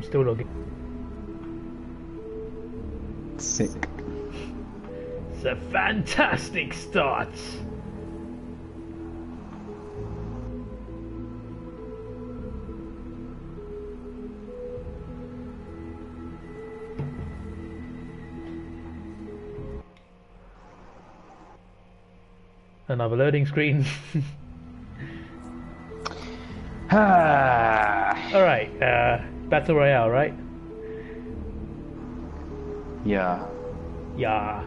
I'm still logging. Sick. It's a fantastic start. Another loading screen. Ah. Alright, uh, Battle Royale, right? yeah. Yeah.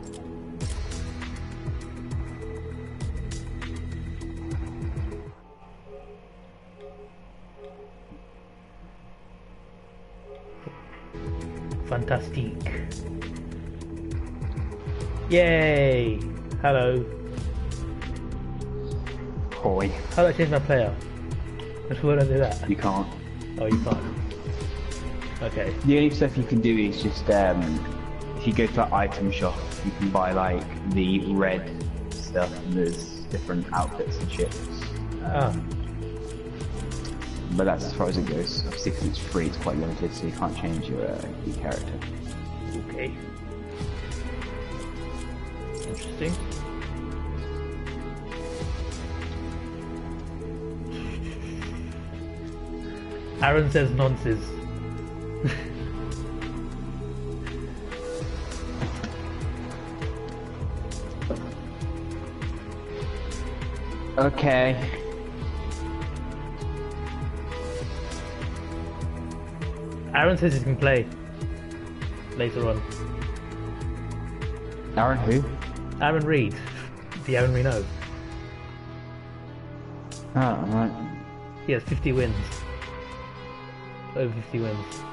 Fantastique. Yay! Hello. Hoy. How do I change my player? Just why don't do that? You can't. Oh, you can't. Okay. The only stuff you can do is just um, if you go to that item shop, you can buy like the red stuff, and there's different outfits and ships. Ah. Um, But that's as far as it goes. Obviously, because it's free, it's quite limited, so you can't change your, uh, your character. Okay. Interesting. Aaron says nonsense. Okay. Aaron says he can play later on. Aaron, who? Aaron Reed, the Aaron we know. Oh, right. He has 50 wins. Over 50 wins.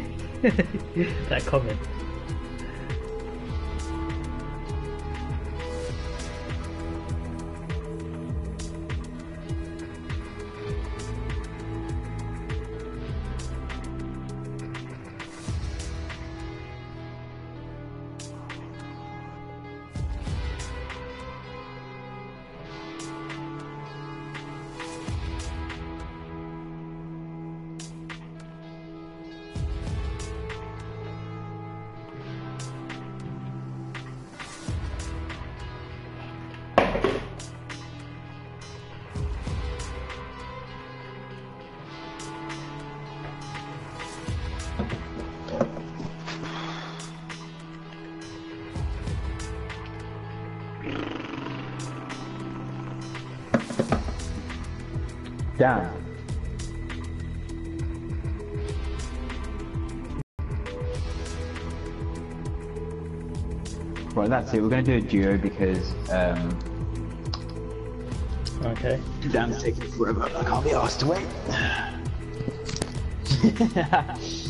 that's it. We're going to do a duo because um, Okay. Dan's taking forever. I can't be asked to wait.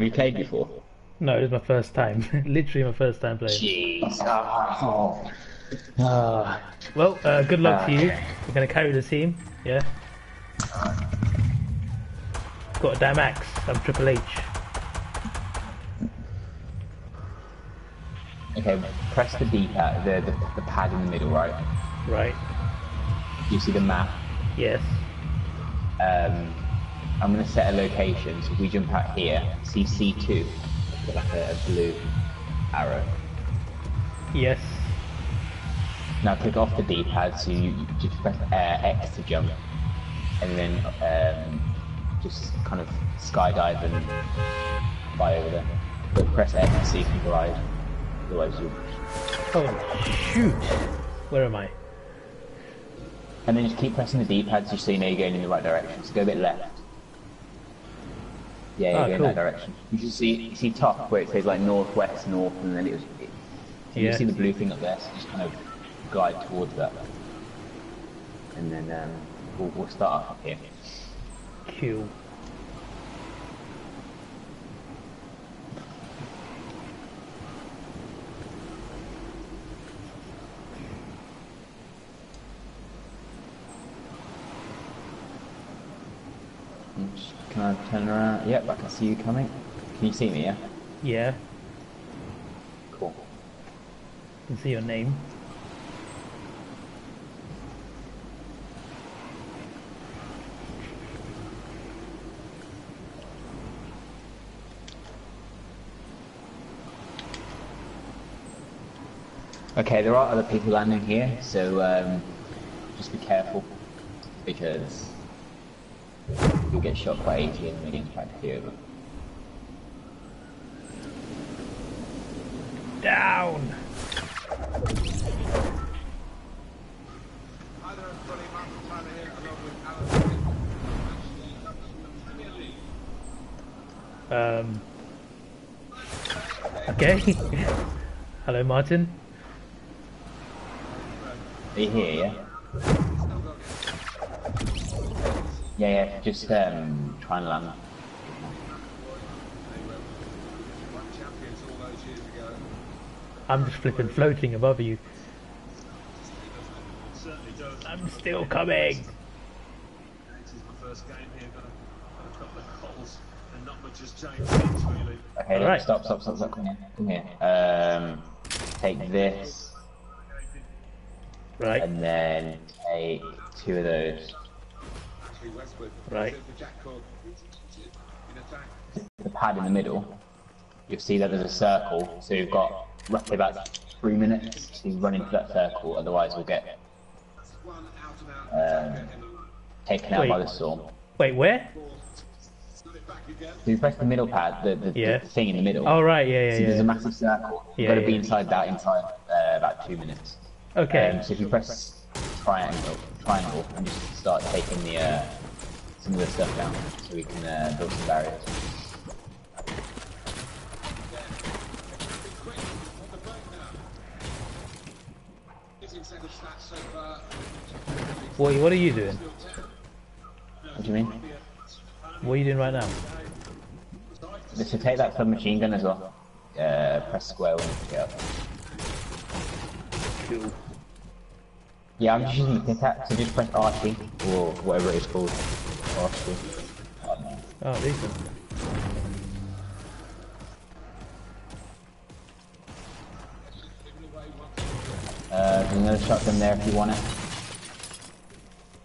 Have you played before? No, it was my first time. Literally my first time playing. Jeez. Oh. Ah. Well, uh, good luck to you. Okay. We're gonna carry the team. Yeah. Got a damn axe. I'm Triple H. Okay, press the D pad, the, the, the pad in the middle, right? Right. You see the map. Yes. Um, I'm going to set a location. So if we jump out here, see C2, got like a, a blue arrow. Yes. Now click off the D-pad, so you, you just press uh, X to jump, and then um, just kind of skydive and fly over there. But press X to see if you can glide. Otherwise you. Oh shoot! Where am I? And then just keep pressing the D-pad just so you know you're going in the right direction. So go a bit left. Yeah, you're Ah, going cool. that direction. You should see you see top where it says like northwest, north, and then it was. It, Yeah. you see the blue thing up there? So just kind of glide towards that. And then um, we'll, we'll start up here. Q. And just Can I turn around? Yep, I can see you coming. Can you see me? Yeah. Yeah. Cool. Can see your name. Okay, there are other people landing here, so um, just be careful because you'll get shot quite easily in the impact here. Down. Hi there, everybody. Martin Tyler here, along with Alan Smith. Premier League. Um. Okay. Hello, Martin. Are you here? Yeah. Yeah, yeah. Just um, try and land. They were won champions all those years ago. I'm just flipping floating above you. I'm still coming. This is my first game here. Got a, got a couple of calls, and not much has changed since really. Okay, Alright. stop, stop, stop, stop. Come here, come here. Um, take this, Right. and then take two of those. Right. The Jack called in attack. The pad in the middle. You'll see that there's a circle, so you've got roughly about three minutes to run into that circle. Otherwise, we'll get One out and out um, in taken out by the storm. Wait, where? ball. Slid it back again. So you press the middle pad, the, the, Yeah. the thing in the middle. Oh, right. Yeah, yeah, So there's a massive circle. You've Yeah, got to be inside that inside uh, about two minutes. Okay. Um, so if you press triangle, triangle, and just start taking the uh, some of the stuff down, so we can uh, build some barriers. Hitting set of stats so far. What, are you doing? What do you mean? What are you doing right now? So take that submachine gun as well. Uh, press square when you it up. Cool. Yeah, I'm just using the pickaxe, so just press RT, or whatever it's called. Don't know. Oh, decent. Uh, there's another shotgun there if you want it.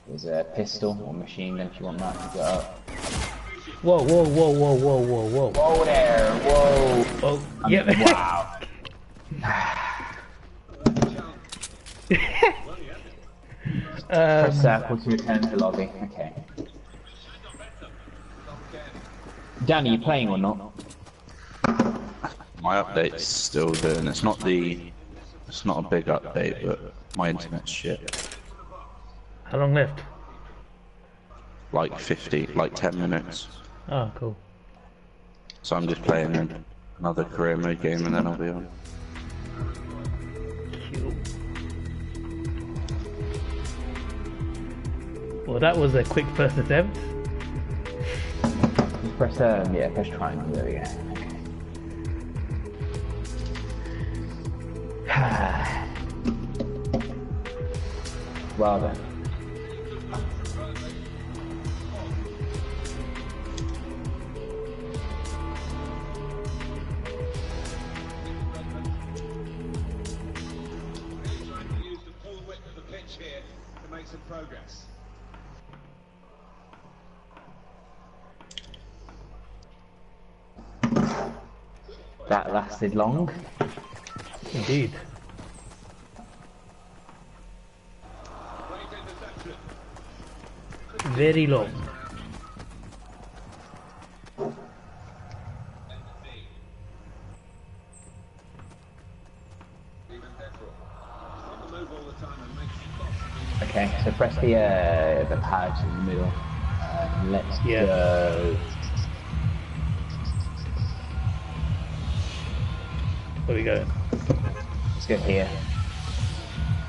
There's a pistol or machine gun if you want that. You got up. Whoa, whoa, whoa, whoa, whoa, whoa, whoa. Whoa there! Whoa! Oh, yep. Wow! um, Press circle to return to lobby. Okay. Danny, you playing or not? My update's still doing. It's not the. It's not a big update, but my internet's shit. how long left? Like 50, like 10 minutes. Oh, cool. So I'm just playing another career mode game and then I'll be on. Well, that was a quick first attempt. Press um, yeah, press triangle. There we go. Well then. Lasted long. Indeed. Very long. Even Petrol. On the move all the time and makes lots of Okay, so press the uh, the pad in the middle. Uh, let's Yeah. go. Where we going? Let's go here.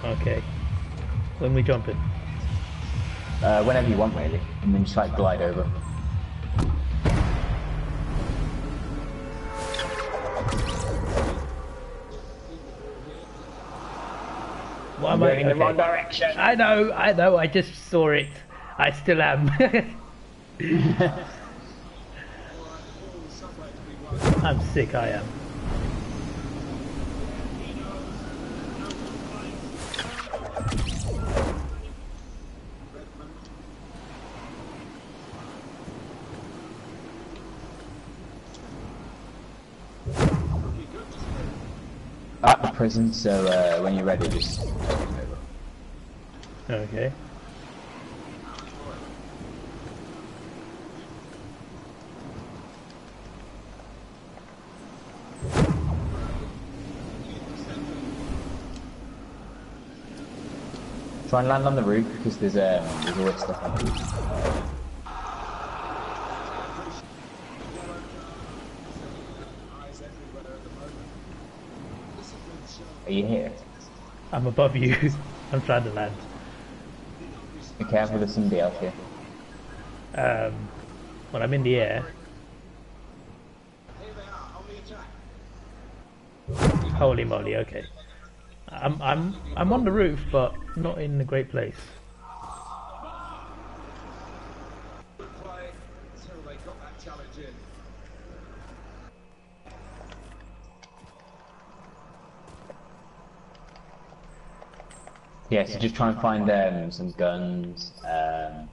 Okay. When we jumping? Uh, whenever you want, really, and then just like glide over. Why am Going I in the wrong direction. I know, I know, I just saw it. I still am. I'm sick, I am. Prison, so uh, when you're ready, just. just come over. Okay. Try and land on the roof because there's um, there's always stuff on the roof. Are you here? I'm above you. I'm trying to land. Be careful, there's somebody else here. Um, when I'm in the air. Holy moly, okay. I'm I'm I'm on the roof but not in a great place. play until they got that challenge in. Yeah, so just try and find um, some guns. Um,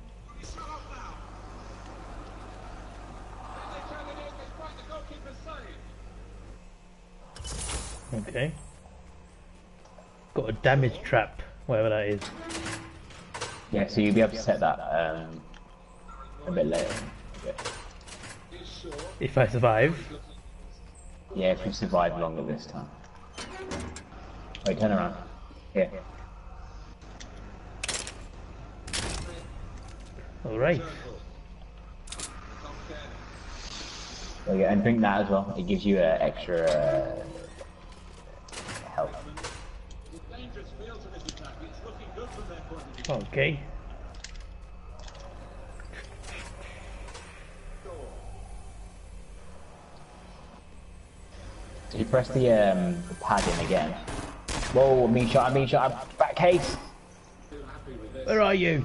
Okay. Got a damage trap, whatever that is. yeah, so you'll be able to set that um, a bit later. Yeah. If I survive. Yeah, if you survive longer this time. Wait, turn around. Here. Alright. There you go, and drink that as well. It gives you uh, extra uh, health. Dangerous feel to this attack. It's looking good from their point of view. Okay. So you press the um, the pad in again. Whoa, I'm being shot, I'm being shot, I'm back case! Where are you?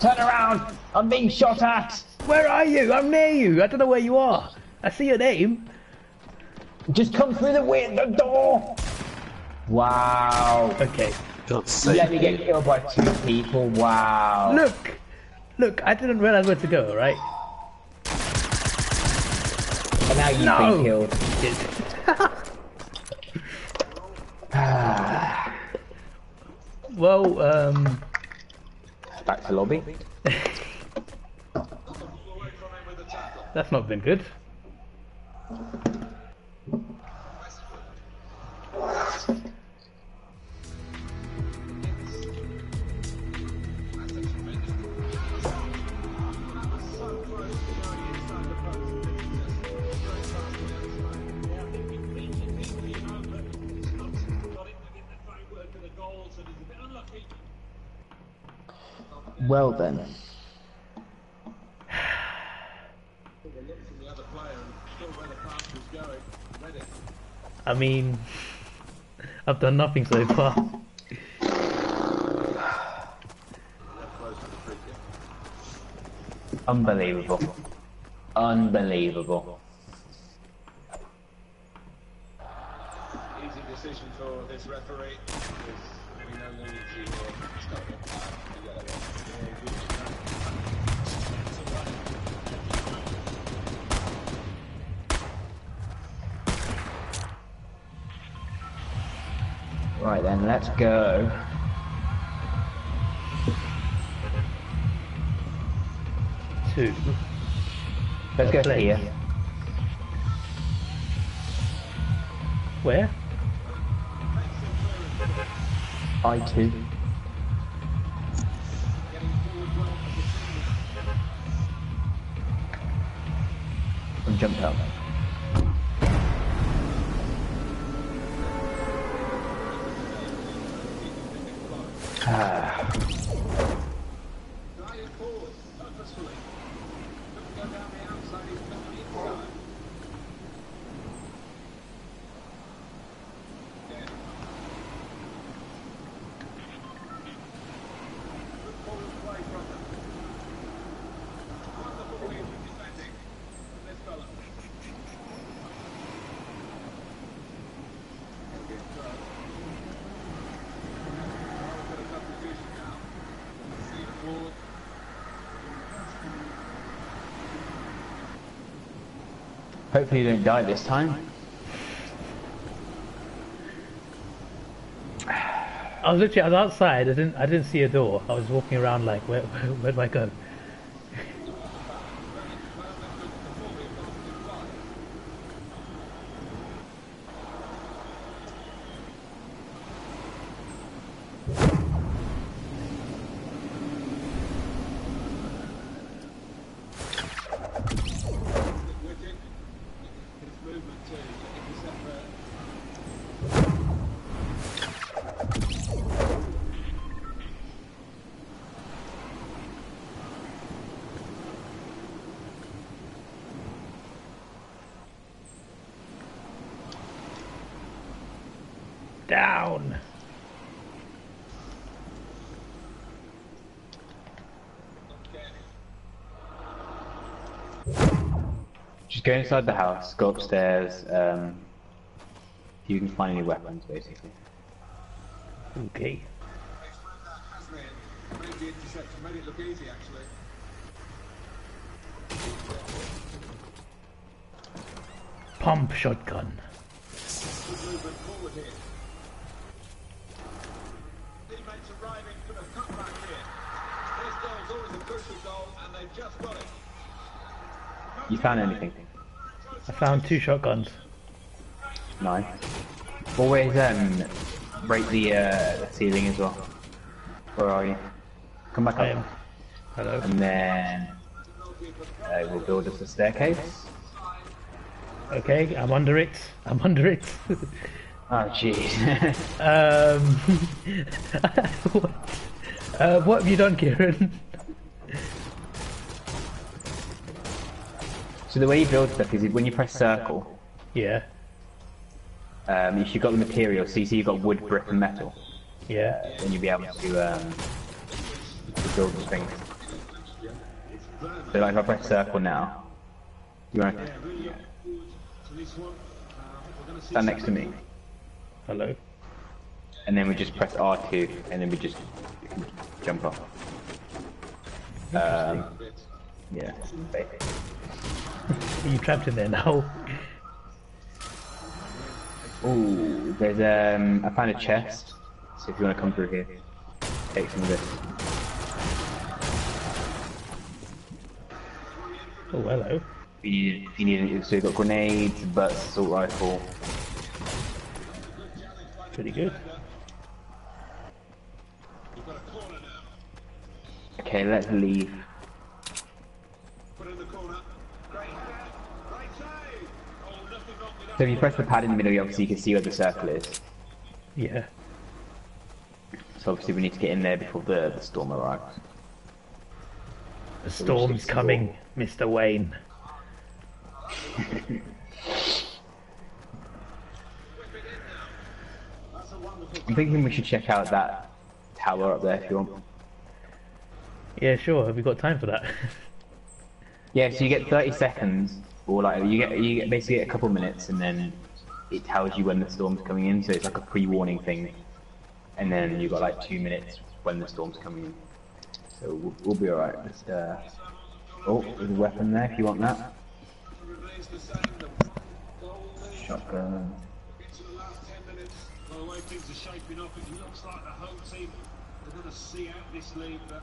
Turn around! I'm being shot at! Where are you? I'm near you. I don't know where you are. I see your name. Just come through the window door! Wow. Okay. God's You sake. let me get killed by two people, wow. Look! Look, I didn't realize where to go, right? And now you've No! been killed. well, um, Back to lobby. that's not been good. Read it. I mean, I've done nothing so far. They're close to the free kick. Unbelievable. Unbelievable. Easy decision for this referee. Let's go. Two. Let's go Play. here. Where? I two. And jumped up. Ah, Gliding forward, purposefully. Couldn't go down the outside, he's coming inside. Again. Good forward play from them. Wonderful lead from defending from this fella. Good throw. Oh, a bit of substitution now. Stephen Ward. Hopefully you don't die this time. I was literally I was outside. I didn't I didn't see a door. I was walking around like where where, where do I go? Go inside the house, go upstairs, um, you can find any weapons basically. Okay. Explain that Hasrian made the interception, made it look easy actually. Pump shotgun. Good movement forward here. Teammates arriving for the comeback here. This goal's always a crucial goal and they've just got it. You found anything? I found two shotguns. Nice. Always um, break the uh, ceiling as well. Where are you? Come back I up. am. Hello. And then uh, we'll build us a staircase. Okay, I'm under it. I'm under it. Oh jeez. um, what, uh, what have you done, Kieran? So the way you build stuff is when you press circle, yeah, um, if you've got the material, so you see you've got wood, brick and metal, yeah. then you'll be able to, um, to build the things. So like if I press circle now, you want to Yeah, really looking forward to this one. Uh, we're going to see stand next to me, Hello. and then we just press R2, and then we just jump off. Um, yeah. Are you trapped in there now? Oh, there's um, I found a chest. So if you want to come through here, take some of this. Oh, hello. If you need, if you need so you've got grenades, but assault rifle. Pretty good. We've got a corner now. Okay, let's leave. Put it in the corner. Great header. Great save. Oh, nothing wrong with that. So if you press the pad in the middle, you obviously you can see where the circle is. Yeah. So obviously we need to get in there before the, the storm arrives. The storm's coming, Mr. Wayne. I'm thinking we should check out that tower up there if you want. Yeah, sure. Have we got time for that? Yeah, so you get 30 seconds, or like you get you get basically a couple minutes, and then it tells you when the storm's coming in. So it's like a pre-warning thing, and then you've got like two minutes when the storm's coming in. So we'll, we'll be alright. Uh, oh, there's a weapon there if you want that. Shotgun. the last 10 minutes. Well, the way things are shaping up, it looks like the home team are going to see out this lead, but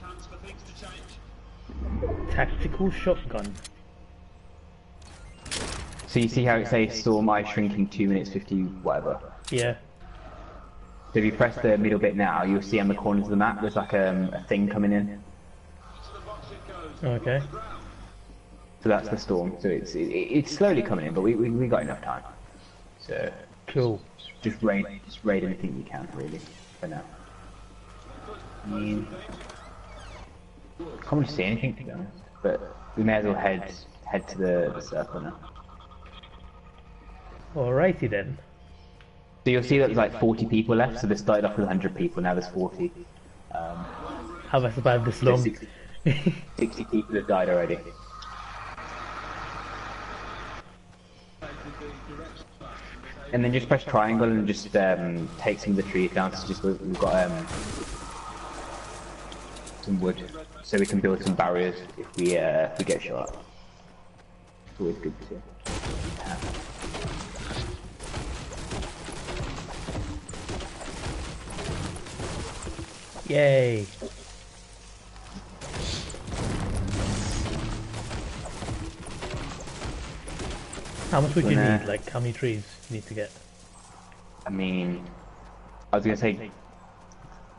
chance for things to change. Tactical shotgun. So you see how it says storm ice shrinking two minutes 50 whatever. Yeah. So if you press the middle bit now, you'll see on the corners of the map there's like um, a thing coming in. To the box it goes. Okay. So that's the storm. So it's it, it's slowly coming in, but we, we we got enough time. So Cool. just raid just raid anything you can really for now. I mean, can't really see anything to be honest, but we may as well head head to the, the circle now. Alrighty then. So you'll see that there's like 40 people left. So they started off with 100 people. Now there's 40. Um, Have I survived this long? 60, 60 people have died already. And then just press triangle and just um, take some of the trees down. So just we've got um, some wood, so we can build some barriers if we uh, if we get shot. It's always good to have. Yay. How much would you need? Like, how many trees you need to get? I mean, I was gonna say,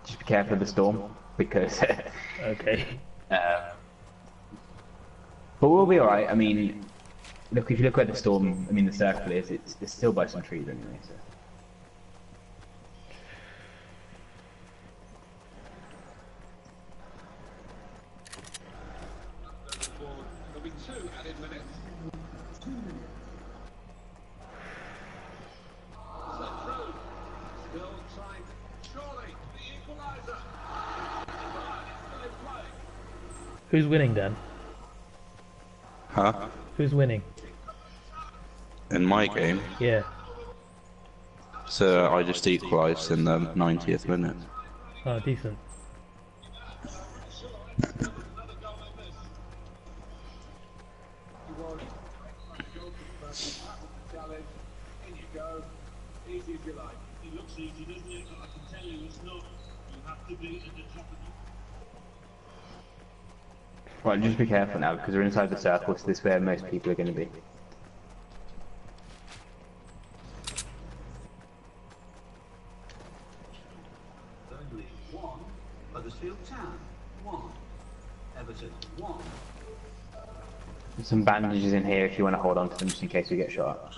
just be careful of the storm because. Okay. Um, but we'll be alright. I mean, look, if you look where the storm, I mean, the circle is, it's, it's still by some trees anyway, so. Forward. There'll be two added minutes. Slip through. Still trying. Surely the equaliser. Right, it's still in play. Who's winning then? Huh? Who's winning? In my game, Yeah. so I just equalised in the 90th minute. Oh, decent. Challenge. In you go. Easy if you like. It looks easy, doesn't it? I can tell you it's not. You have to be at the top of the Right, just be careful now because we're inside the circle, so this is where most people are going to be. Burnley, one. Huddersfield Town, one. Everton, one. There's some bandages in here if you want to hold on to them just in case we get shot.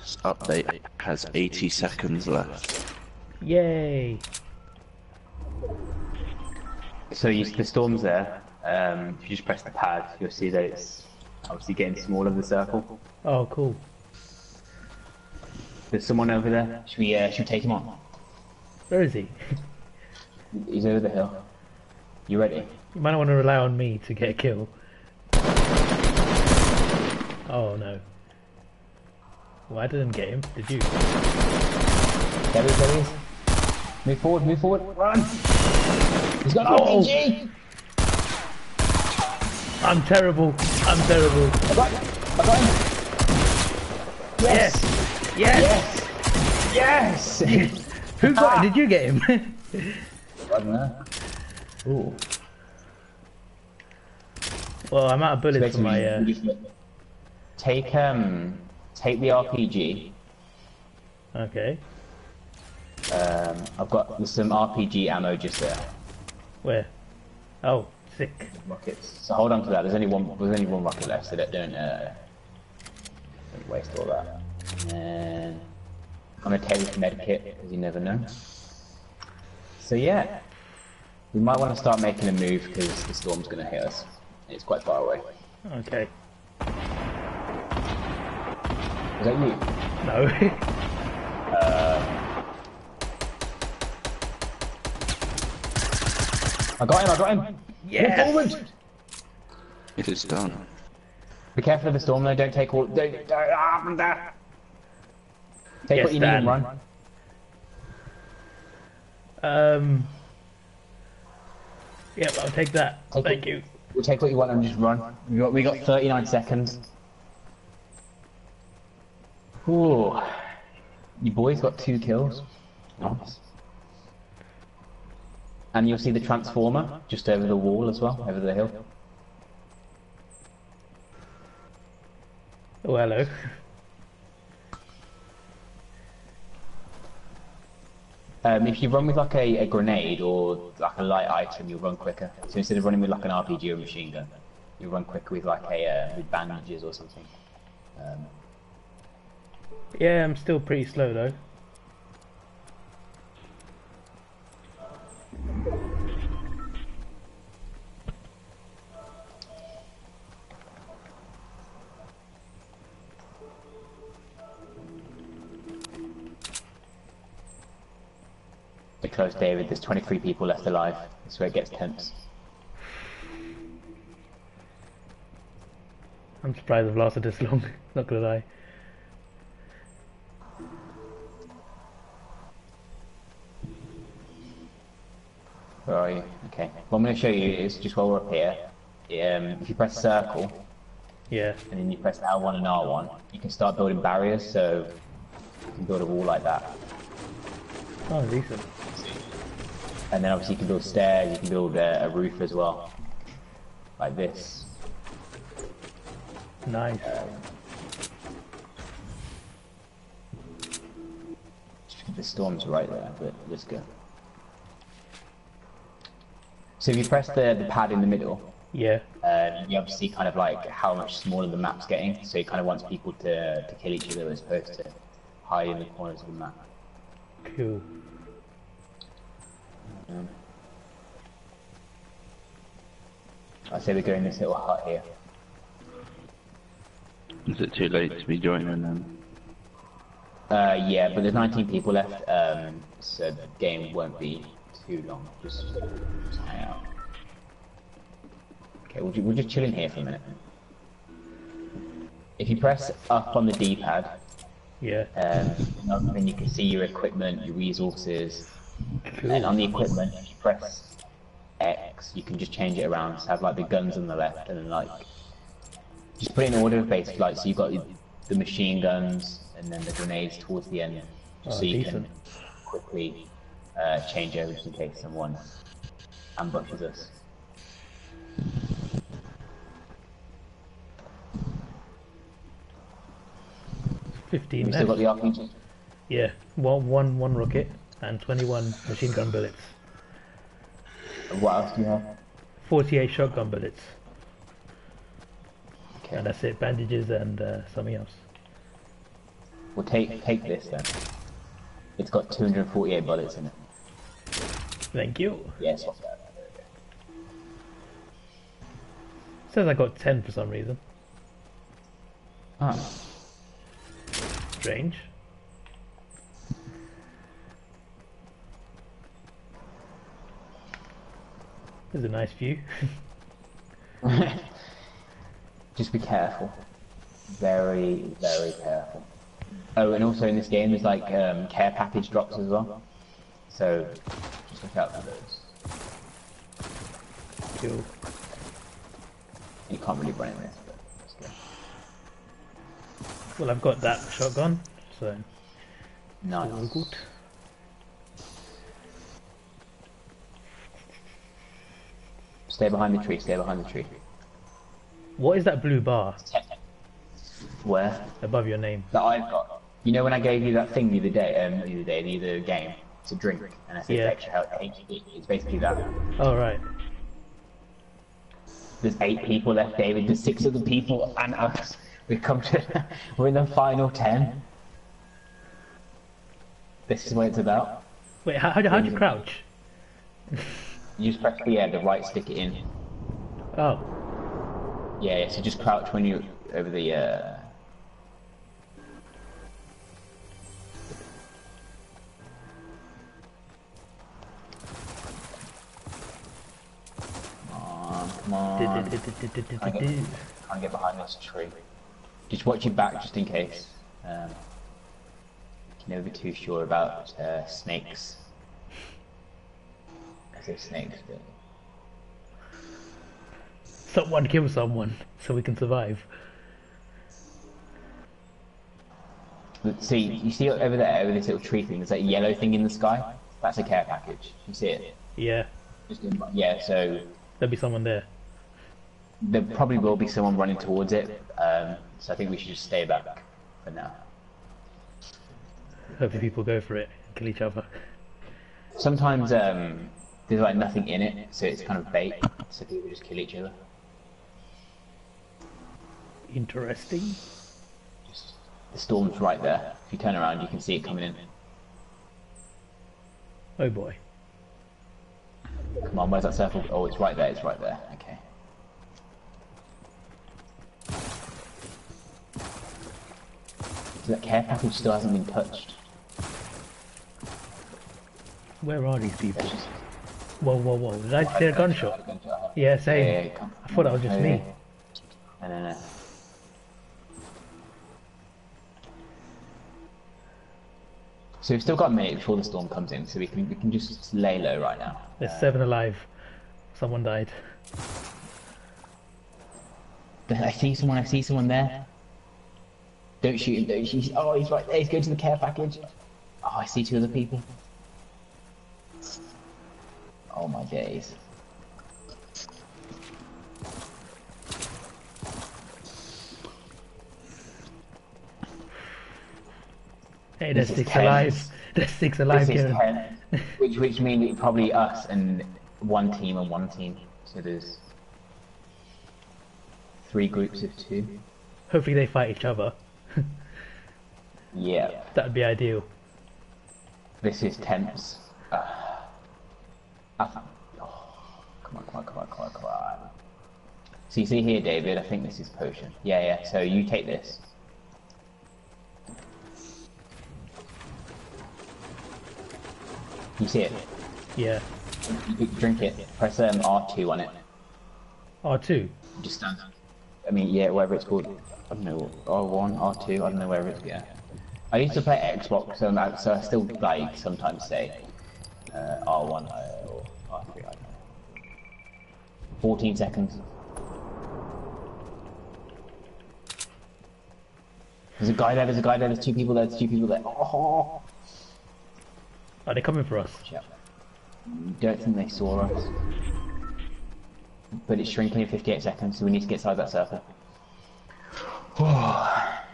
This update has 80 seconds left. Yay. So you, the storm's there. Um, if you just press the pad, you'll see that it's obviously getting smaller, the circle. Oh, cool. There's someone over there. Should we, uh, should we take him on? Where is he? He's over the hill. You ready? You might not want to rely on me to get a kill. Oh no. Well, I didn't get him, did you? There he is, there he is. Move forward, move forward, run! He's got an Oh. RPG! I'm terrible. I'm terrible. I got him! I got him! Yes! Yes! Yes! Who got Did you get him? I don't know. Ooh. well, I'm out of bullets for my. Uh... take um take the RPG. Okay. Um, I've got there's some RPG ammo just there. Where? Oh, sick. Rockets. So hold on to that. There's only one. There's only one rocket left, so don't don't, uh, don't waste all that. And I'm gonna take this med kit because you never know. So yeah, we might want to start making a move because the storm's going to hit us. It's quite far away. Okay. Is that you? No. uh, I got him, I got him! Yes! Walk forward! It is done. Be careful of the storm though, don't take all... Don't, don't, ah, from there. Take Yes, what you need and run. um. Yep, I'll take that. Take Thank it. you. We'll take what you want and just run. We got, we got 39 seconds. Ooh. You boys got two kills. Nice. And you'll see the transformer just over the wall as well, over the hill. Oh, hello. Um, if you run with like a, a grenade or like a light item, you'll run quicker. So instead of running with like an RPG or machine gun, you run quicker with like a uh, with bandages or something. Um, Yeah, I'm still pretty slow though. Close, David. There's 23 people left alive. That's where it gets tense. I'm surprised I've lasted this long. Not gonna lie. Where are you? Okay. What I'm going to show you is just while we're up here. Um, if you press circle Yeah. and then you press L1 and R1, you can start building barriers. So you can build a wall like that. Oh, decent. And then obviously you can build stairs. You can build uh, a roof as well, like this. Nice. The storm's right there, but let's go. So if you press the, the pad in the middle, Yeah. um, you obviously kind of like how much smaller the map's getting. So it kind of wants people to, to kill each other as opposed to hide in the corners of the map. Cool. I say we go in this little hut here. Is it too late to be joining them? Uh, yeah, but there's 19 people left, um, so the game won't be too long. Just, just hang out. Okay, we'll, we'll just chill in here for a minute. If you press up on the D-pad, Yeah. um, then you can see your equipment, your resources, And on the equipment, if you press X, you can just change it around. So have like the guns on the left, and then like just put it in order of basically. Like so, you've got the, machine guns, and then the grenades towards the end, just Oh, so you decent. can quickly uh, change over just in case someone ambushes us. Fifteen You still got the RPG. Yeah. One, one, one rocket and twenty-one machine gun bullets. What else do you have? Forty-eight shotgun bullets, Okay. and that's it. Bandages and uh, something else. Well, take take this then. It's got 248 bullets in it. Thank you. Yes. Says I got ten for some reason. Ah. Strange. There's a nice view. Just be careful. Very, very careful. Oh, and also in this game there's like um, care package drops as well. So just look out for those. cool. You can't really run in this, but let's go. Well, I've got that shotgun, so all Nice. good. Stay behind the tree, stay behind the tree. What is that blue bar Where? above your name? That I've got. You know when I gave you that thing the other day, um, the other day, the other game, to drink, and I said Yeah. extra health, it's basically that. Oh right. There's eight people left, David. There's six other people and us. We've come to. we're in the final ten. This is what it's about. Wait, how how how'd you crouch? You just press the yeah, the right stick it in. Oh, Yeah, yeah. So just crouch when you over the. Uh... Come on, come on. Du-du-du-du-du-du-du. Can't get behind this tree. Just watch your back just in case. Um, can never be too sure about uh, snakes. Say snakes, but someone kill someone so we can survive. See, you see over there, over this little tree thing, there's that yellow thing in the sky? That's a care package. You see it? Yeah, yeah, so there'll be someone there. there probably will be someone running towards it. Um, so I think we should just stay back for now. Hopefully people go for it and kill each other. Sometimes um, there's like nothing in it, so it's kind of bait, so people just kill each other. Interesting. Just, the storm's right there. If you turn around, you can see it coming in. Oh boy. Come on, where's that circle? Oh, it's right there, it's right there. Okay. So that care package still hasn't been touched. Where are these people? Just- Whoa, whoa, whoa. Did I hear a gunshot? gunshot. Yeah, same. Yeah, yeah, I thought that was just me. No, no, no. So we've still got a minute before the storm comes in, so we can we can just lay low right now. There's seven alive. Someone died. I see someone. I see someone there. Don't shoot him. Don't shoot. Oh, he's right there. He's going to the care package. Oh, I see two other people. Oh my days. Hey, there's six alive. There's six alive, This is Kieran. ten, which which means probably us and one team and one team. So there's three groups of two. Hopefully they fight each other. Yeah. That'd be ideal. This is tense. Uh, th- oh, come on, come on, come on, come on, come on. So you see here, David, I think this is potion. Yeah, yeah, so you take this. You see it? Yeah. You drink it. Press um, R2 on it. R2. Just stand. I mean, yeah, whatever it's called. I don't know, R1, R2, I don't know whether it's, yeah. I used to play Xbox, so, I- so I still, like, sometimes say uh, R1 uh, or R3, I don't know. 14 seconds. There's a guy there, there's a guy there, there's two people there, there's two people there. Oh, Are they coming for us? shit. Don't think they saw us. But it's shrinking in 58 seconds, so we need to get inside that circle.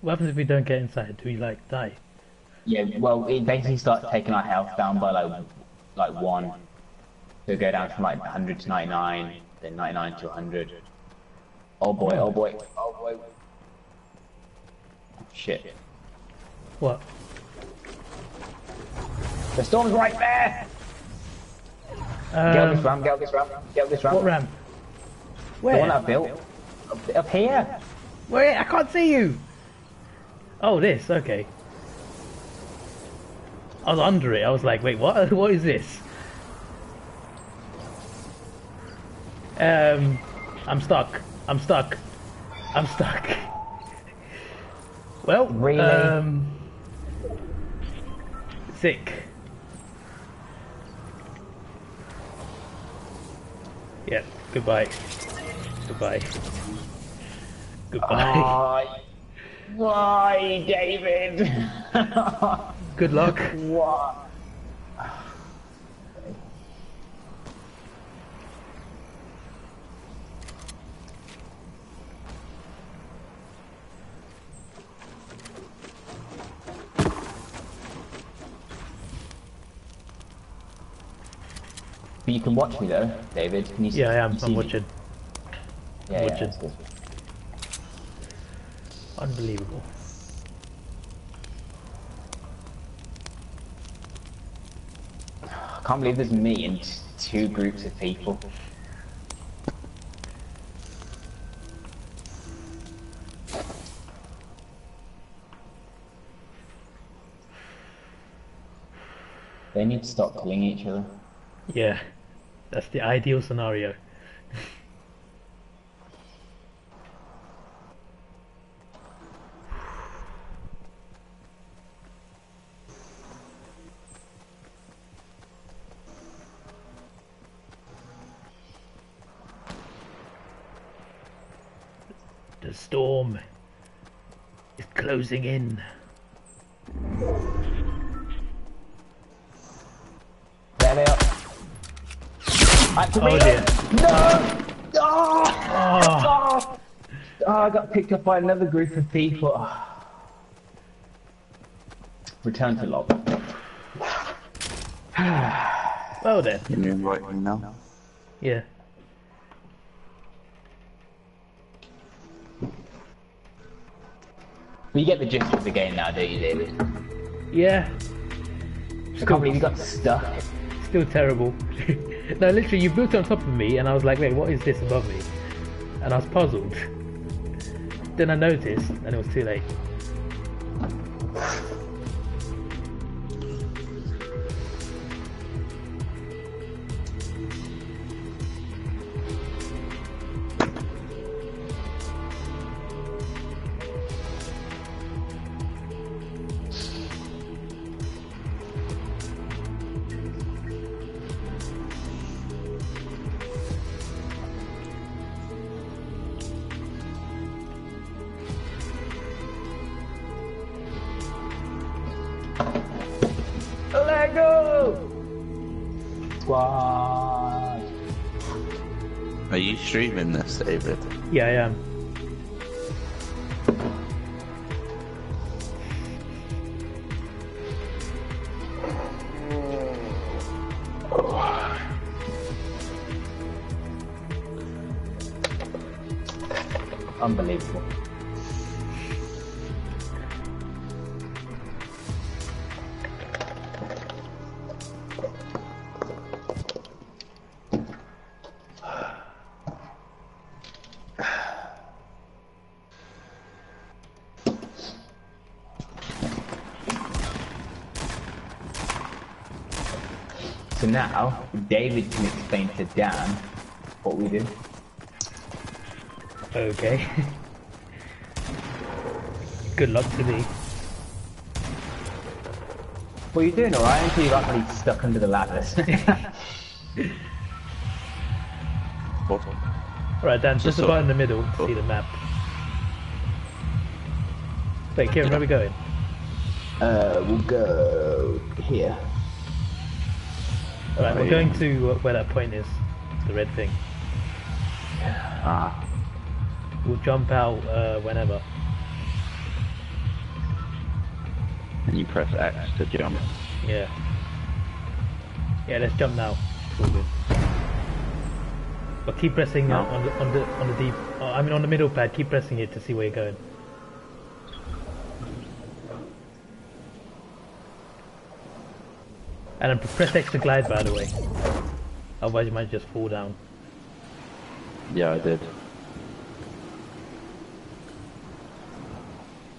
What happens if we don't get inside? Do we like die? Yeah, well, it basically starts taking our health down by like like one. So go down from like 100 to 99, then 99 to 100. Oh boy, oh boy, oh boy. Shit. What? The storm's right there! Get up this Um, ramp, get up this ramp, get up this ramp. what ramp? The one I built. Up, up here! Wait, I can't see you! Oh, this, okay. I was under it, I was like, wait, what? What is this? Um, I'm stuck. I'm stuck. I'm stuck. Well, Really? um, sick. Yeah, goodbye. Goodbye. Goodbye. Why? Why, David? Good luck. Why? But you can watch me though, David. Can you see, Yeah, I am. you see I'm me? watching. Yeah, yeah, watching. Unbelievable. I can't believe there's me and two groups of people. They need to stop killing each other. Yeah, that's the ideal scenario. The storm is closing in. There they are. Activate Oh dear. No! Oh! Oh, Oh! Oh, I got picked up by another group of people. Return to lobby. well then. Can you invite me now? Yeah. But you get the gist of the game now, don't you, David? Yeah. I can't believe you got stuck. Still terrible. no, literally, you built on top of me, and I was like, wait, what is this above me? And I was puzzled. Then I noticed, and it was too late. This, David? Yeah, I am. David can explain to Dan what we did. Okay. Good luck to me. Well, you're doing alright until you got really stuck under the ladders. What? Alright, Dan, just Just about in the middle to see the map. Wait, Kieran, where are we going? uh, we'll go here. Alright, we're going to uh, where that point is. The red thing. Ah, We'll jump out uh, whenever. and you press X to jump. Yeah. Yeah, let's jump now. It's all good. But keep pressing No. on the on the on the deep. Uh, I mean on the middle pad. Keep pressing it to see where you're going. And then press X to glide, by the way. Otherwise, you might just fall down. Yeah, I did.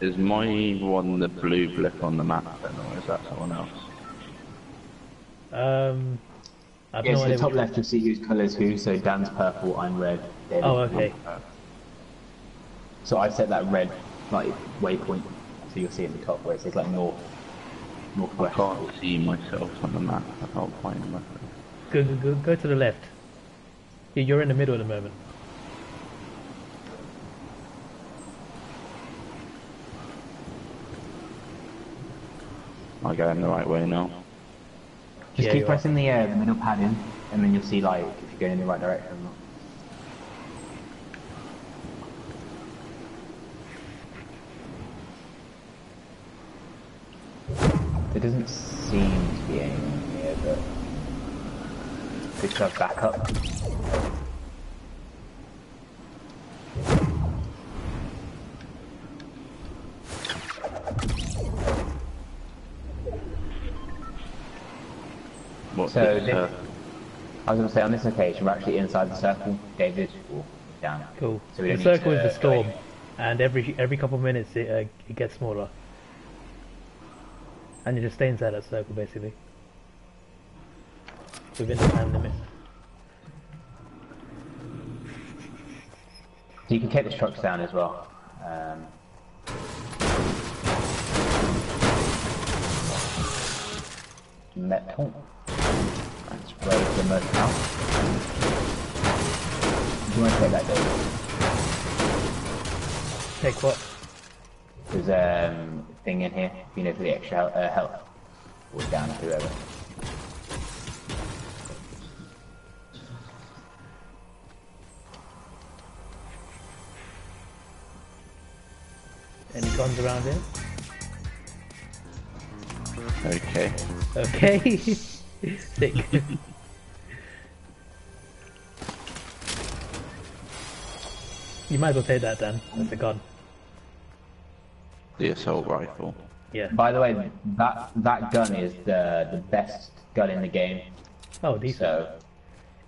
Is my one the blue blip on the map then, or is that someone else? Um, I've Yeah, no so idea. top left you'll see whose colour's who, so Dan's purple, I'm red. David's Oh, okay. blue. So I set that red, like, waypoint, so you'll see at the top where it says, like, north, I can't see myself on the map. I can't find myself. Go, go, go, go to the left. Yeah, you're in the middle at the moment. I go in the right way now. Just Yeah, keep you are. pressing the, uh, the middle pad in, and then you'll see, like, if you're going in the right direction There doesn't seem to be anyone here, but good to have backup. What, So this- uh, I was going to say on this occasion we're actually inside the circle. David, will down. Cool. So we the don't circle to, is the storm, and every every couple of minutes it, uh, it gets smaller. And you just stay inside that circle basically. Within the time limit. So you can take the trucks down as well. Um, metal. And spray the most out. Do you want to take that, David? Take what? There's a um, thing in here, you know, for the extra hel- uh, health. Or down to whoever. Any guns around here? okay. Okay. Sick. you might as well take that then. That's a gun. The assault rifle. Yeah. By the way, that that gun is the the best gun in the game. Oh, decent. So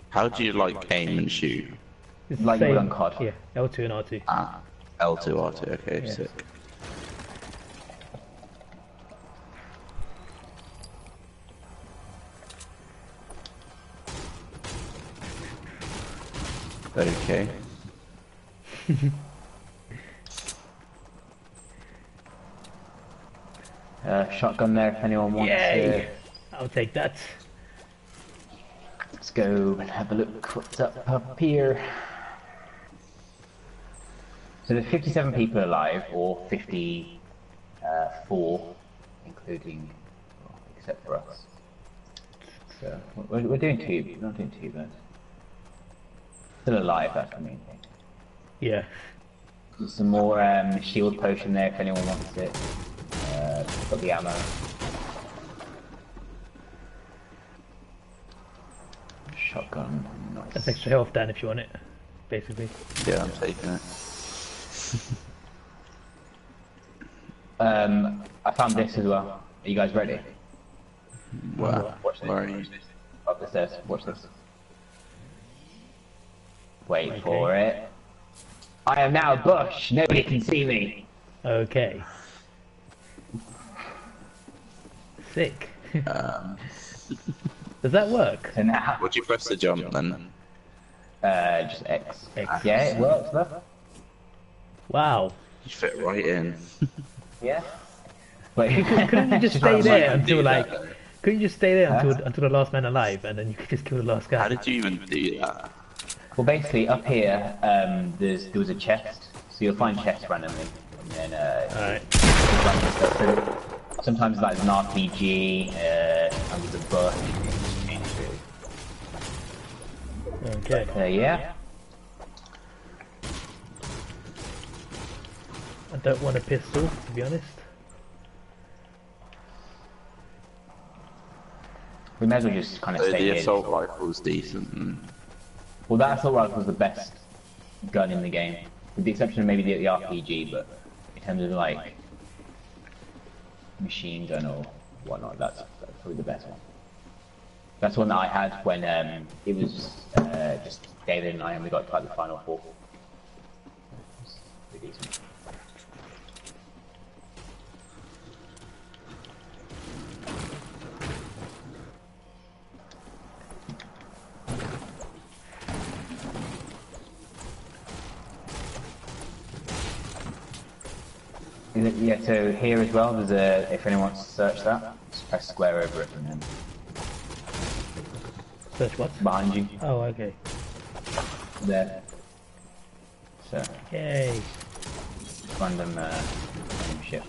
How do you like aim and shoot? It's like you would same- on COD. Yeah, L2 and R2. Ah, L2, R2, okay, Yeah. sick. Okay. uh, shotgun there if anyone wants Yay! to. I'll take that. Let's go and have a look what's up up here. So there's 57 people alive, or 54, including, well, except for us. So we're, we're doing two, we're not doing two. Still alive, that's the main thing. Yeah. There's some more um, shield potion there if anyone wants it. Uh, got the ammo. Shotgun, That's nice. extra health, Dan, if you want it. Basically. Yeah, I'm taking it. Um, I found this as well. Are you guys ready? Wow. Watch this. Where are you? This. Up the stairs. Watch this. Wait Okay. for it. I am now a bush. Nobody can see me. Okay. Sick. Um, Does that work? Now, would you press the jump then? uh, just X. X. Yeah, it works. Look. Wow. You fit right in. Yeah. Wait. Couldn't you just stay there you until do like? that, though? Couldn't you just stay there until until the last man alive, and then you could just kill the last guy? How did you even do that? Well, basically, up here, um, there's there was a chest, so you'll find chests randomly, and then uh, All right. random stuff. So sometimes like an RPG, uh, and there's a book. Okay. Uh, yeah. I don't want a pistol, to be honest. We may as well just kind of So stay the here. assault rifle's decent. Well, that assault rifle was the best gun in the game, with the exception of maybe the, the RPG. But in terms of like machine gun or whatnot, that's, that's probably the best one. That's one that I had when um, it was uh, just David and I, and we got to the final four. It was pretty decent. Is it- Yeah, so here as well, there's a, if anyone wants to search that, just press square over it and then Search what? behind you, Oh, okay. there. So, Yay. random, uh, random shit.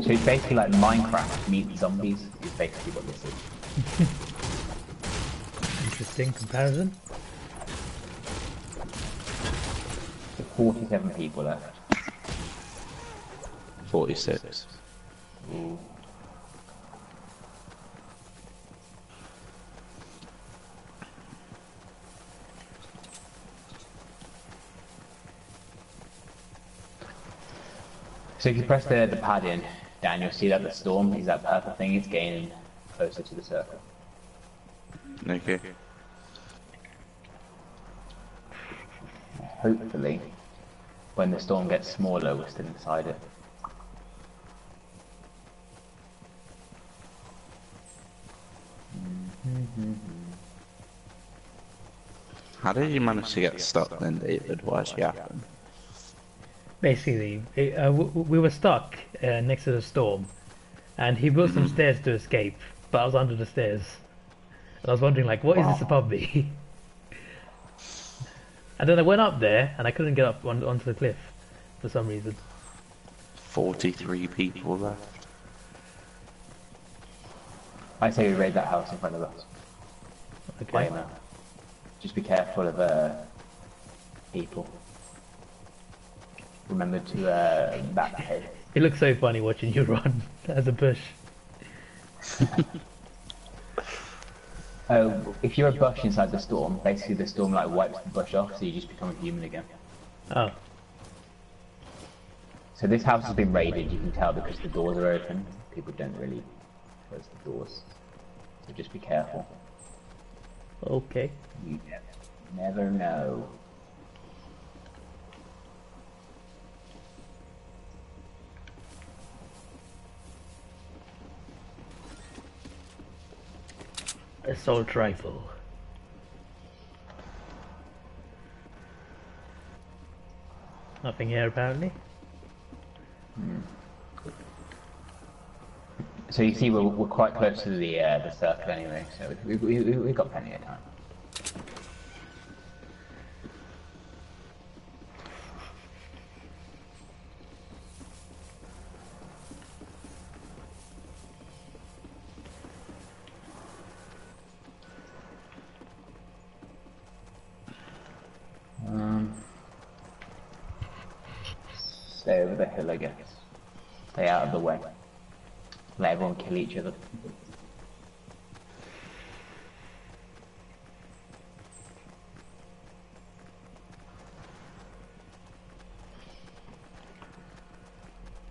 So it's basically like Minecraft meets zombies, is basically what this is. Interesting comparison. 47 people left. 46. So if you press the, the pad in, Dan, you'll see that the storm is that purple thing is gaining closer to the circle. Okay. Hopefully, when the storm gets smaller, we're still inside it. How did you manage to get stuck then, David? What actually happened? Basically, it, uh, w- w- we were stuck uh, next to the storm, and he built some stairs to escape, but I was under the stairs. And I was wondering, like, what is this above me? and then I went up there, and I couldn't get up on, onto the cliff for some reason. 43 people left. I say we raid that house in front of us. Okay. Right now. Just be careful of uh, people. Remember to uh, backhead. It looks so funny watching you run as a bush. Oh, if you're a bush inside the storm, basically the storm like wipes the bush off, so you just become a human again. Oh, So this house has been raided, you can tell because the doors are open. People don't really close the doors. So just be careful. okay. You never know. Assault rifle. Nothing here apparently. So you see, we're, we're quite close to the uh, the circle anyway, so we, we, we, we've got plenty of time. Um, stay over the hill, I guess. Stay out of the way. Let everyone kill each other.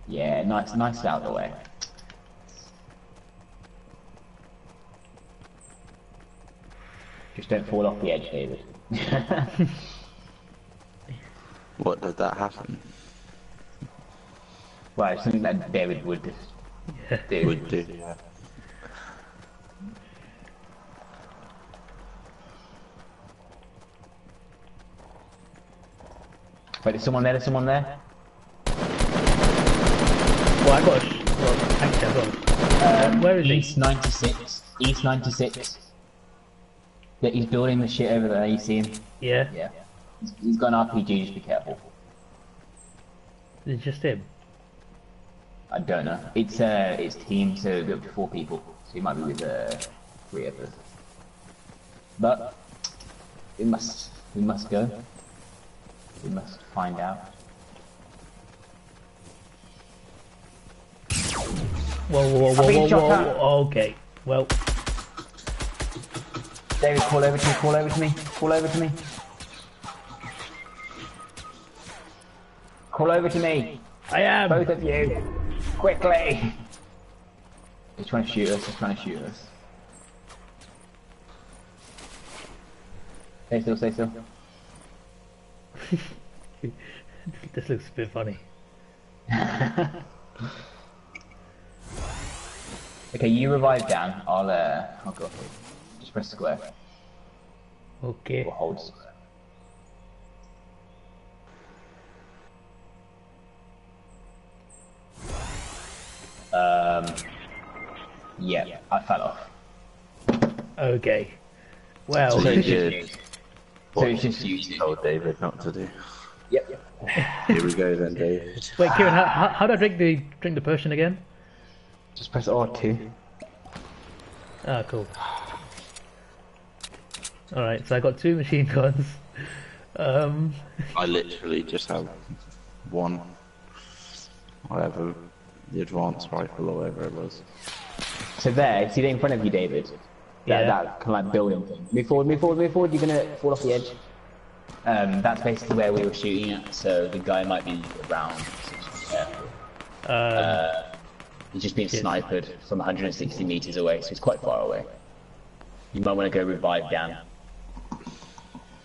Yeah, nice, nice out of the way. Just don't fall off the edge, David. What did that happen? well, it's something that David would do. Would do, yeah. Wait, there's someone there, there's someone there. Well, I got a sh- well, actually, I got. Um, Where is he? East 96. East 96. Yeah, he's building the shit over there, you see him? Yeah, Yeah. He's- he's got an RPG, just be careful. it's just him. I don't know. It's uh, it's team, so it'll be up to four people. So he might be with uh, three of us. But we must, we must go. We must find out. Whoa, whoa, whoa, I've whoa, whoa, whoa. Okay. Well, David, call over to me. Call over to me. Call over to me. Call over to me. I am. Both of you. Quickly. He's trying to shoot us. He's trying to shoot us. Stay still. Stay still. this looks a bit funny. Okay, you revive Dan. I'll uh, I'll go. Just press square Okay. or hold square. Um. Yeah, I fell off. Okay. Well, So So you it's just did you. So it's just you told David not to do. Yep. yep. Here we go then, David. wait, Kieran, how, how, how do I drink the drink the potion again? Just press R2. Ah, cool. All right, so I got two machine guns. Um, I literally just have one. Whatever, the advanced rifle or whatever it was. So there, see that in front of you, David. That, Yeah. that kind of like building thing. Move forward, move forward, move forward. You're gonna fall off the edge. Um, that's basically where we were shooting at. So the guy might be around. So just be careful. Um, He's just being Yes. sniped from 160 meters away, so he's quite far away. You might want to go revive Dan.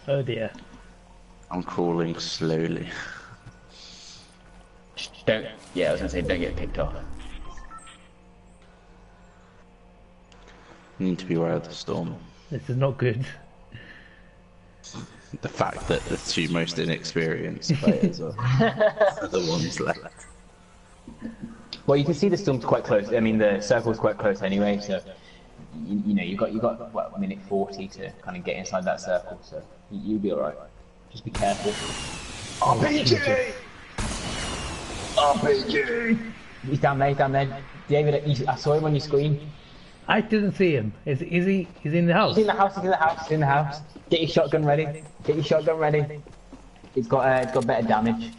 oh dear. I'm crawling slowly. Don't. Yeah, I was gonna say don't get picked off. Need to be aware of the storm. This is not good. The fact that the two most inexperienced players are, are the ones left. Well, you can see the storm's quite close. I mean, the circle's quite close anyway, so you, you know you got you got what minute 40 to kind of get inside that circle, so you, you'll be all right. Just be careful. RPG! RPG! He's down there. He's down there. David, you, I saw him on your screen. I didn't see him. Is is he? He's in the house. He's in the house. He's in the house. He's in the house. Get your shotgun ready. Get your shotgun ready. It's got uh, it's got better damage.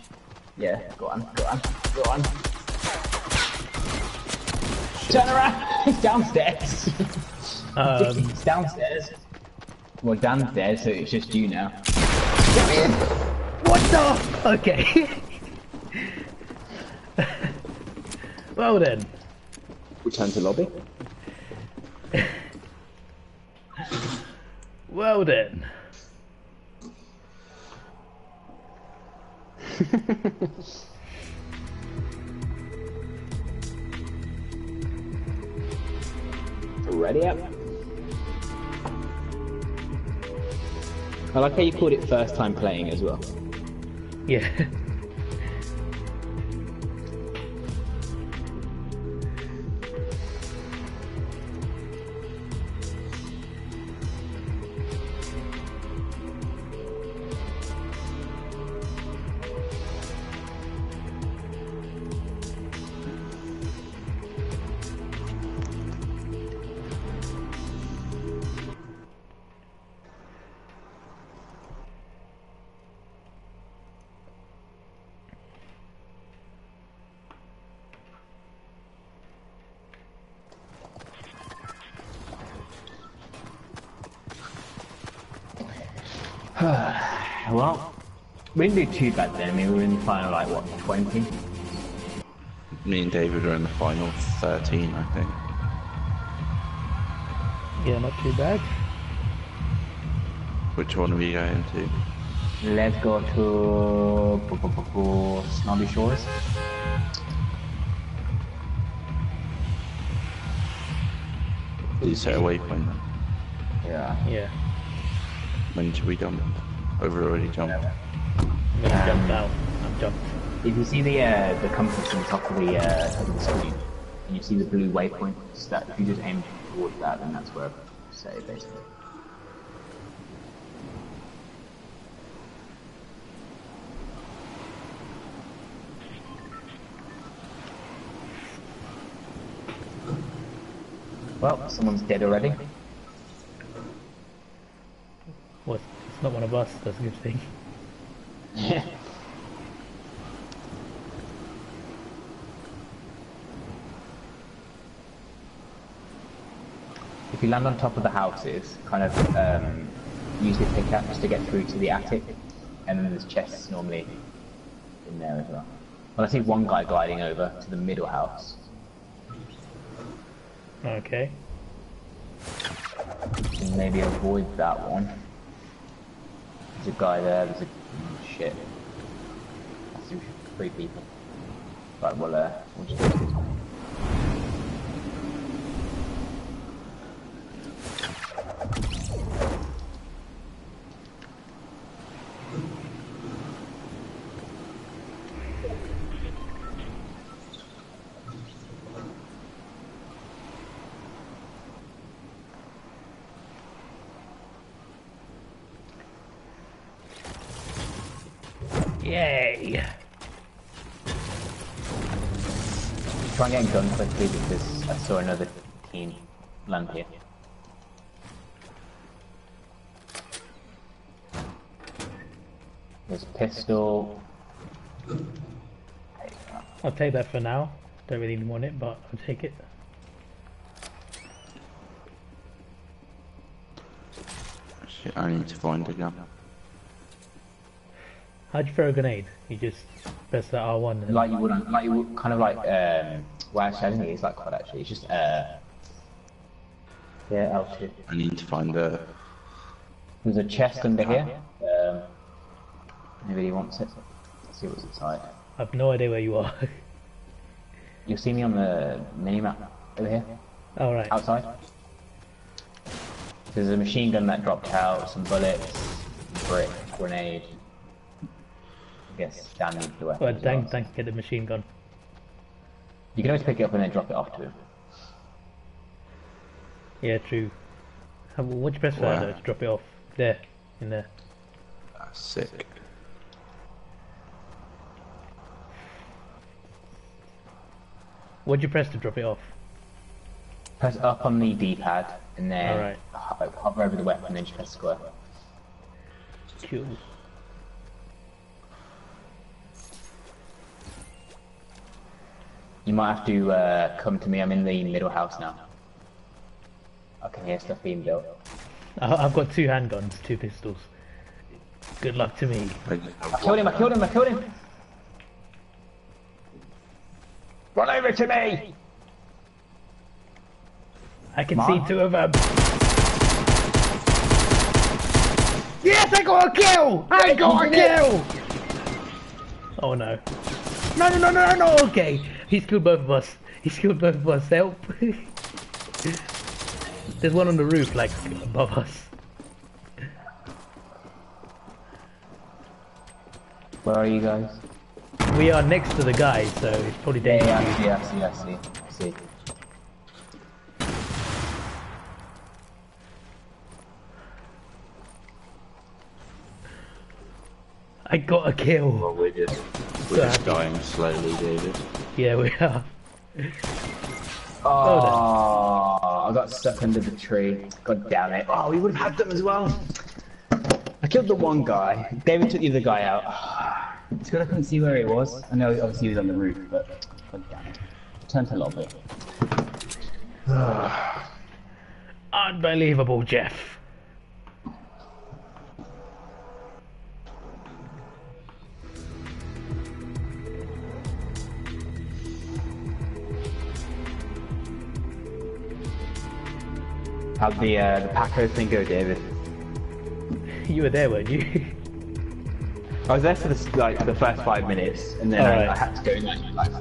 Yeah, go on, go on, go on. Turn around. He's downstairs. Um, He's downstairs. Well, downstairs, so it's just you now. what the? Okay. well then. Return to lobby. Well then. Ready up. I like how you called it first time playing as well. Yeah. We didn't do too bad then. I mean, we were in the final, like, what, 20? Me and David are in the final 13, I think. Yeah, not too bad. Which one are we going to? Let's go to bu- bu- bu- bu- Snobby Shores. Did you set a waypoint then? Yeah. Yeah. When should we jump? We've already jumped. I'm gonna jump now. I'm jumped. If you see the uh, the compass on top of the, uh, top of the screen, and you see the blue waypoints, that if you just aim towards that, then that's where I say basically. Well, someone's dead already. Well, it's not one of us. That's a good thing. If you land on top of the houses, kind of um, use your pickaxe to get through to the attic, and then there's chests normally in there as well. Well, I see one guy gliding over to the middle house. Okay. Maybe avoid that one. There's a guy there, there's a... shit. Three people. Right, well, uh, we'll just go to this one. Yay! Try and get gun quickly because I saw another team land here. There's a pistol. I'll take that for now. Don't really want it, but I'll take it. Shit, I need to find a gun. How'd you throw a grenade? You just press that R1 Like you would, like you would, kind of like, um, well actually I don't think it's like COD actually, it's just, uh, yeah, L2. I need to find a. There's a chest under here, um, anybody wants it? Let's see what's inside. I've no idea where you are. You'll see me on the mini-map over here, Alright. outside. There's a machine gun that dropped out, some bullets, brick, grenade. I guess Dan needs the weapon. Well, as thank, well. thank get the machine gun. You can always pick it up and then drop it off to him. Yeah, true. What'd you press for that though, to drop it off? There. In there. Ah, sick. What'd you press to drop it off? Press up on the D-pad and then Alright. ho- hover over the weapon and then just press square. Cool. You might have to uh, come to me. I'm in the middle house now. I can hear stuff being built. I, I've got two handguns, two pistols. Good luck to me. I just have I killed him! I killed him! I killed him! Run over to me! I can Mine? see two of them. Yes, I got a kill! I got a kill! Oh no. No, no, no, no, no, no, okay. He's killed both of us. He's killed both of us. Help. There's one on the roof, like, above us. Where are you guys? We are next to the guy, so it's probably Yeah, dangerous. yeah, I see, I see, I see. I see. I got a kill. Well, we're just, just dying slowly, David. Yeah, we are. Ah, oh, I got stuck under the tree. God damn it. Oh, we would have had them as well. I killed the one guy. David took the other guy out. It's good I couldn't see where he was. I know obviously he was on the roof, but god damn it. Turned a little bit. Unbelievable, Jeff. How'd the uh, the Paco thing go, David? You were there, weren't you? I was there for the, like the first five minutes, and then Alright. I, I had to go like, like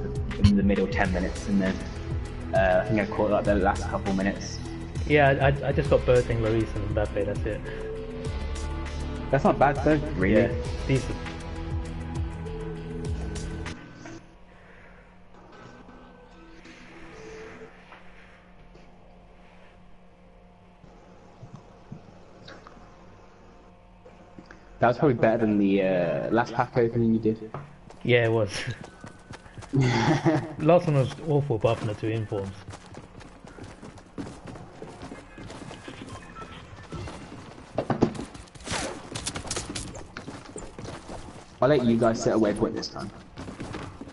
in the middle ten minutes, and then uh, I think I caught like the last couple minutes. yeah, I, I just got Berting, Lloris, and Mbappe. That's it. That's not bad though, really. Yeah, decent. That was probably better than the uh, last pack opening you did. Yeah, it was. Last one was awful, apart from the two informs. I'll let you guys set a waypoint this time.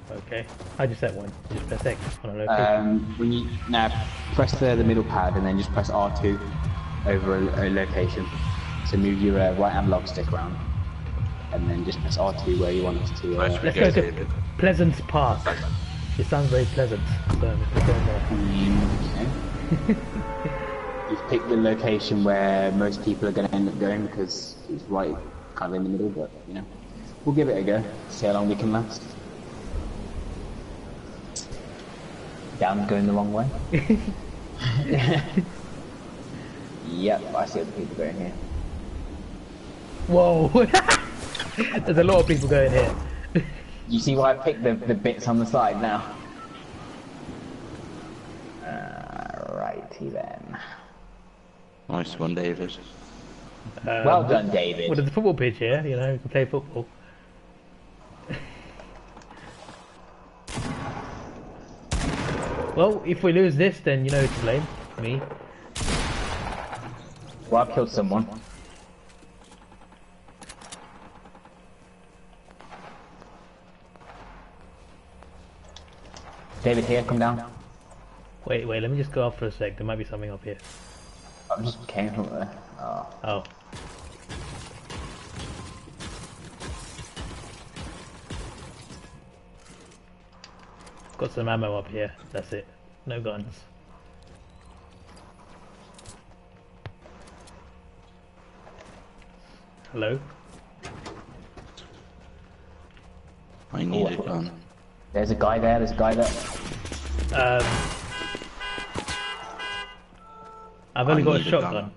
Okay. I just set one. Just press X on a location. Um, when you now press the, the middle pad and then just press R2 over a, a location. So move your uh, right analog stick around, and then just press R2 where you want us to. Where Uh, Let's go, go to David? Pleasant Park. It sounds very pleasant. So let's go there. okay. You've picked the location where most people are going to end up going because it's right kind of in the middle, but you know, we'll give it a go. See how long we can last. Down going the wrong way. yep, I see other people going here. Whoa! There's a lot of people going here. You see why I picked the, the bits on the side now? Uh, righty then. Nice one, David. Um, Well done, David. Well, there's a football pitch here. You know, you can play football. well, if we lose this, then you know who to blame. Me. Well, I've killed someone. David here, come down. Wait, wait, let me just go off for a sec. There might be something up here. I'm just came from there. Oh. oh. Got some ammo up here. That's it. No guns. Hello? I need oh, a gun. There's a guy there, there's a guy there. Um, I've only I got a need a shotgun. gun.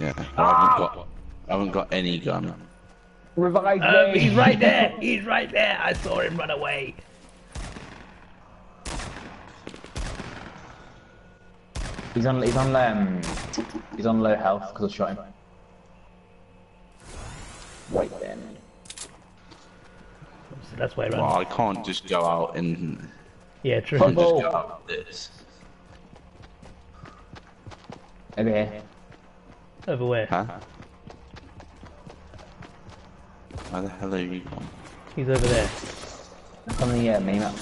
Yeah, I haven't got. I haven't got any gun. Revive Um, me! he's right there. He's right there. I saw him run away. He's on, he's on, um, he's on low health because I shot him. Right then. So that's why I ran. Well, I can't just go out and Yeah, true. and just Oh. go out with this. Over here. Over where? Huh? Where the hell are you gone? He's over there. That's on the uh, mini map.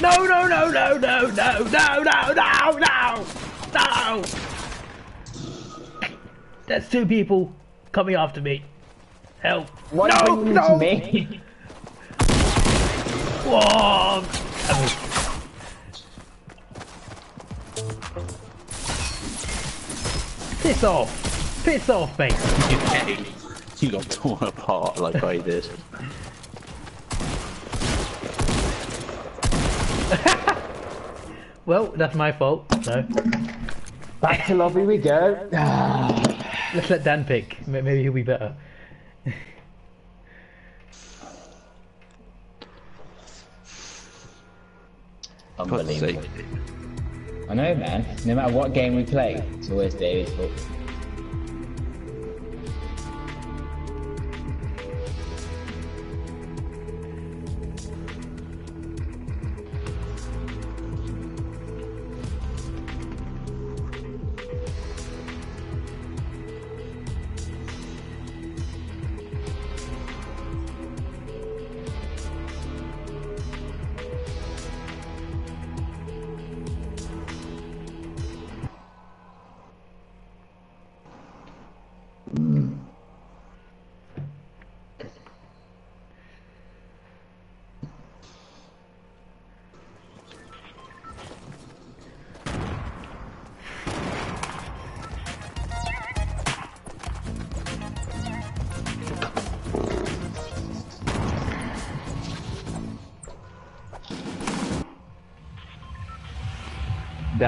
No, no, no, no, no, no, no, no, no, no, no! There's two people coming after me. Help! Why no, are you bringing no! to me? Whoa! Piss off! Piss off, mate! Okay. You got torn apart like I did. Well, that's my fault. No. Back to lobby we go. Let's let Dan pick. Maybe he'll be better. Unbelievable. I know, man. No matter what game we play, it's always David's fault.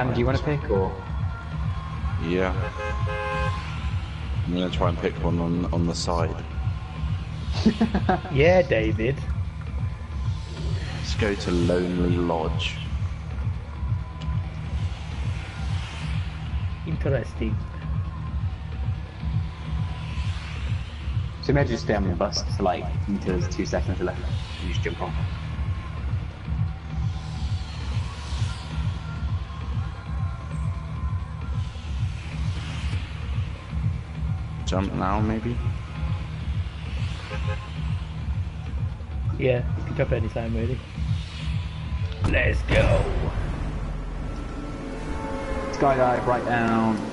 Dan, do you want to pick or? Yeah. I'm gonna try and pick one on on the side. Yeah, David. Let's go to Lonely Lodge. Interesting. So maybe just stay on the bus for like until there's two seconds left and just jump on. Jump now, maybe. Yeah, you can jump anytime, really. Let's go. Skydive right down.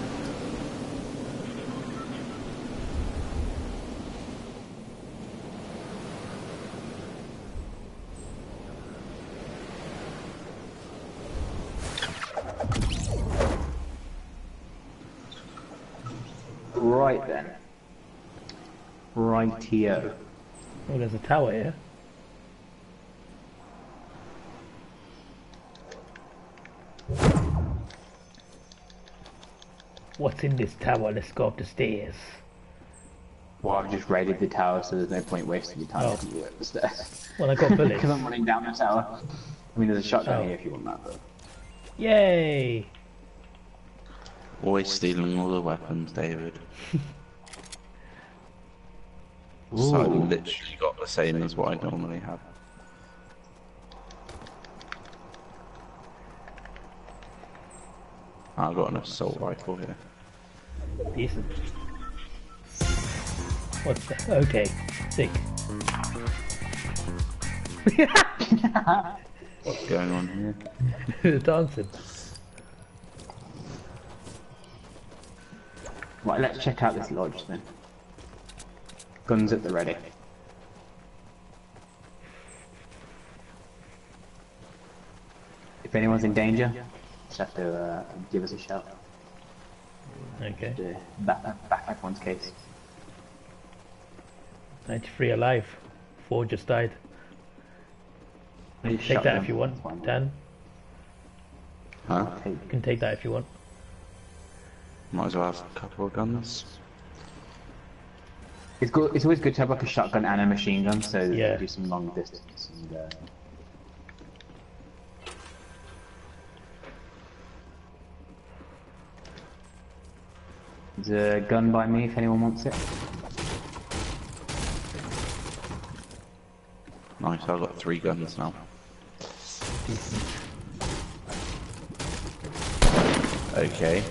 Right then. Rightio. Oh, there's a tower here. What's in this tower? Let's go up the stairs. Well, I've just raided the tower, so there's no point wasting your time Oh. if you go up the stairs. Well, I got bullets. Because I'm running down the tower. I mean, there's a shotgun Oh. here if you want that, but... Yay! Always stealing all the weapons, David. So I Ooh. literally got the same as what I normally have. Ah, I've got an assault rifle here. Decent. What's that? Okay, sick. What's going on here? Dancing. Right, let's check out this lodge then. Guns at the ready. If anyone's in danger, just have to uh, give us a shout. Okay. To back, back everyone's case. 93 alive. Four just died. Take that them. if you want, That's fine. Dan. Huh? You can take that if you want. Might as well have a couple of guns. It's good. It's always good to have like a shotgun and a machine gun, so that you can do some long distance. And, uh... There's a gun by me if anyone wants it. Nice, I've got three guns now. Okay.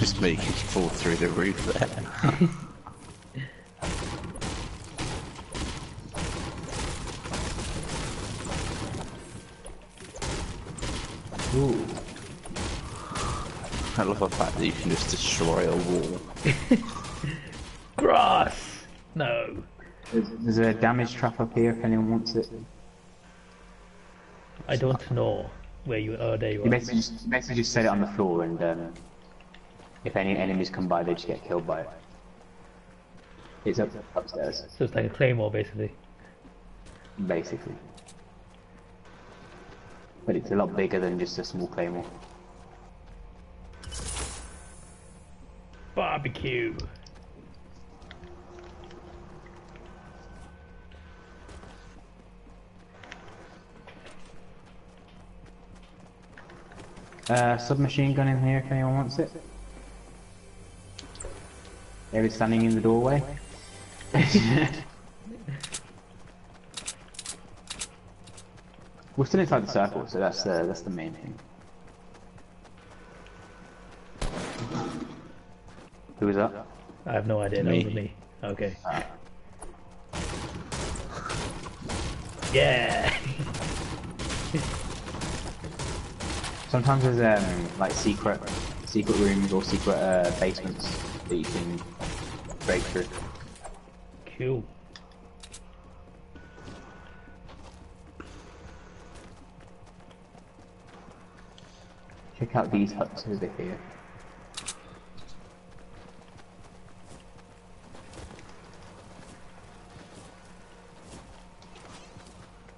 Just make it fall through the roof there. Ooh. I love the fact that you can just destroy a wall. Grass! No. There's, there's a damage trap up here if anyone wants it. I don't know where you oh there you You are. basically just, you basically just set it on the floor, and um, if any enemies come by, they just get killed by it. It's up upstairs, So it's like a claymore basically. basically. But it's a lot bigger than just a small claymore. Barbecue. Uh, submachine gun in here if anyone wants it. David standing in the doorway. We're still inside the circle, so that's uh, that's the main thing. Who was that? I have no idea. That Me. was me. Okay. Yeah. Sometimes there's um like secret secret rooms or secret uh, basements that you can break through. cool. Check out these huts over here.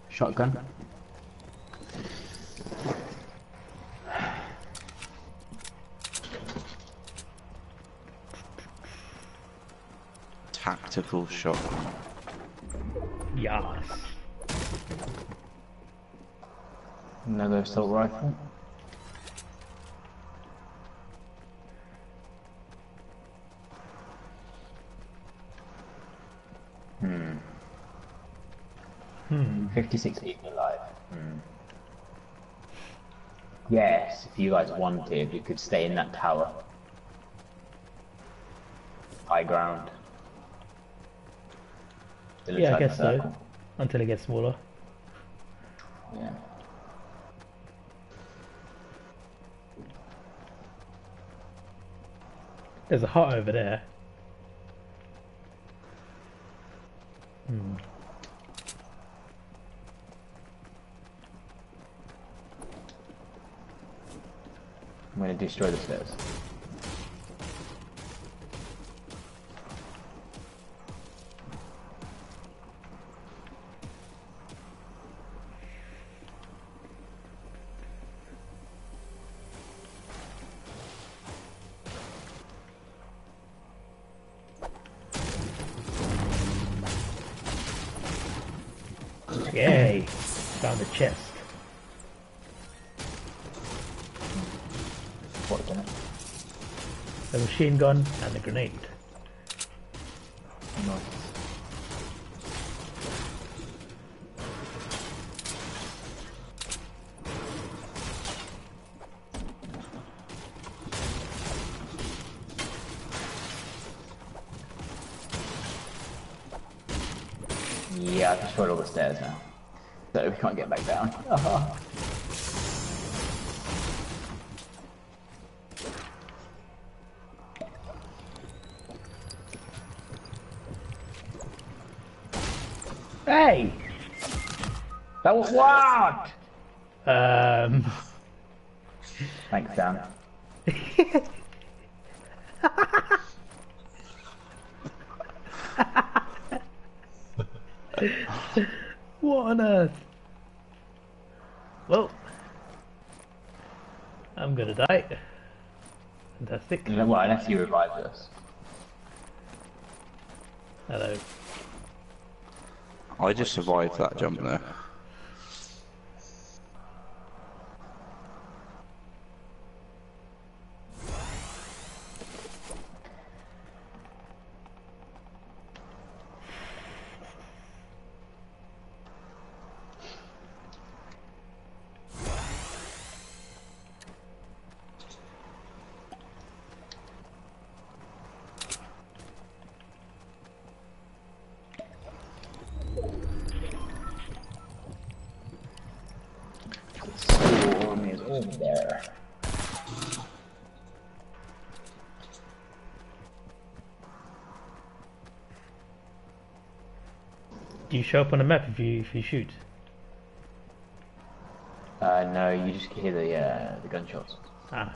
Shotgun. Tactical shot. Yes. Another assault rifle. 56 people alive. Hmm. Yes, if you guys wanted, you could stay in that tower. High ground. Still Yeah, I guess so. Until it gets smaller. Yeah. There's a hut over there. I'm gonna destroy the stairs. Machine gun and a grenade. Nice. Yeah, I've destroyed all the stairs now. So we can't get back down. was what? Um, Thanks, Dan. what on earth? Well, I'm gonna die. Fantastic. Well, unless you revive us. Hello. I just survived that jump there. Show up on the map if you if you shoot? Uh, no, you just hear the uh, the gunshots. Ah.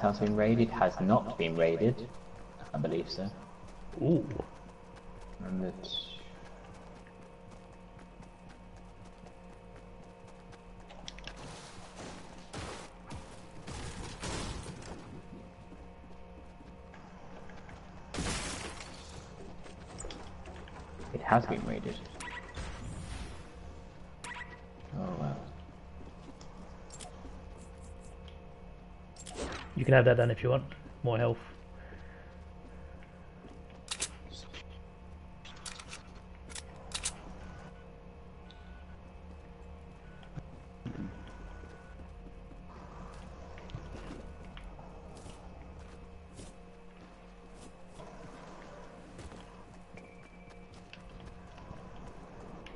Has been raided? Has not been raided. I believe so. Ooh. And that. It has been raided. Oh well. You can have that done if you want. More health.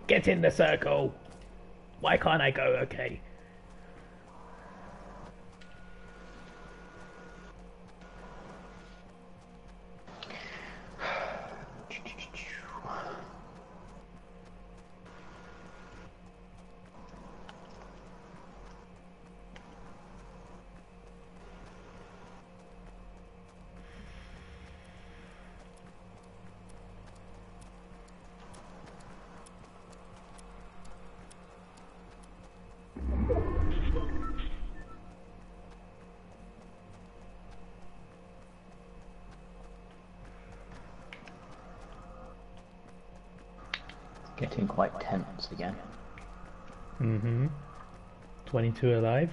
Get in the circle. Why can't I go? Okay. Again. Mm-hmm. 22 alive.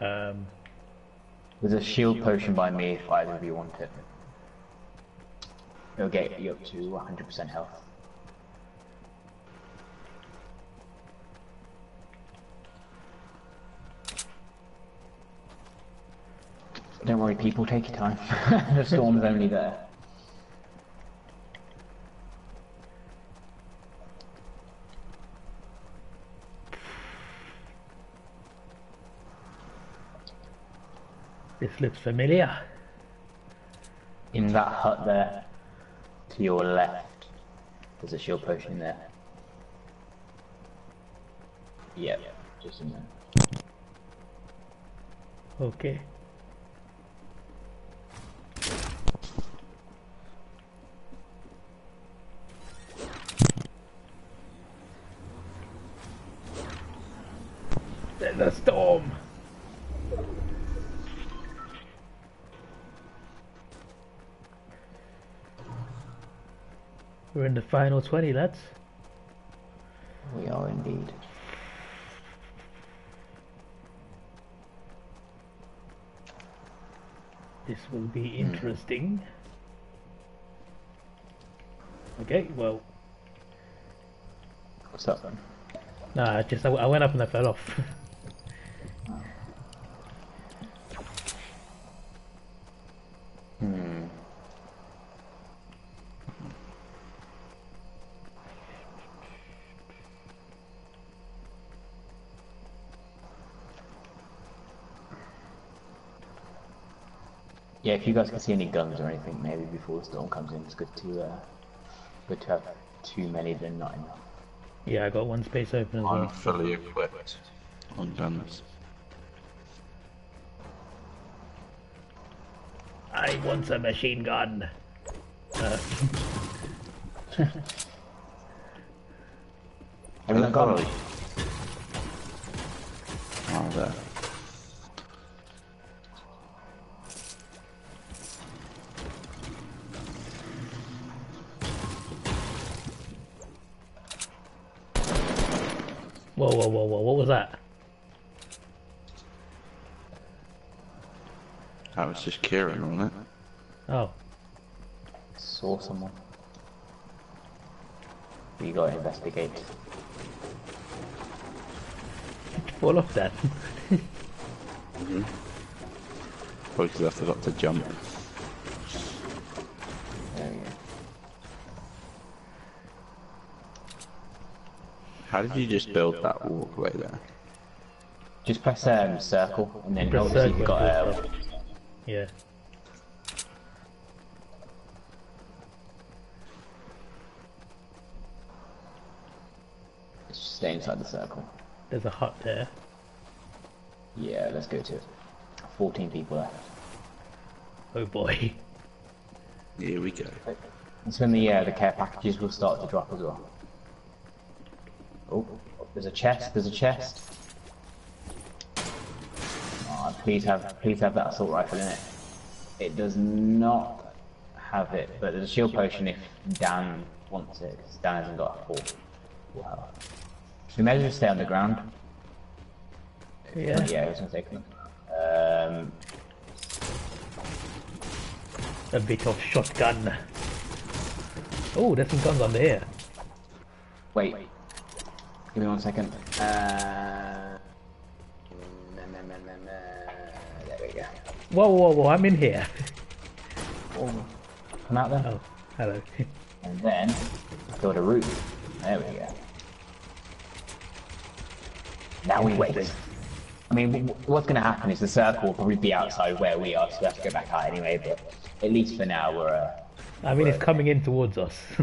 Um, There's a shield potion by me if either of you want it. It'll get you up to 100% health. Don't worry, people, take your time. the storm's only there. this looks familiar. In that hut there, to your left, there's a shield potion there. Yep, just in there. Okay. Final 20, lads. We are indeed. This will be hmm. interesting. Okay, well, What's up then? nah, just I, I went up and I fell off. if you guys can see any guns or anything, maybe before the storm comes in, it's good to uh, good to have too many than not enough. yeah, I got one space open as I'm well. fully equipped on guns. I want a machine gun. Uh, Have you not got Fully. one? Oh, there. That was just Kieran, wasn't it? Oh, Saw someone. You gotta investigate. fall off that. Probably because I forgot to jump. There we go. How did you just build that walkway there? Just press um, circle and then Press obviously circle you've got and uh, do yeah. just stay inside the circle. There's a hut there. Yeah, let's go to it. 14 people left. Oh boy. Here we go. That's when the uh, the care packages will start to drop as well. Oh, there's a chest. There's a chest. Please have please have that assault rifle in it. It does not have it, but there's a shield potion if Dan wants it. 'cause Dan hasn't got a full. full health. We may as well stay on the ground. Yeah. Yeah, I was gonna say. Um, A bit of shotgun. Oh, there's some guns under here. Wait. Give me one second. Uh, Whoa, whoa, whoa! I'm in here. Come out there. Oh, hello. And then build a roof. There we go. Now we wait. I mean, what's going to happen is the circle will probably be outside where we are, so we have to go back out anyway. But at least for now, we're uh, I mean, it's coming in towards us.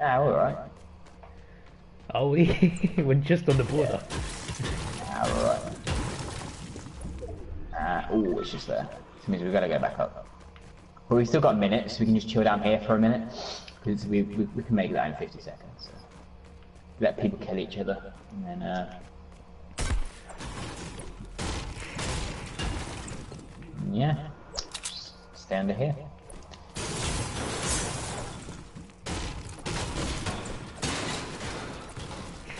ah, we're alright. Are we? We're just on the border. Ah, alright. Ah, ooh, it's just there. Which means we've got to go back up. But we've still got a minute, so we can just chill down here for a minute. Because we, we, we can make that in 50 seconds. So. Let people kill each other. And then, uh... Yeah. Just stay under here.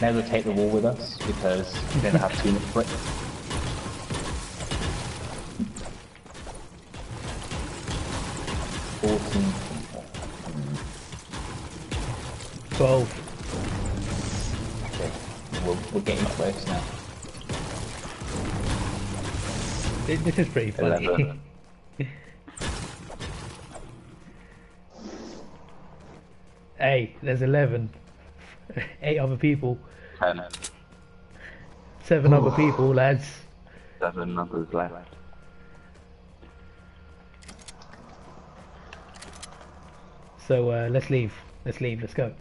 Well take the wall with us, because we don't have too much brick. Twelve. Okay. We're, we're getting close now. Thi- This is pretty funny. Hey, there's eleven. Eight other people. Ten, Seven other people, lads. seven numbers left. So uh, let's leave. Let's leave. Let's go.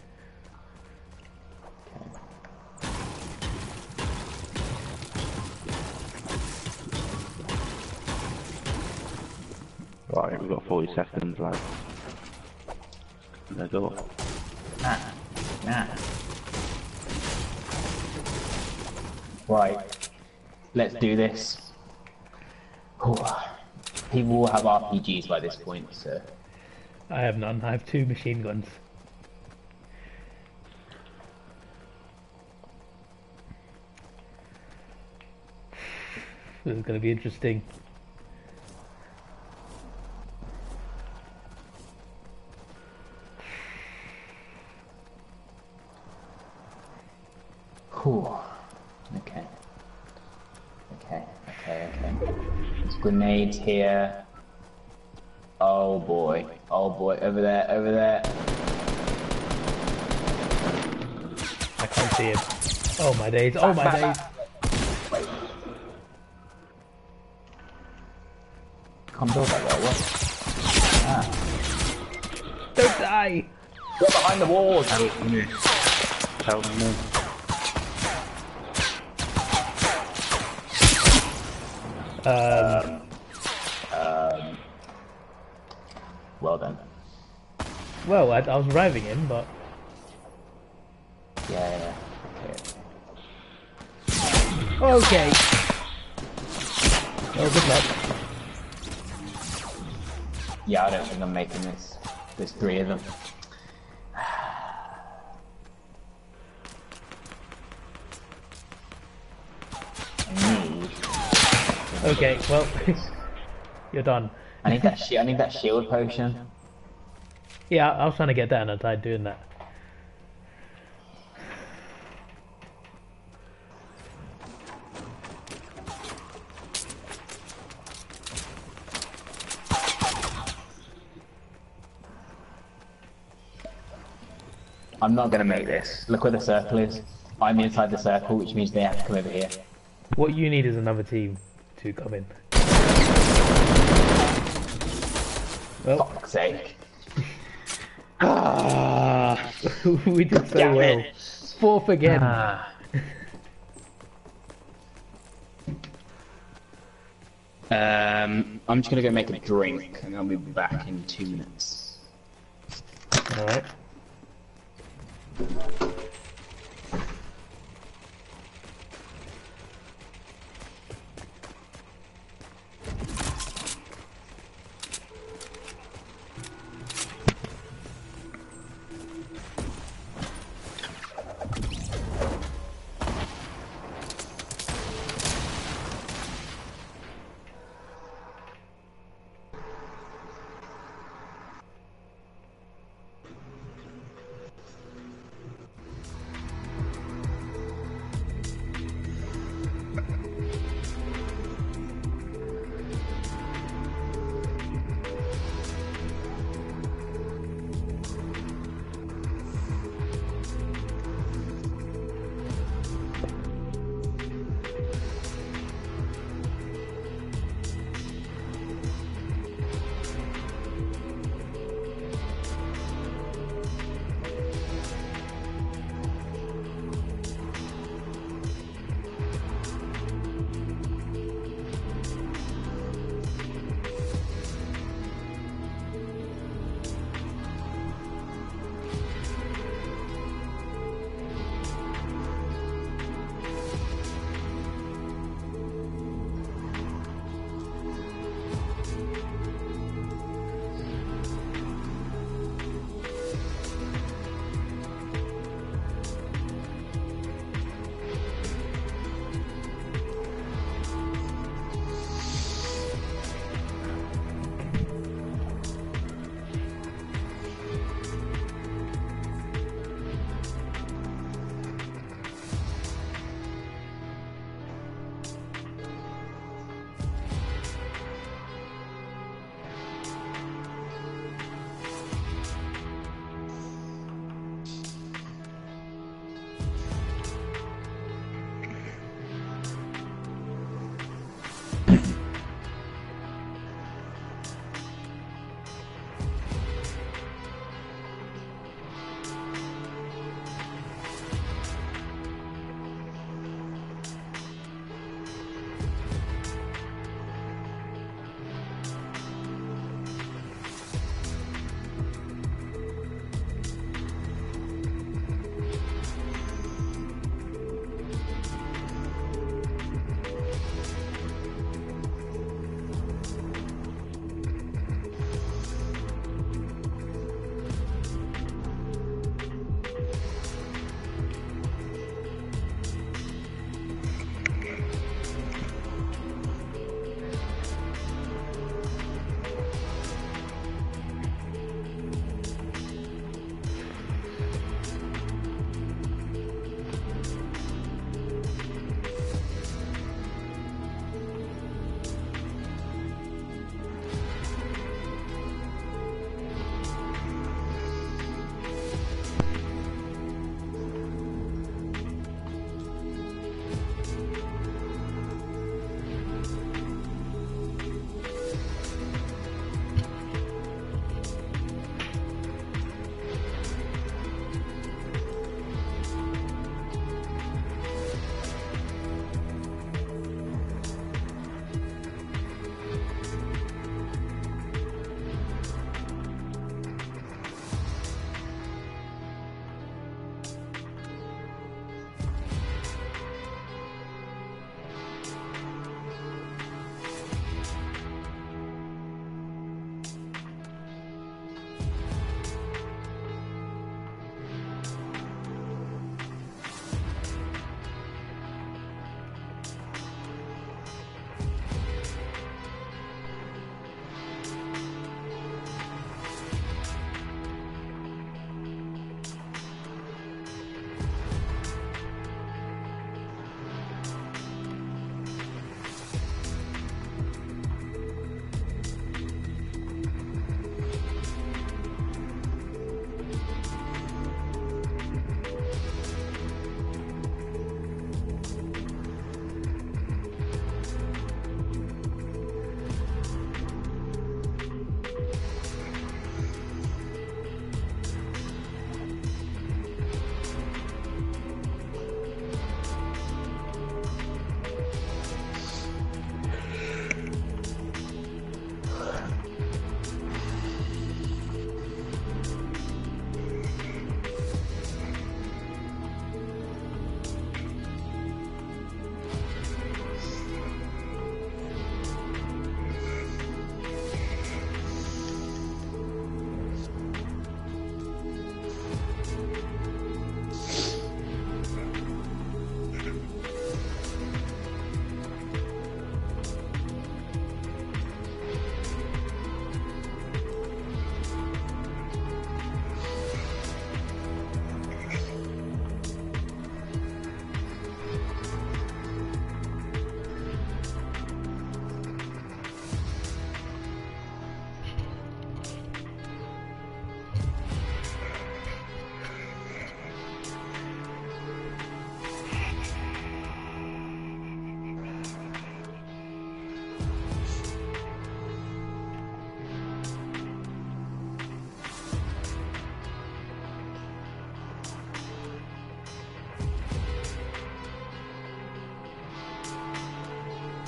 Right, we've got 40 seconds left. Let's go. Ah. Ah. Right. Let's do this. Whew. People will have RPGs by this point, so I have none. I have two machine guns. This is going to be interesting. Cool. Okay. Okay, okay, okay. There's grenades here. Oh boy. Oh boy. Over there, over there. I can't see him. Oh my days, oh my days. Can't build that way, what? Don't die! Get behind the walls! Help me. Help me. Um, Well then. well, I, I was driving him, but Yeah, yeah, yeah. Okay. okay. Oh, good luck. Yeah, I don't think I'm making this. There's three of them. Okay, well, you're done. I need that. Shi- I need that shield potion. Yeah, I was trying to get that and I tried doing that. I'm not gonna make this. Look where the circle is. I'm inside the circle, which means they have to come over here. What you need is another team to come in. Well, Fuck's sake. Ah, we did so Damn well. it. Fourth again. Ah. Um, I'm just gonna go make a drink, and I'll be back in two minutes. Alright.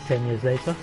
Ten years later.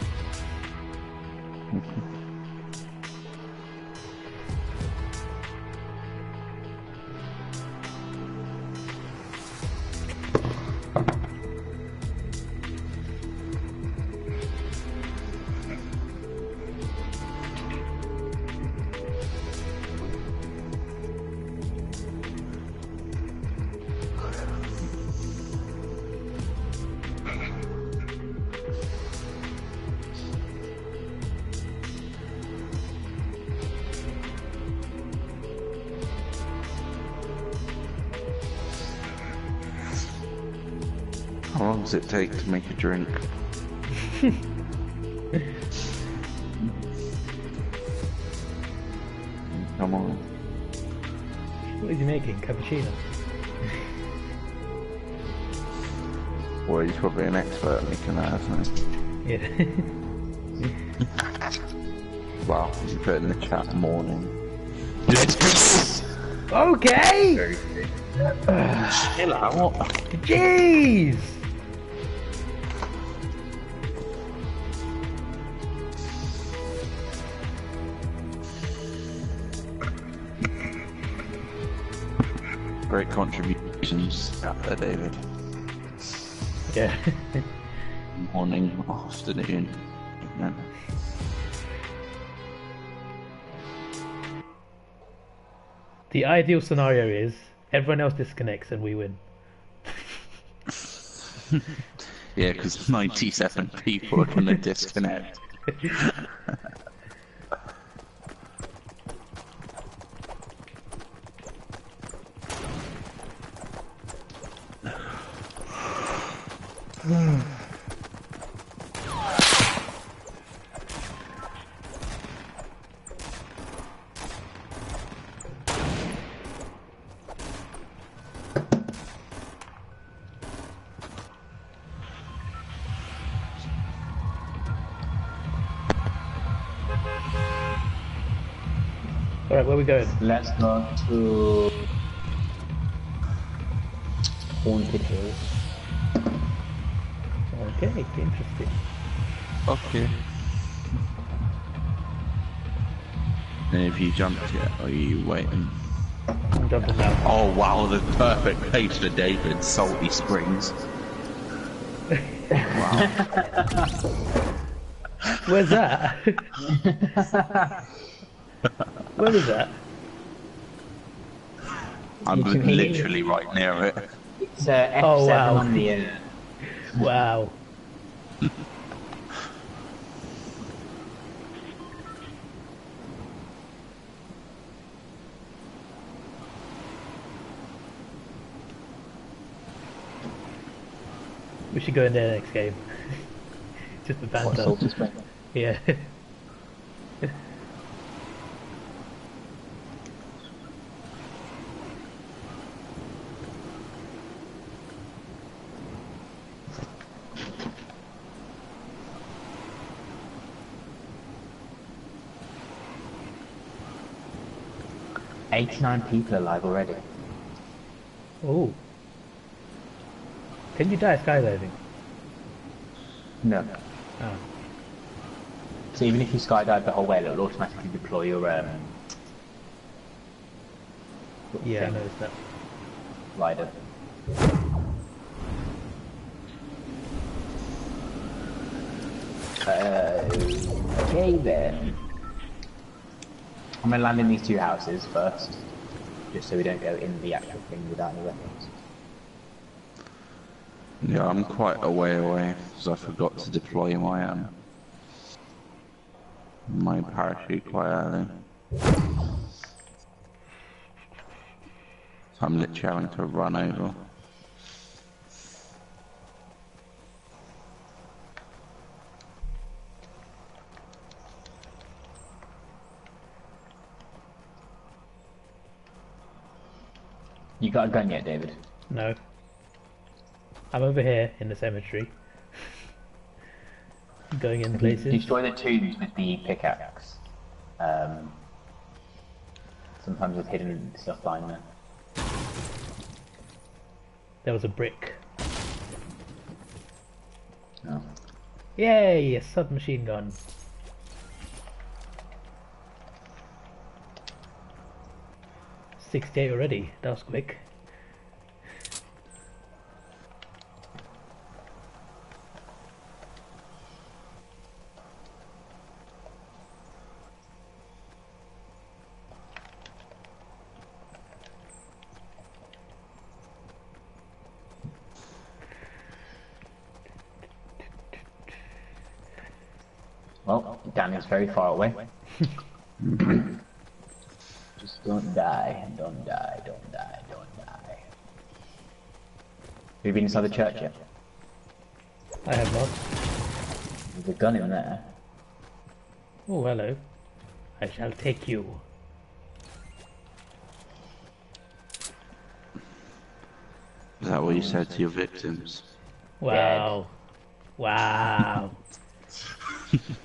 Take to make a drink? Come on. What is he making? Cappuccino. Well, he's probably an expert at making that, isn't he? Yeah. Wow, you put in the chat morning. okay. Chill out. Jeez. Out there, David. Yeah. Morning, afternoon, evening. the ideal scenario is everyone else disconnects and we win. Yeah, because 97 people are going to disconnect. we going? Let's go to Haunted Hills. Okay, interesting. Okay. And if you jumped yet? Are you waiting? I'm jumping now. Oh wow, the perfect place for David, Salty Springs. Where's that? Where is that? I'm You can hear literally right near it. It's uh, F7 Oh, wow. on the. Uh, Wow. we should go in there next game. Just the banter. Yeah. Eighty-nine people alive already. oh. Can you die skydiving? No. Oh. So even if you skydive the whole way, it'll automatically deploy your um, Yeah, I noticed that. glider. Uh, okay then. Gonna land in these two houses first, just so we don't go in the actual thing without any weapons. Yeah, I'm quite a way away because I forgot to deploy my um my parachute quite early. So I'm literally having to run over. You got a gun yet, David? No. I'm over here in the cemetery. Going in places. Destroy the tombs with the pickaxe. Um, sometimes with hidden stuff lying there. There was a brick. No. Yay, a submachine gun. Sixty-eight already. That was quick. Well, Daniel's very far away. Just don't die, don't die, don't die, don't die. Have you been inside the church yet? I have not. There's a gun in there. Oh, hello. I shall take you. Is that what you said to your victims? Wow. Wow.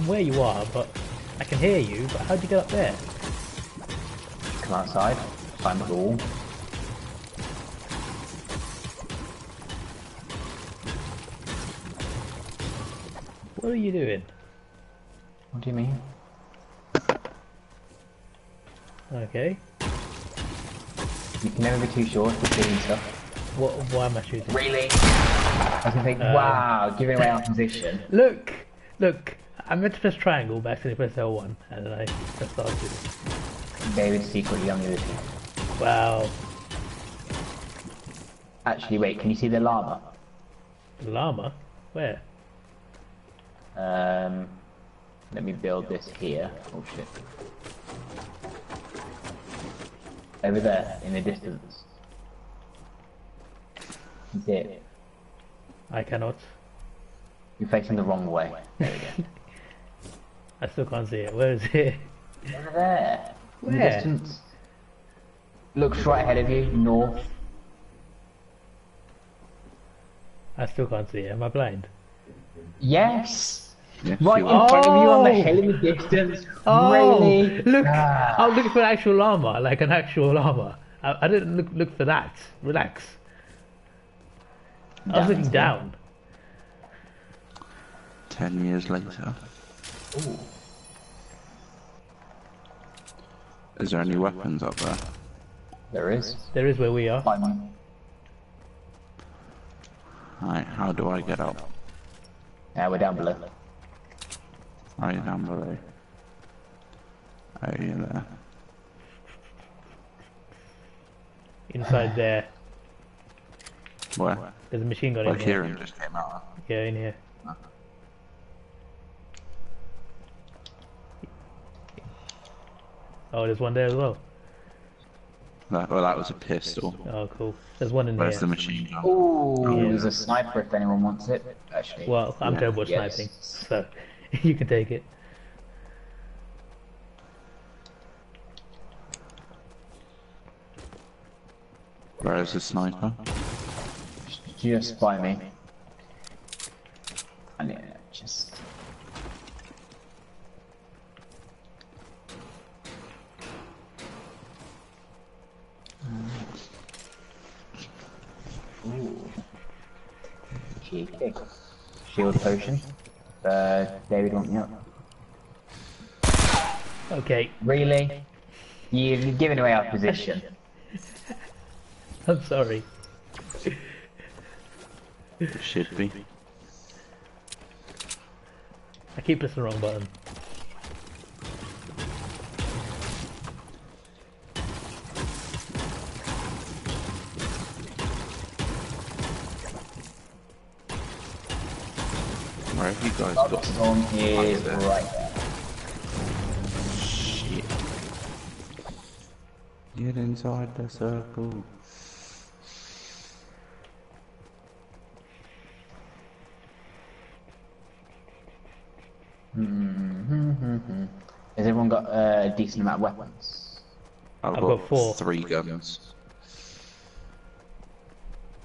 I'm, where you are, but I can hear you, but how'd you get up there? Come outside, climb the wall. What are you doing? What do you mean? Okay. You can never be too sure if you're doing stuff. What, why am I shooting? Really? I was gonna think, uh, wow, giving away our position. Look! Look! I meant to press triangle, but I accidentally pressed L1, and then I pressed R2. David's secretly on the other team. Wow. Actually, wait, can you see the llama? Llama? Where? Um, let me build this here. Oh shit. Over there, in the distance. You see it? I cannot. You're facing the wrong way. There we go. I still can't see it. Where is it? Over there. In the distance. Look straight ahead of you, north. I still can't see it. Am I blind? Yes! Yes, Right in are. front of you on the Oh! hill in the distance. Oh, really? look! Ah. I was looking for an actual llama, like an actual llama. I, I didn't look look for that. Relax. I was looking Down. down. Ten years later. Ooh. Is there any weapons up there? There is. There is where we are. Fine. Right, how do I get up? Yeah, we're down below. Oh, are you down below? Oh, you there? Inside there. Where? There's a machine gun Well, in here. Kieran just came out. Yeah, in here. Oh, there's one there as well. That, well, that was a pistol. Oh, cool. There's one in Where's here. the machine gun? Ooh, oh, Yeah. there's a sniper if anyone wants it. Actually. Well, I'm Yeah. terrible at Yes. sniping, so you can take it. Where is the sniper? just by me. I need just. Ooh. Cheeky. Shield potion. Uh, David want me up. Okay, Really? You've given away our position. I'm sorry. Should be. I keep pressing the wrong button. You guys got? Storm is there. right there. Shit. Get inside the circle. Mm-hmm. Has everyone got uh, a decent amount of weapons? I've, I've got four. Three guns.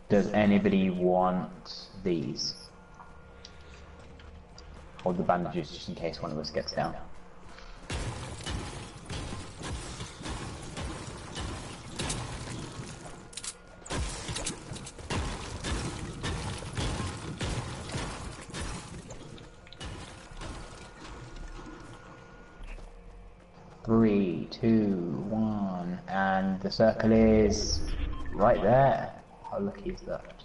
Does anybody want these? Hold the bandages just in case one of us gets down. Three, two, one, and the circle is right there. How lucky is that?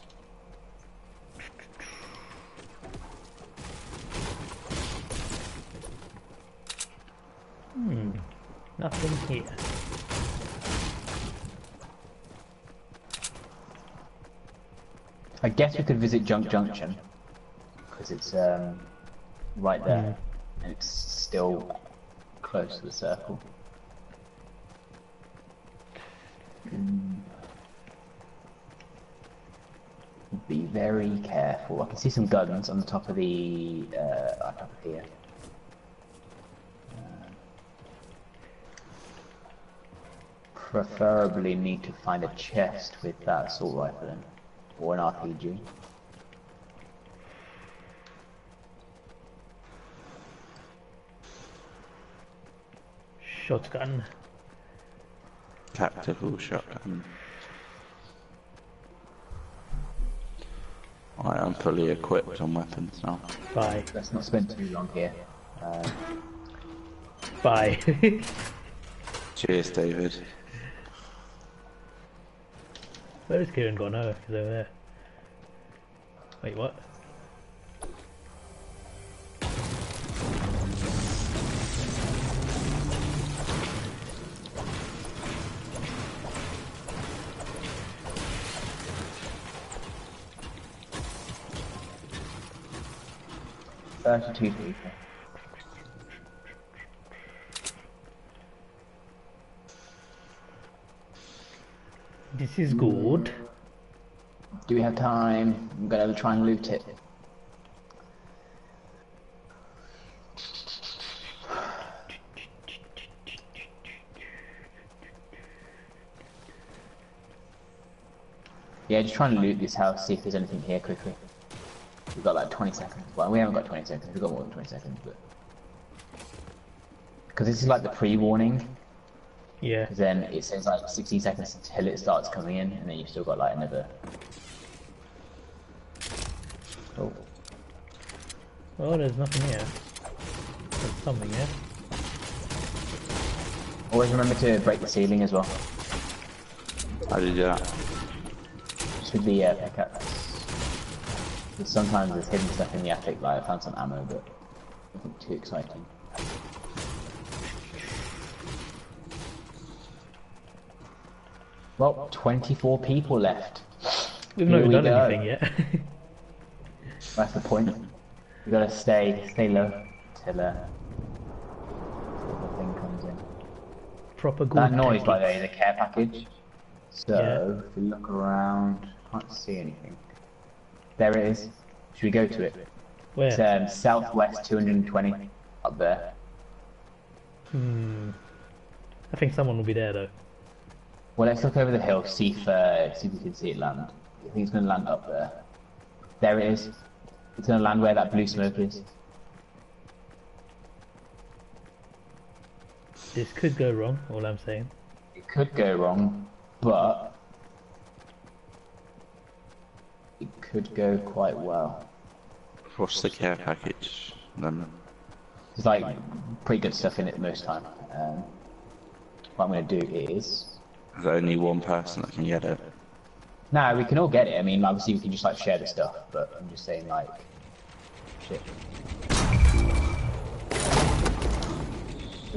Hmm. Nothing here. I guess we could visit Junk Junction because it's um, right there, and it's still close to the circle. Mm. Be very careful. I can see some guns on the top of the uh, on top of here. Preferably need to find a chest with that assault rifle in, or an RPG. Shotgun. Tactical shotgun. I am fully equipped on weapons now. Bye. Let's not spend too long here. Uh, Bye. Cheers, David. Where is Kieran gone? Oh, he's over there. Wait, what? Thirty-two people. This is good. Do we have time? I'm gonna try and loot it. Yeah, just try and loot this house, see if there's anything here quickly. We've got like 20 seconds. Well, we haven't got 20 seconds, we've got more than 20 seconds, but... Because this is like the pre-warning, Yeah. 'cause then it says like 16 seconds until it starts coming in, and then you've still got like another... Oh. Oh, there's nothing here. There's something here. Always remember to break the ceiling as well. How did you do that? Just with the uh, pickaxe. 'Cause sometimes there's hidden stuff in the attic, like I found some ammo, but nothing too exciting. Well, 24 people left. We've not Here even we done go. anything yet. That's the point. You gotta stay, stay low till, uh, the thing comes in. Proper good. That noise, by the way, is a care package. So, if we look around, can't see anything. There it is. Should we go to it? Where? It's um, southwest 220, up there. Hmm. I think someone will be there though. Well, let's look over the hill, see if, uh, see if we can see it land. I think it's going to land up there. There it is. It's going to land where that blue smoke is. This could go wrong. All I'm saying. It could go wrong, but it could go quite well. What's the care package? Then There's like pretty good stuff in it most time. Um, what I'm going to do is there's only one person that can get it. No, we can all get it. I mean, obviously we can just like share the stuff, but I'm just saying like, shit.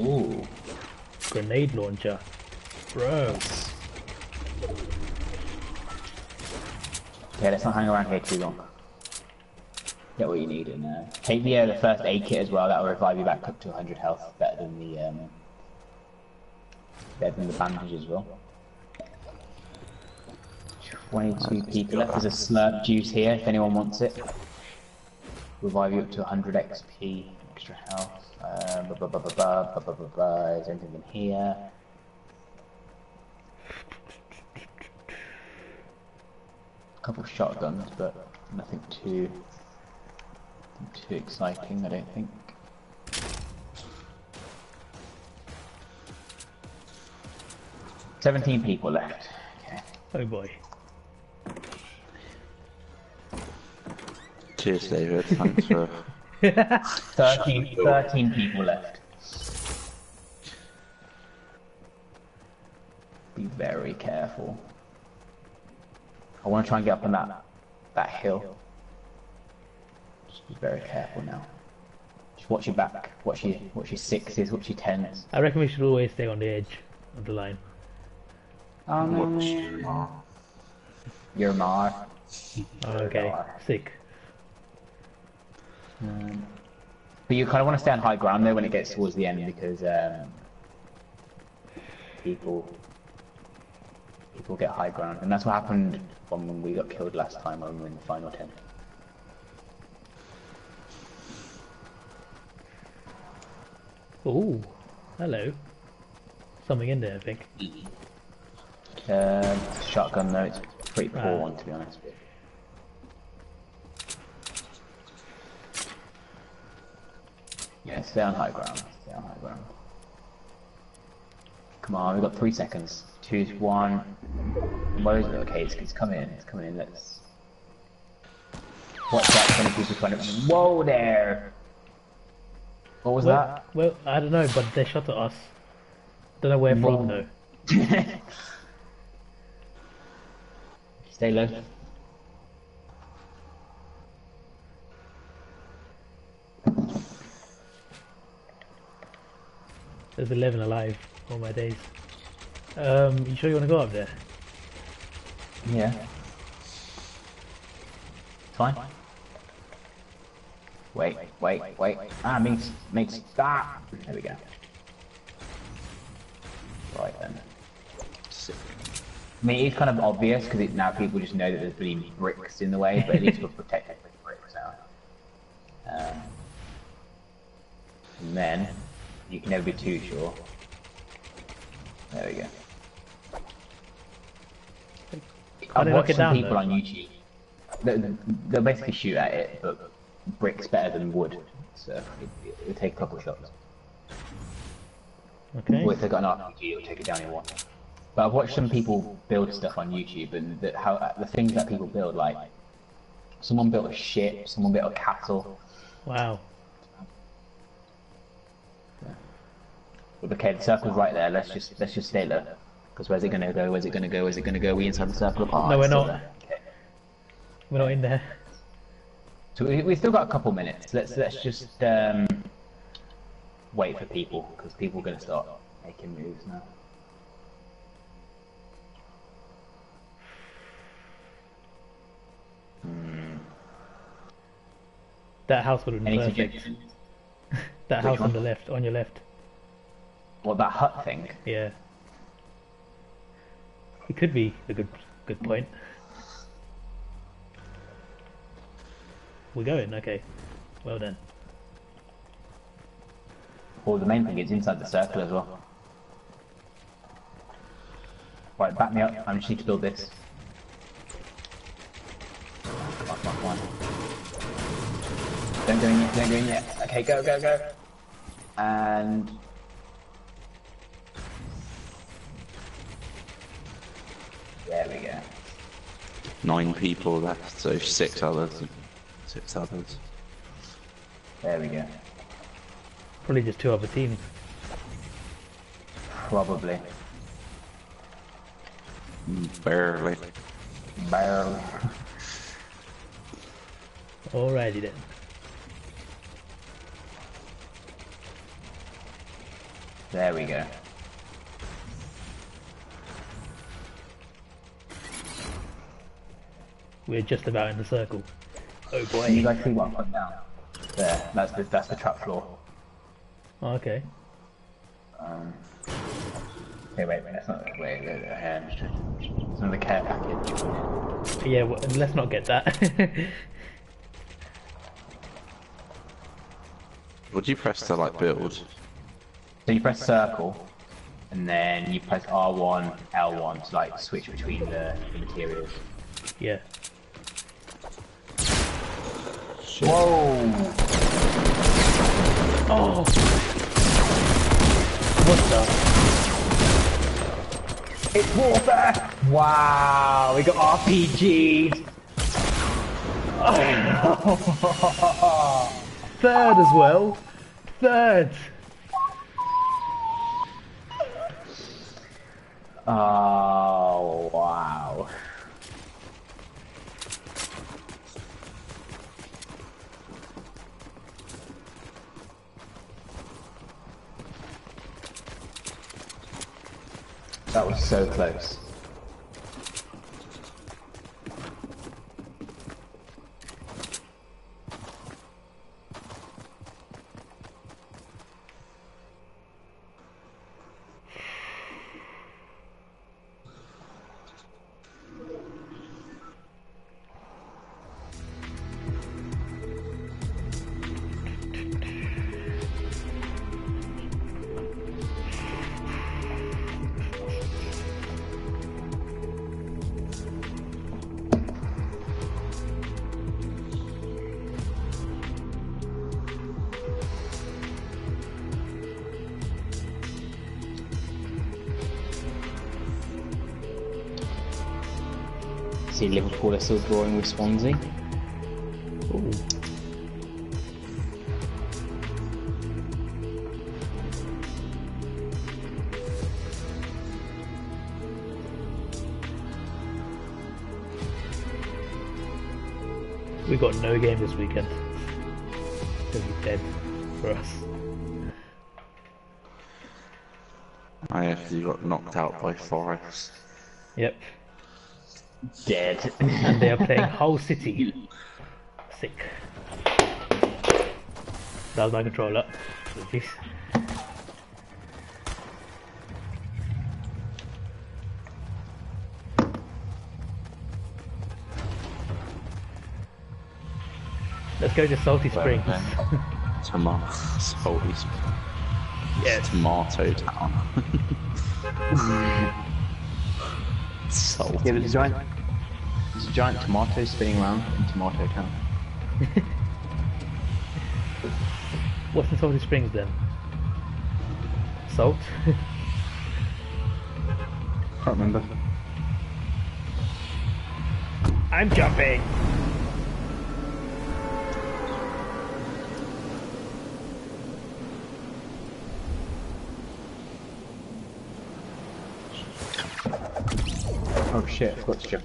Ooh, Grenade launcher. Bro. okay, let's not hang around here too long. Get what you need and uh, take the uh, the first aid kit as well. That will revive you back up to 100 health, better than the um, better than the bandage as well. 22p left. There's a slurp juice here if anyone wants it. Revive you up to 100 XP, extra health. Uh, blah, blah, blah, Is anything in here? A couple shotguns, but nothing too nothing too exciting, I don't think. Seventeen people left. Okay. Oh boy. Cheers, David. Thanks for. 13, 13 people left. Be very careful. I want to try and get up on that that hill. Just be very careful now. Just watch your back. Watch your watch your sixes. Watch your tens. I reckon we should always stay on the edge of the line. Um, You're Mar. Oh, okay. Sick. Um, but you kind of want to stay on high ground though when it gets towards the end because um, people people get high ground, and that's what happened when, we got killed last time when we were in the final ten. Ooh. Hello. Something in there, I think. Um, shotgun though, it's a pretty poor Right. one to be honest. Yeah, stay on high ground. Stay on high ground. Come on, we've got three seconds. Two, one. Where is it? Okay, it's, it's coming in. It's coming in. Let's. Watch that 20 people 20. Whoa there! What was Well, well, I don't know, but they shot at us. Don't know where Whoa. from though. Stay low. There's 11 alive. All my days. Um, you sure you want to go up there? Yeah. Fine. Wait, wait, wait. Ah, means, means, stop! There we go. Right then. I mean, it's kind of obvious because now people just know that there's been bricks in the way, but at least we're protected with bricks now. Um, and then, you can never be too sure. There we go. Knock watched some down, people though? on YouTube. They'll, they'll basically shoot at it, but brick's better than wood, so it, it'll take a couple of shots. Okay. Or if they've got an RPG, it'll take it down in one. But I've watched some people build stuff on YouTube, and the, how the things that people build, like someone built a ship, someone built a castle. Wow. Okay, the circle's right there. Let's just let's just stay there. Because where's it gonna go? Where's it gonna go? Where's it gonna go? We inside the circle? Oh, No, we're not. Okay. We're not in there. So we we still got a couple minutes. Let's let's just um, wait for people because people are gonna start making moves now. That house would have been Any perfect. That Which house on the left, on your left. What that hut thing? Yeah. It could be a good good point. We're going, okay. Well done. Well, the main thing is inside the circle as well. Right, back me up. I just need to build this. Come on, come on, come on. Don't go in yet, don't go in yet. Okay, go, go, go. And... There we go. Nine people left, so six others. Six others. There we go. Probably just two other teams. Probably. Mm, Barely. Barely. Alrighty then. There we go. We're just about in the circle. Oh boy. you boy. guys see what I'm putting down? There, that's the, that's the trap floor. Oh, okay. Um, hey, wait, wait, that's not, wait, wait, wait, um, it's another care package. Yeah, well, let's not get that. Would you press to like build? So you press circle, and then you press R1, L1 to like switch between the, the materials. yeah. Whoa! Oh! What the? It's warfare! Wow, we got RPG'd! Third as well. Third. Oh, wow. That was so close. Still drawing with Swansea. Ooh. We got no game this weekend. It'll be dead for us. IFC got knocked out by Forest. Yep. Dead. And they are playing Hull City. Sick. That was my controller. Apologies. Let's go to Salty Springs. Tomato, salty, yes. tomato town. Salty. Yeah, there's a giant, tomato spinning around in Tomato Town. What's in Salty Springs then? Salt? Can't remember. I'm jumping! Oh shit, I forgot to jump.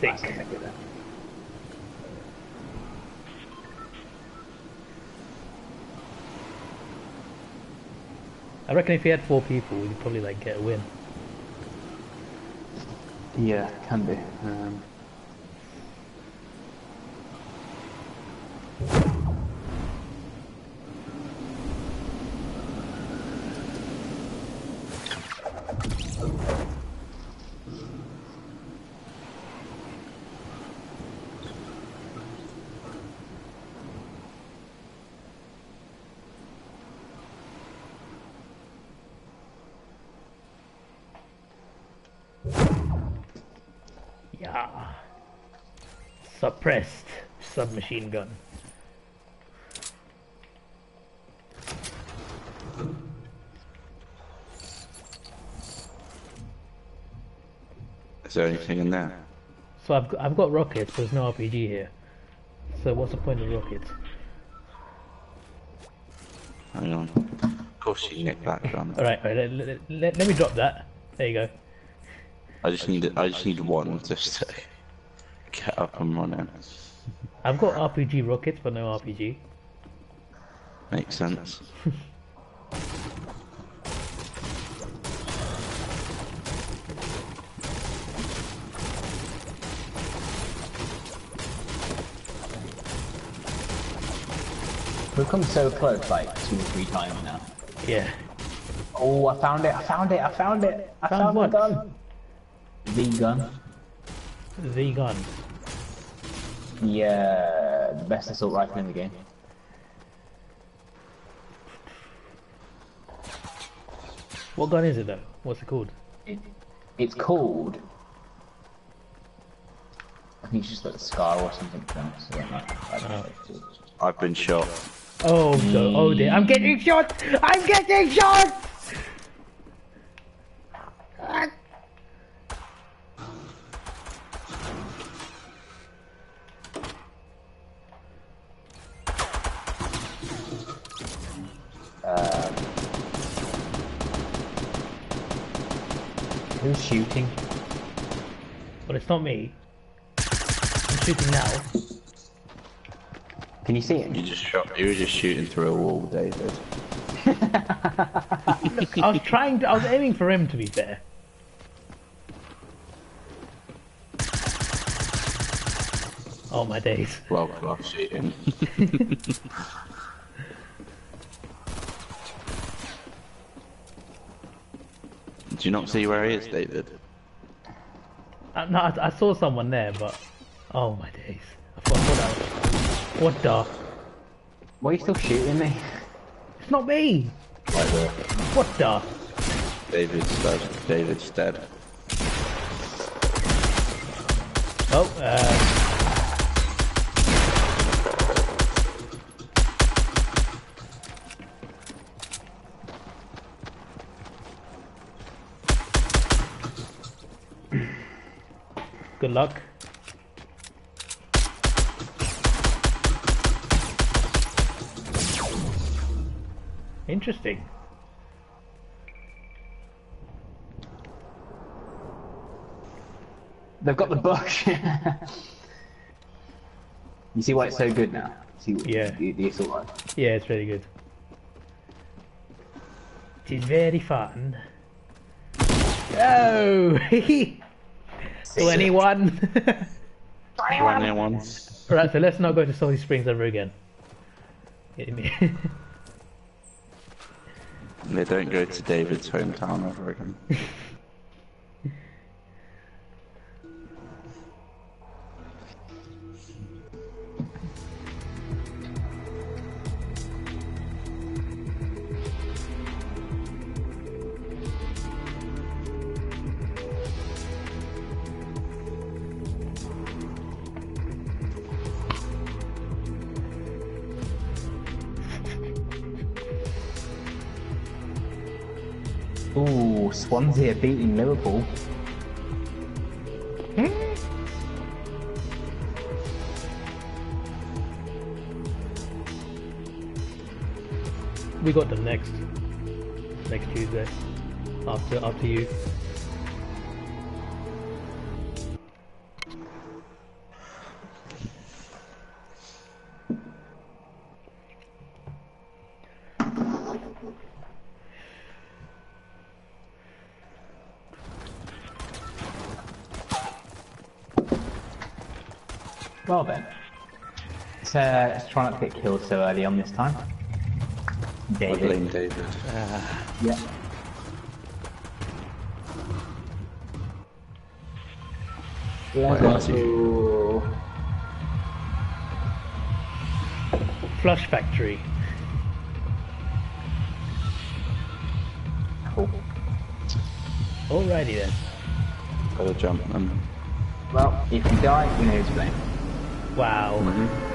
Sick. I reckon if you had four people, we'd probably like get a win. Yeah, can be. Um, Yeah. Suppressed submachine gun. Is there anything in there? So I've got, I've got rockets, but there's no RPG here. So what's the point of rockets? Hang on. Of course you nicked that gun. Alright, all right, let, let, let, let me drop that. There you go. I just need I just need one just to get up and running. I've got RPG rockets, but no RPG. Makes sense. We've come so close, like two or three times now. Yeah. Oh, I found it! I found it! I found it! I Found found, the gun. The gun. The gun. Yeah, uh, the best assault rifle in the game. What gun is it though? What's it called? It, it's called I think it's just like a scar or something. to them, So they're not, I don't know. Oh. I've been shot. Oh no! Oh dear! I'm getting shot! I'm getting shot! Ah. Who's shooting? But it's not me. I'm shooting now. Can you see him? You just shot. You were just shooting through a wall, David. Look, I was trying to. I was aiming for him. To be fair. Oh my days! Well, class shooting. Do you not see where he is, David? Uh, no, I, I saw someone there, but oh my days! I thought, what, that was- what the? Why are you still shooting me? It's not me! Right there. What the? David's dead. David's dead. Oh, uh, good luck. Interesting. They've got the bush. you see why it's so good now? See Yeah. the, the assault rifle. Yeah, it's really good. It is very fun. Oh! 21! Anyone? right, so let's not go to Salty Springs ever again. Get me. They don't go to David's hometown ever again. Swansea beating Liverpool. Hmm? we got them next. Next Tuesday. After after you. Try not to get killed so early on this time. I David. blame David. Uh, yeah. Where is he? Flush Factory. Cool. Alrighty then. Gotta jump them. Well, if you die, you know who's to blame. Wow. Mm-hmm.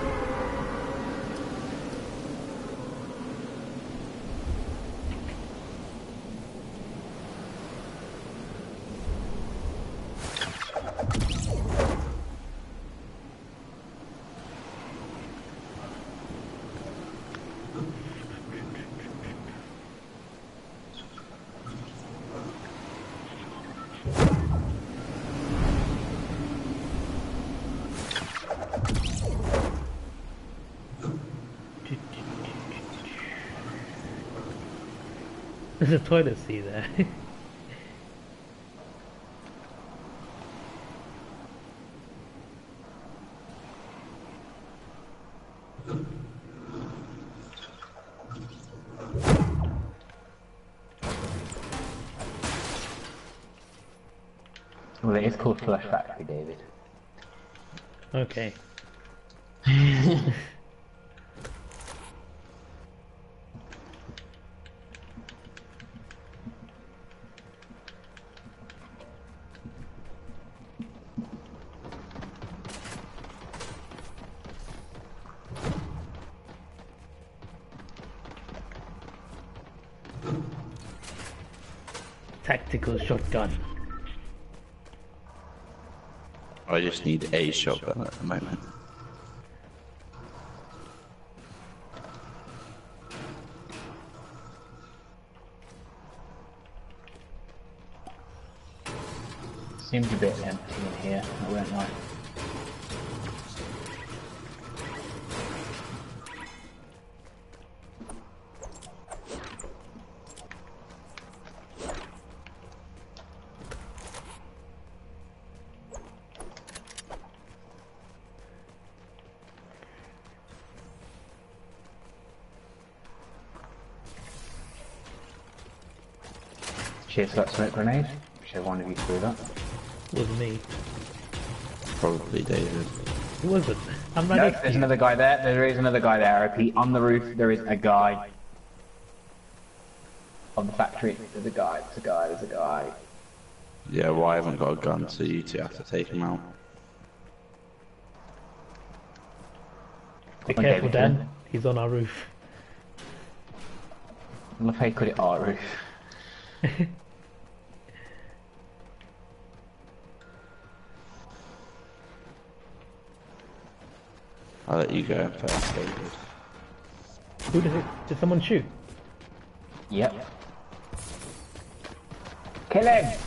There's a toilet seat there. Well, it is called Flush Factory, David. okay. Shotgun. I just need a shotgun at the moment. Seems a bit empty in here, I won't lie. Cheers for that smoke grenade. Whichever one of you threw that. Wasn't me. Probably David. It wasn't. I'm right No, next to there's you. another guy there. There is another guy there. I repeat, on the roof there is a guy. On the factory, there's a guy. There's a guy. There's a guy. Yeah, well, I haven't got a gun, so you two have to take him out. Be careful, we Dan. can. He's on our roof. I love how you call it art roof. I'll let you go first, David. Who did it? Did someone shoot? Yep. Kill him!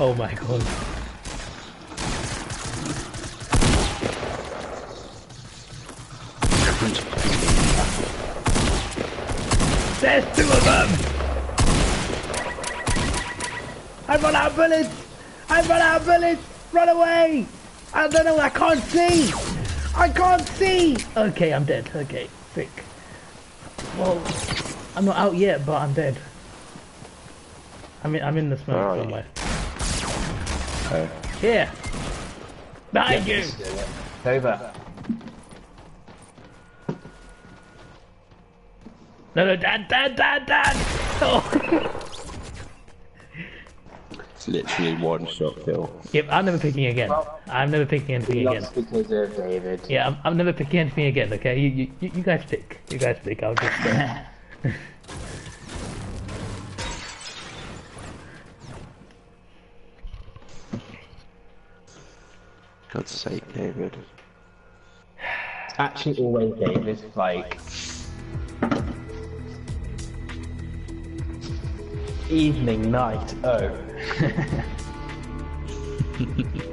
Oh my god. There's two of them! I've run out of bullets! I've run out of bullets! Run away! I don't know, I can't see! I can't see! Okay, I'm dead. Okay, sick. Well, I'm not out yet, but I'm dead. I mean, I'm in the smoke Where somewhere. Oh. Here! Behind you! It's over. No, no, Dad, Dad, Dad, Dad! Oh. It's literally one shot kill. yep, I'm never picking again. Well, I'm never picking anything again. Lost because of David. Yeah, I'm, I'm never picking anything again, okay? You, you, you you guys pick. You guys pick. I'll just... Uh... God's sake, David. It's actually always David. Like, evening, night, oh.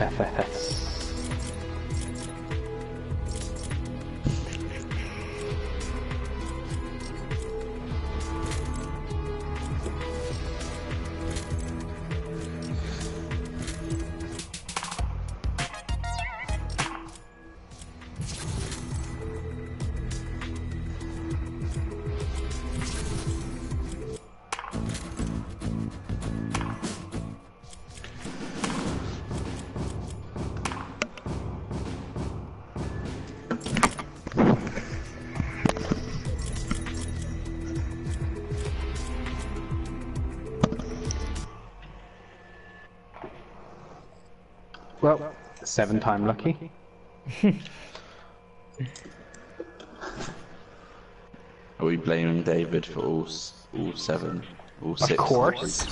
Well, seven time lucky. Are we blaming David for all all seven, all six? Of course.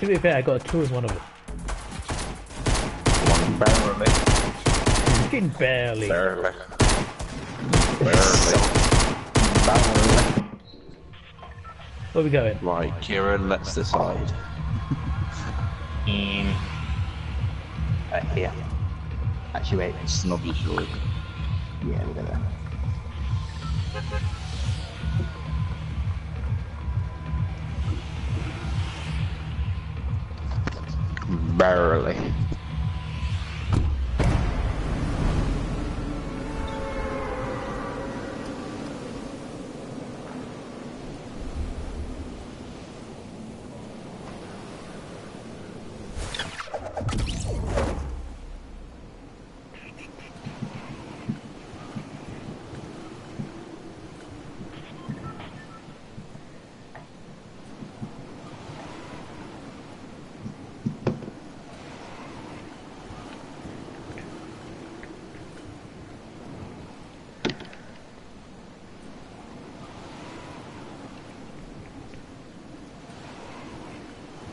To be fair, I got a two as one of them. Barely. Fucking barely. Barely. Where we going? Right, Kieran, let's decide. In. Uh, here.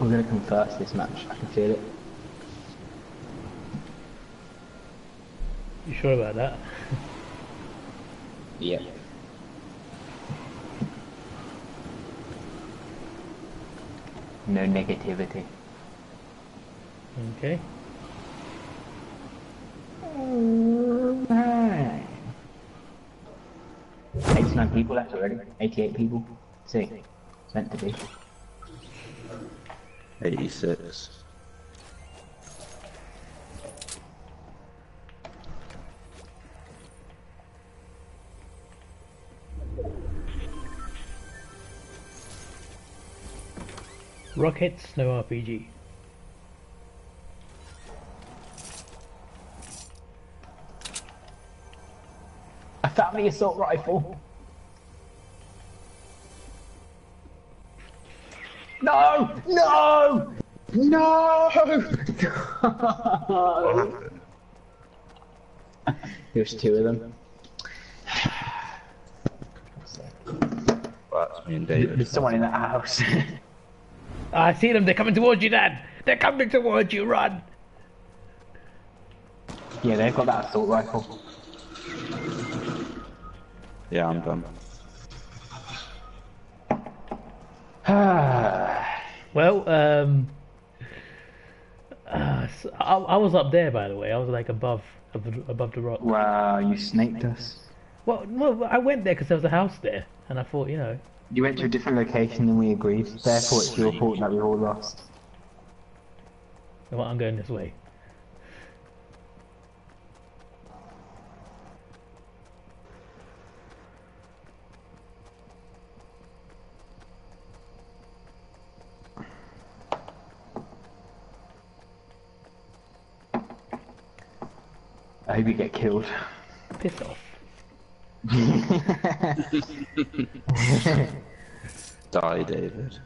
We're gonna come first this match. I can feel it. You sure about that? yeah. No negativity. Okay. Eighty-nine people left already. Eighty-eight people. See, it's meant to be. 86. Rockets, no RPG. A family assault rifle. No! No! No! There's two of them. Well, that's me and David. There's someone in that house. I see them, they're coming towards you, Dad! They're coming towards you, run! yeah, they've got that assault rifle. Yeah, I'm done. Well, um... Uh, s I I was up there, by the way. I was like above, above, above the rock. wow, you snaked us. Well, well, I went there because there was a house there, and I thought, you know, You went to a different location than we agreed. Therefore, it's your fault that we all lost. well, I'm going this way. Hope you get killed. Piss off. Die, David.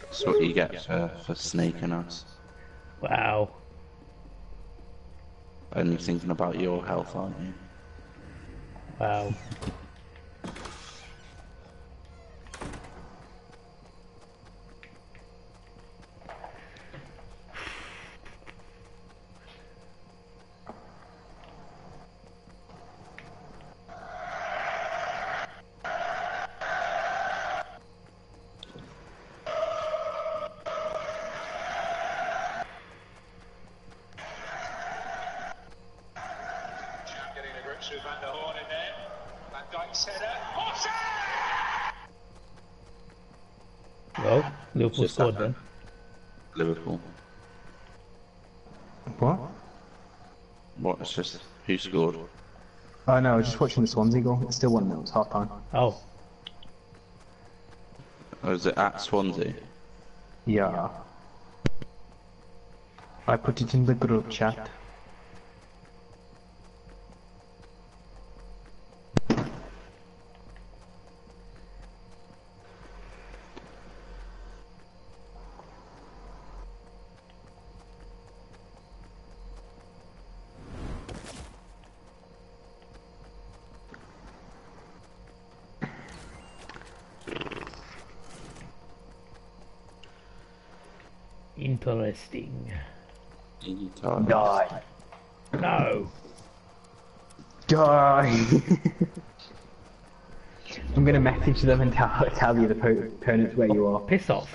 That's what you get for, for snaking us. Wow. Only thinking about your health, aren't you? Wow. Liverpool scored then. Liverpool. What? What? It's just who scored? Oh no, I was just watching the Swansea goal. It's still 1 0, it's half time. Oh, Or is it at Swansea? Yeah. I put it in the group chat. interesting. Anytime. Die. No. Die. I'm gonna message them and tell, tell you the opponents where you are. Piss off.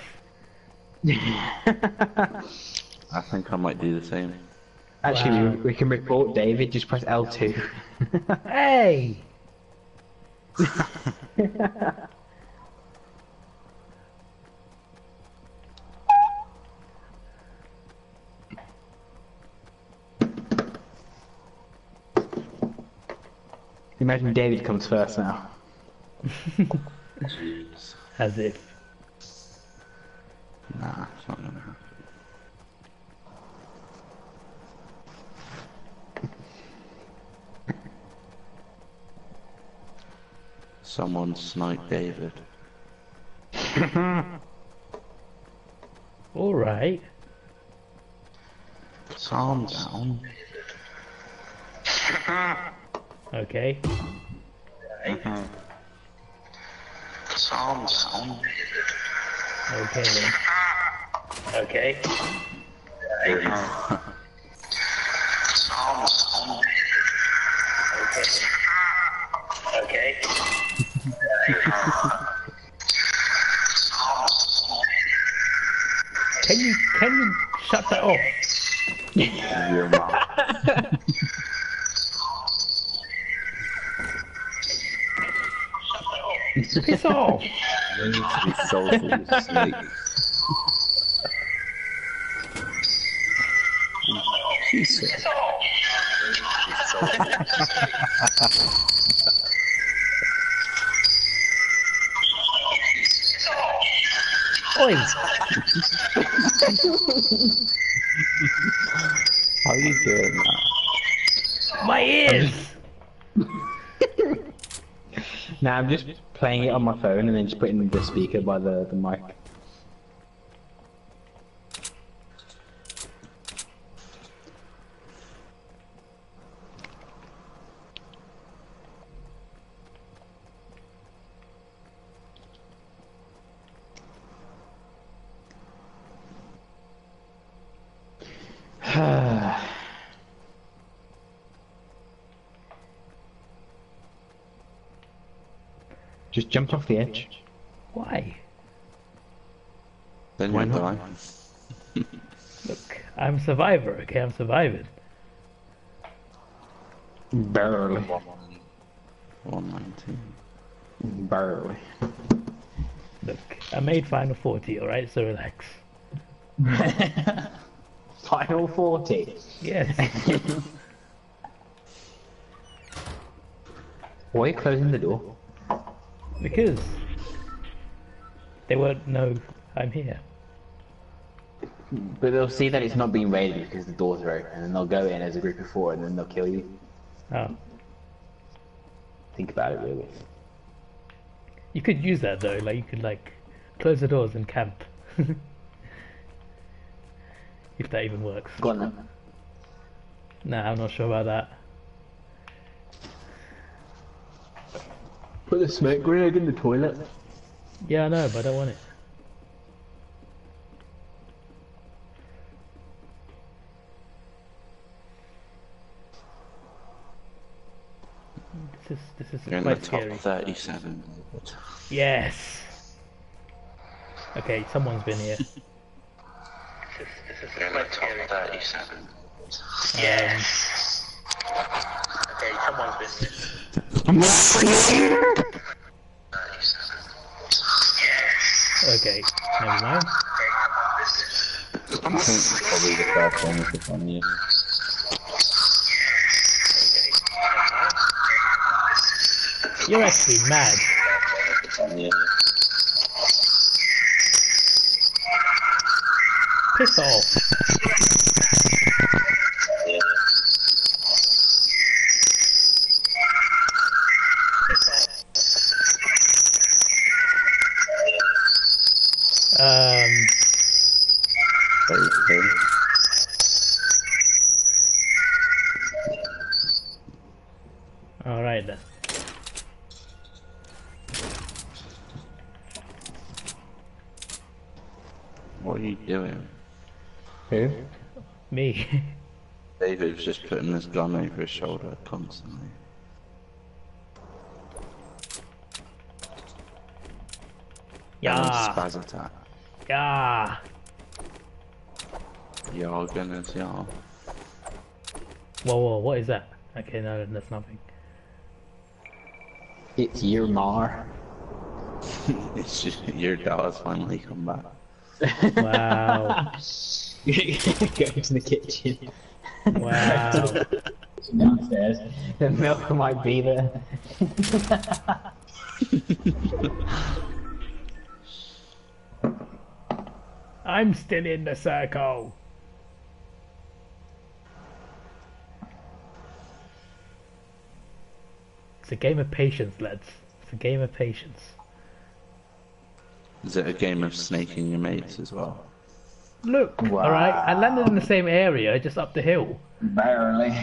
I think I might do the same. Actually, Wow. we, we can report David. Just press L2. Hey! Imagine David comes first now. Jeez. As if. Nah, it's not gonna happen. Someone snipe David. Alright. Calm down. Okay. Calm down. Okay then. Okay. Okay. Can you can you shut that off? Your Jesus. How you doing that? My ears! Now I'm just playing it on my phone and then just putting the speaker by the, the mic. Just jump off the edge. Why? Then Why you'll not? die. Look, I'm a survivor, okay? I'm surviving. Barely. 119. Barely. Look, I made Final 40, alright? So relax. Final 40. Yes. Why are you closing the door? Because they won't know I'm here. But they'll see that it's not being raided because the doors are open, and they'll go in as a group of four, and then they'll kill you. Oh. Think about it, really. You could use that though, like you could like close the doors and camp. if that even works. Go on then. Nah, I'm not sure about that. Put the smoke grenade in the toilet. Yeah, I know, but I don't want it. This is this is You're in the quite top 37. Yes. Okay, someone's been here. You're in the top 37. Yes. Okay, someone's been Okay, never mind. I think probably the first one was the you. You're actually mad. Yeah. Piss off. Um, Basically. alright then. What are you doing? Who? Me. David's just putting this gun over his shoulder constantly. yeah, Spaz attack. yeah. Jargon is Jar. Whoa, whoa, what is that? Okay, no, that's nothing. It's your mar. It's just your Dar's finally come back. Wow, Go to the kitchen. Wow. Downstairs. The milk might be there. I'm still in the circle. It's a game of patience, lads. It's a game of patience. Is it a game of snaking your mates as well? Look, alright, I landed in the same area, just up the hill. Barely.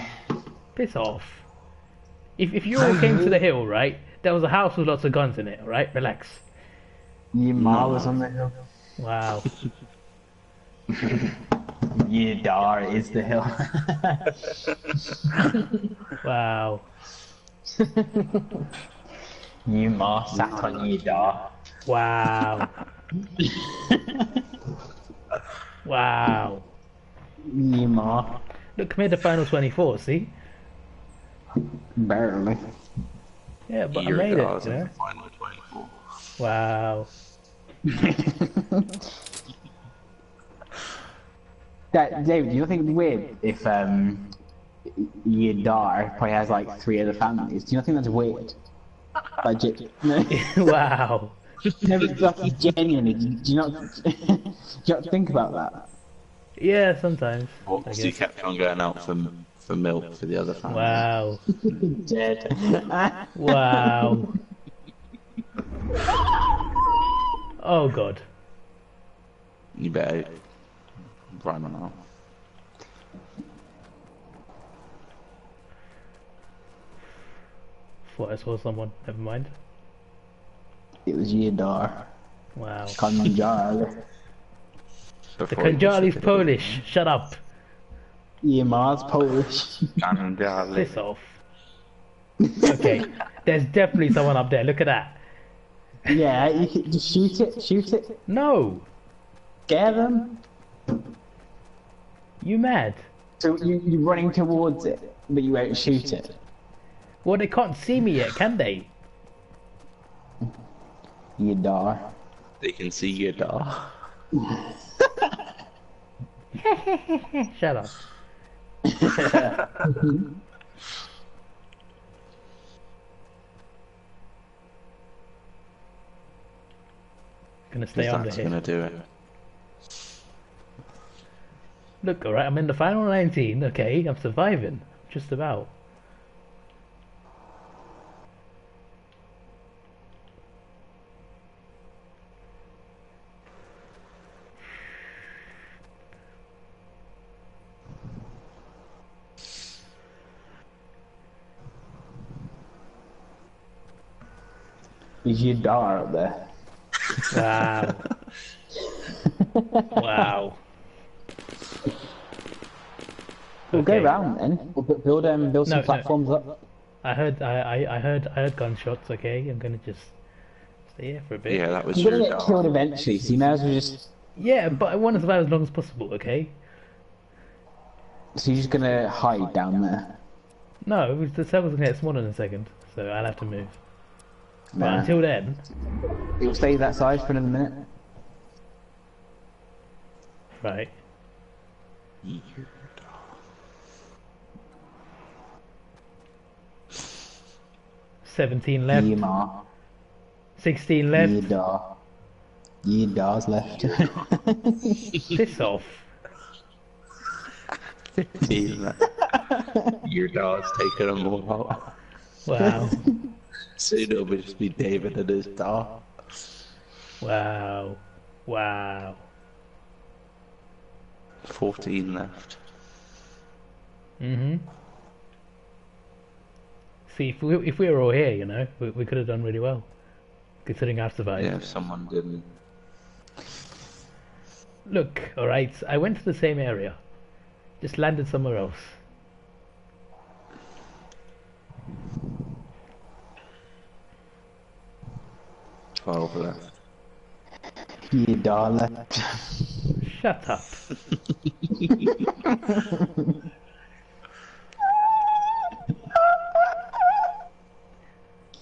Piss off. If, if you all came to the hill, right, there was a house with lots of guns in it, alright? Relax. Your mar was on the hill. Wow. Your dar is the hill. Wow. Your mar sat on your dar. Wow. wow. Your mar. Look, made the final 24, see? Barely. Yeah, but your I made it, you know? final 24. Wow. That, David, do you think it'd be weird if um, your dar probably has like three other families? Do you not think that's weird? Like, ge- no, wow. No, but like, genuinely, do do you not, do you not think about that? Yeah, sometimes. What, I so you guess. kept on going out for, for milk for the other family? Wow. Dead. Wow. Oh god. You better run out. Thought I saw someone. Never mind. It was your dar. Wow. Kanjar. The Before you Kanjali's said it. Polish. Shut up. Your mar's Polish. Kanjali. Piss off. Okay. There's definitely someone up there. Look at that. yeah, you can just shoot it, shoot it, No. scare them. You mad? So you, you're running towards it, but you won't shoot it. Well, they can't see me yet, can they? You dar. They can see your Dar. Shut up. Gonna stay on the That's hit. gonna do it. Look, alright, I'm in the final 19, okay, I'm surviving. Just about. Is your dar up there? Wow. wow. We'll go Okay. round then. We'll build um, build some No, no. platforms up. I heard, I, I, I heard, I heard gunshots. Okay, I'm gonna just stay here for a bit. Yeah, that was You're your gonna get killed eventually, so you may as well just. Yeah, but I want to survive as long as possible. Okay. So you're just gonna hide down there. No, the circle's gonna get smaller in a second, so I'll have to move. But Nah. until then, You'll stay that size for another minute. right? Seventeen left, Yema. sixteen left. Yedar. Yedar's left. Piss off. Dar. your Dar's taking them all out. Wow. Soon it'll just be David and his dog. wow. Wow. 14 left. Mm hmm. See, if we if we were all here, you know, we, we could have done really well, considering I've survived. Yeah, if someone didn't. Look, all right, I went to the same area, just landed somewhere else. Twelve left. Yedar left. Shut Shut up.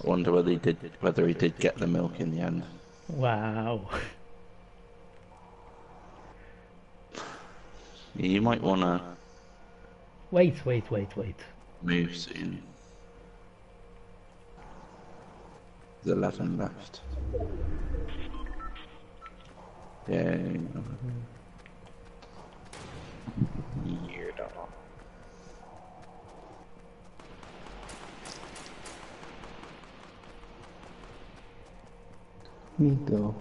I wonder whether he did whether he did get the milk in the end. Wow. You might want to Wait, wait, wait, wait. move soon. There's 11 left. Yay. Weird. Me go.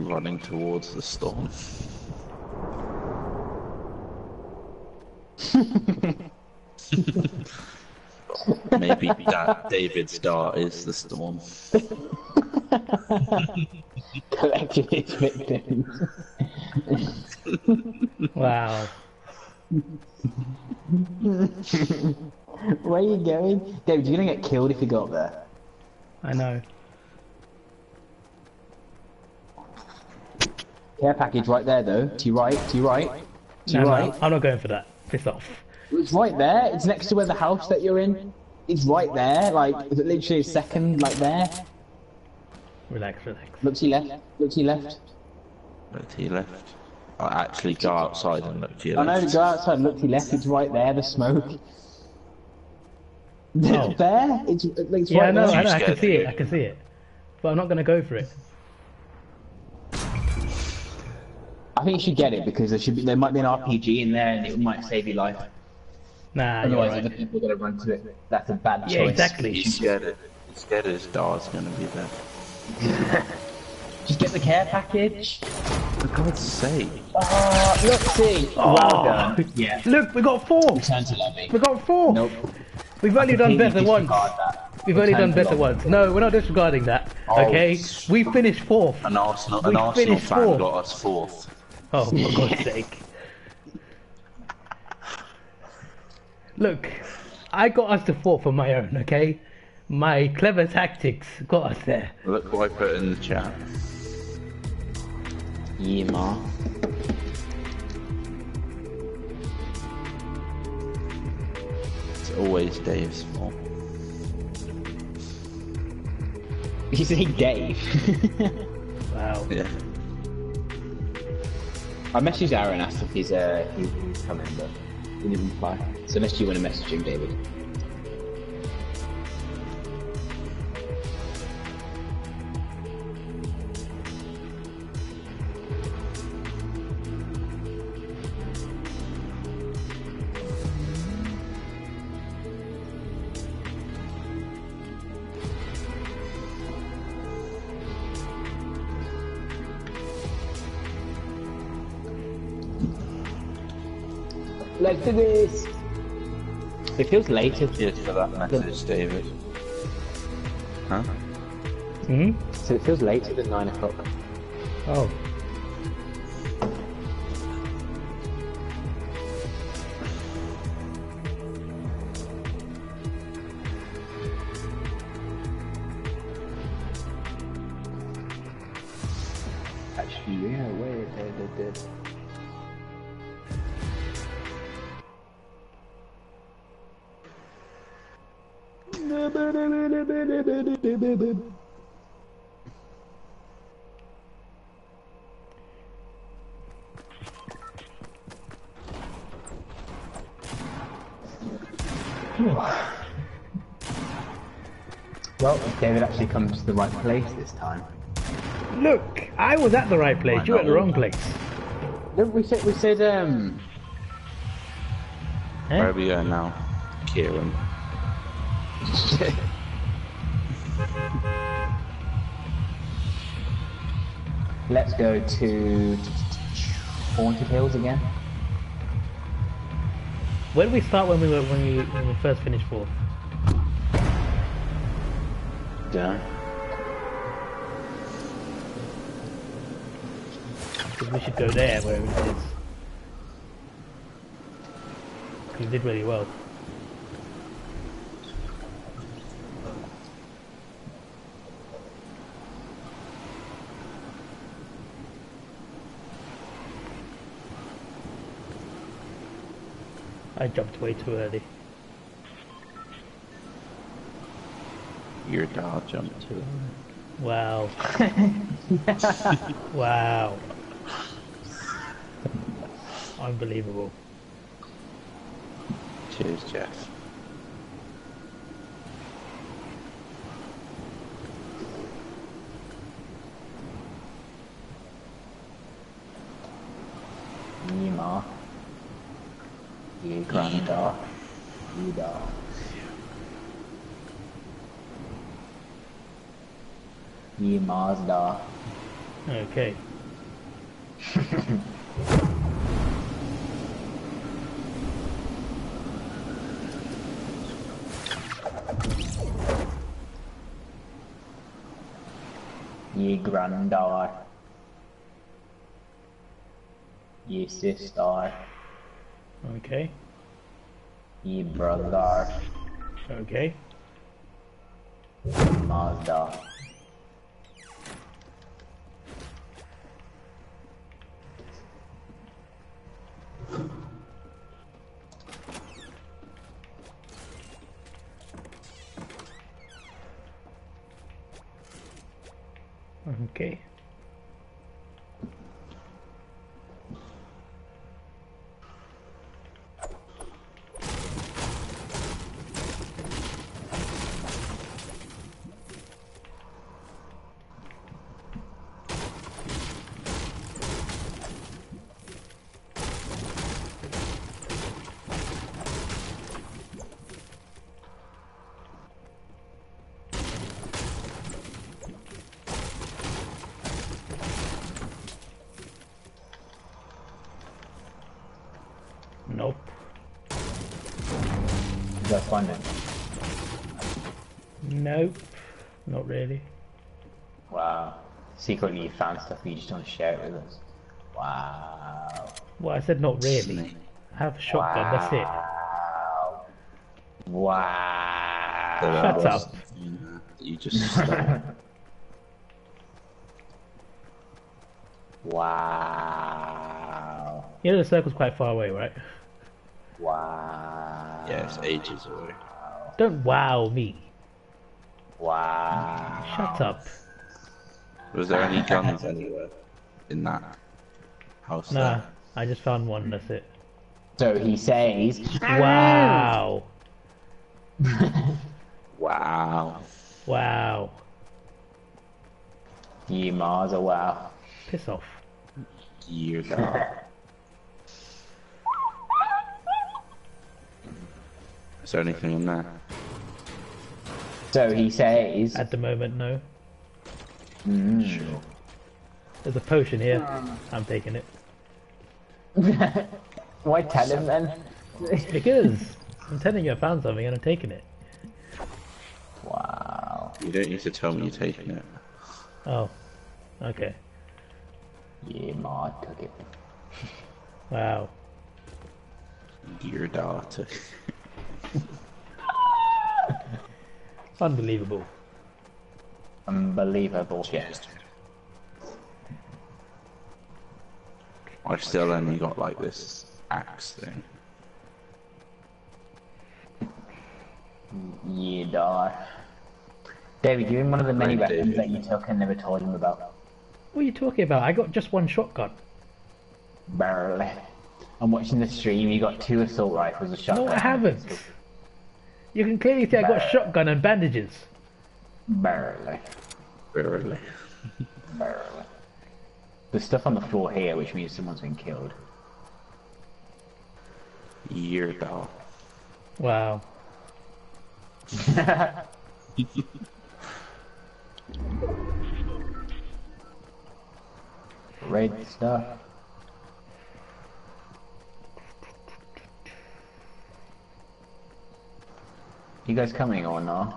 Running towards the storm. Maybe that David's dart is the storm. Collecting its victims. Wow. Where are you going? David, you're gonna get killed if you go up there. I know. Care package right there though. To your right, to your right. To No, your no, right. I'm not going for that. Piss off. It's right there. It's next to where the house that you're in. It's right there. Like is it literally a second, like there. Relax, relax. Look to your left. Look to your left. Look to your left. I'll actually go outside and look to your I know. left. Go outside. and Look to your left. It's right there. The smoke. Oh. there. It's, it's Yeah, I right know, there. I know, I can see it. I can see it. But I'm not gonna go for it. I think you should get it because there should be there might be an RPG in there and it might save your life. Nah, you're Otherwise, right. other people are gonna run to it. That's a bad choice. Yeah, exactly. He's scared it. He's scared his dart's gonna be there. Just get the care package. For God's sake. Oh, look, see. Oh. Well done. Yeah. Look, we got four! Return to lobby. We got four! Nope. We've only done better once. that. We've only done better once. No, we're not disregarding that. Oh, Okay? We finished fourth. An Arsenal, We an Arsenal fan fourth. got us fourth. Oh, for God's sake. Look, I got us to fourth on my own, okay? My clever tactics got us there. Look what I put in the chat. Yeah, ma. It's always Dave's fault. You say Dave. Wow. Yeah. I messaged Aaron, asked if he's uh he, he's coming, but he didn't reply. So unless you want to message him, David. Let's do this. It feels later. Cheers for that message, David. Huh? Hmm? So it feels later than nine o'clock. Oh. David to the right place this time. Look, I was at the right place. You were at the wrong place. No, we said we said um Eh? Where are we going now? Kieran. let's go to Haunted Hills again. Where did we start when we were when we when we first finished fourth? Don't Because we should go there, where it is. You did really well. I jumped way too early. Your dog jumped too. Wow. wow. Unbelievable. Cheers, Jeff. Yima. You granda. Ida. Ye Mazda. Okay. Ye Grandar. Ye Sister. Okay. Ye Brother. Okay. Mazda. Okay. Nope. You guys find it? Nope. Not really. Wow. Secretly you found stuff but you just don't share it with us. Wow. Well, I said not really. I have a shotgun, that's it. Wow. There uh, Shut was up. something You just stole. Wow. You know the circle's quite far away, right? Wow. Yeah, it's ages away. Don't wow me. Wow. Shut up. Was there any guns anywhere in that house? Nah, I just found one, that's it. So he says, Wow. Wow. Wow. you Mars, wow. Piss off. Your Is there anything in there? So he says, At the moment, no. mm, Sure. There's a potion here. I'm taking it. why tell him then? Because I'm telling you I found something and I'm taking it. Wow. You don't need to tell me you're taking it. Oh. Okay. Yeah, Mars took it. Wow. Your daughter. Unbelievable. Unbelievable shit. I've still only got like this axe thing. You die. David, you're in one of the many Right, weapons David. that you took and never told him about. What are you talking about? I got just one shotgun. Barely. I'm watching the stream, you got two assault rifles, a shotgun. No, I haven't. You can clearly see I've got shotgun and bandages. Barely. Really? Barely. There's stuff on the floor here, which means someone's been killed. Your dog. Wow. Red stuff. You guys coming or no?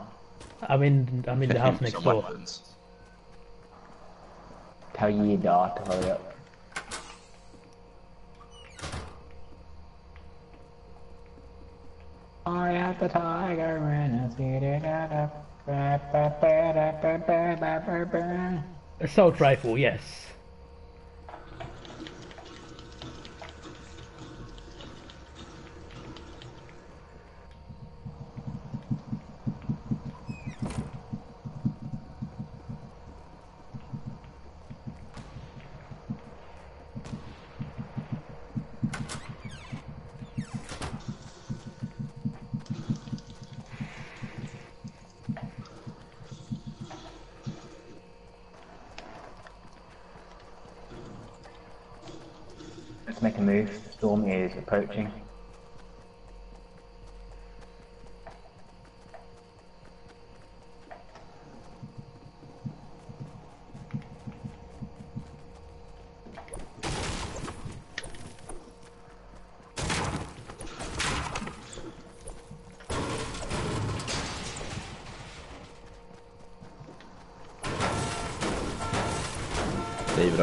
I'm in. I'm in the house next door. Weapons. Tell your dad to hurry up. I have the tiger when I see it up. Assault rifle, yes.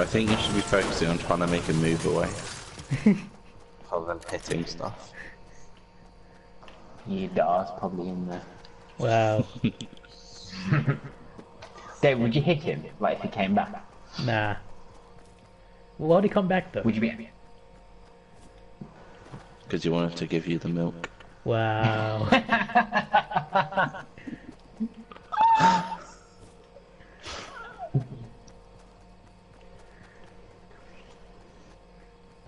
Think you should be focusing on trying to make a move away. Rather than hitting stuff. Yeah, Dar's probably in there. Wow. Dave, would you hit him? Like if he came back? Nah. Well, Why'd he come back though? Would you be? Because you wanted to give you the milk. Wow.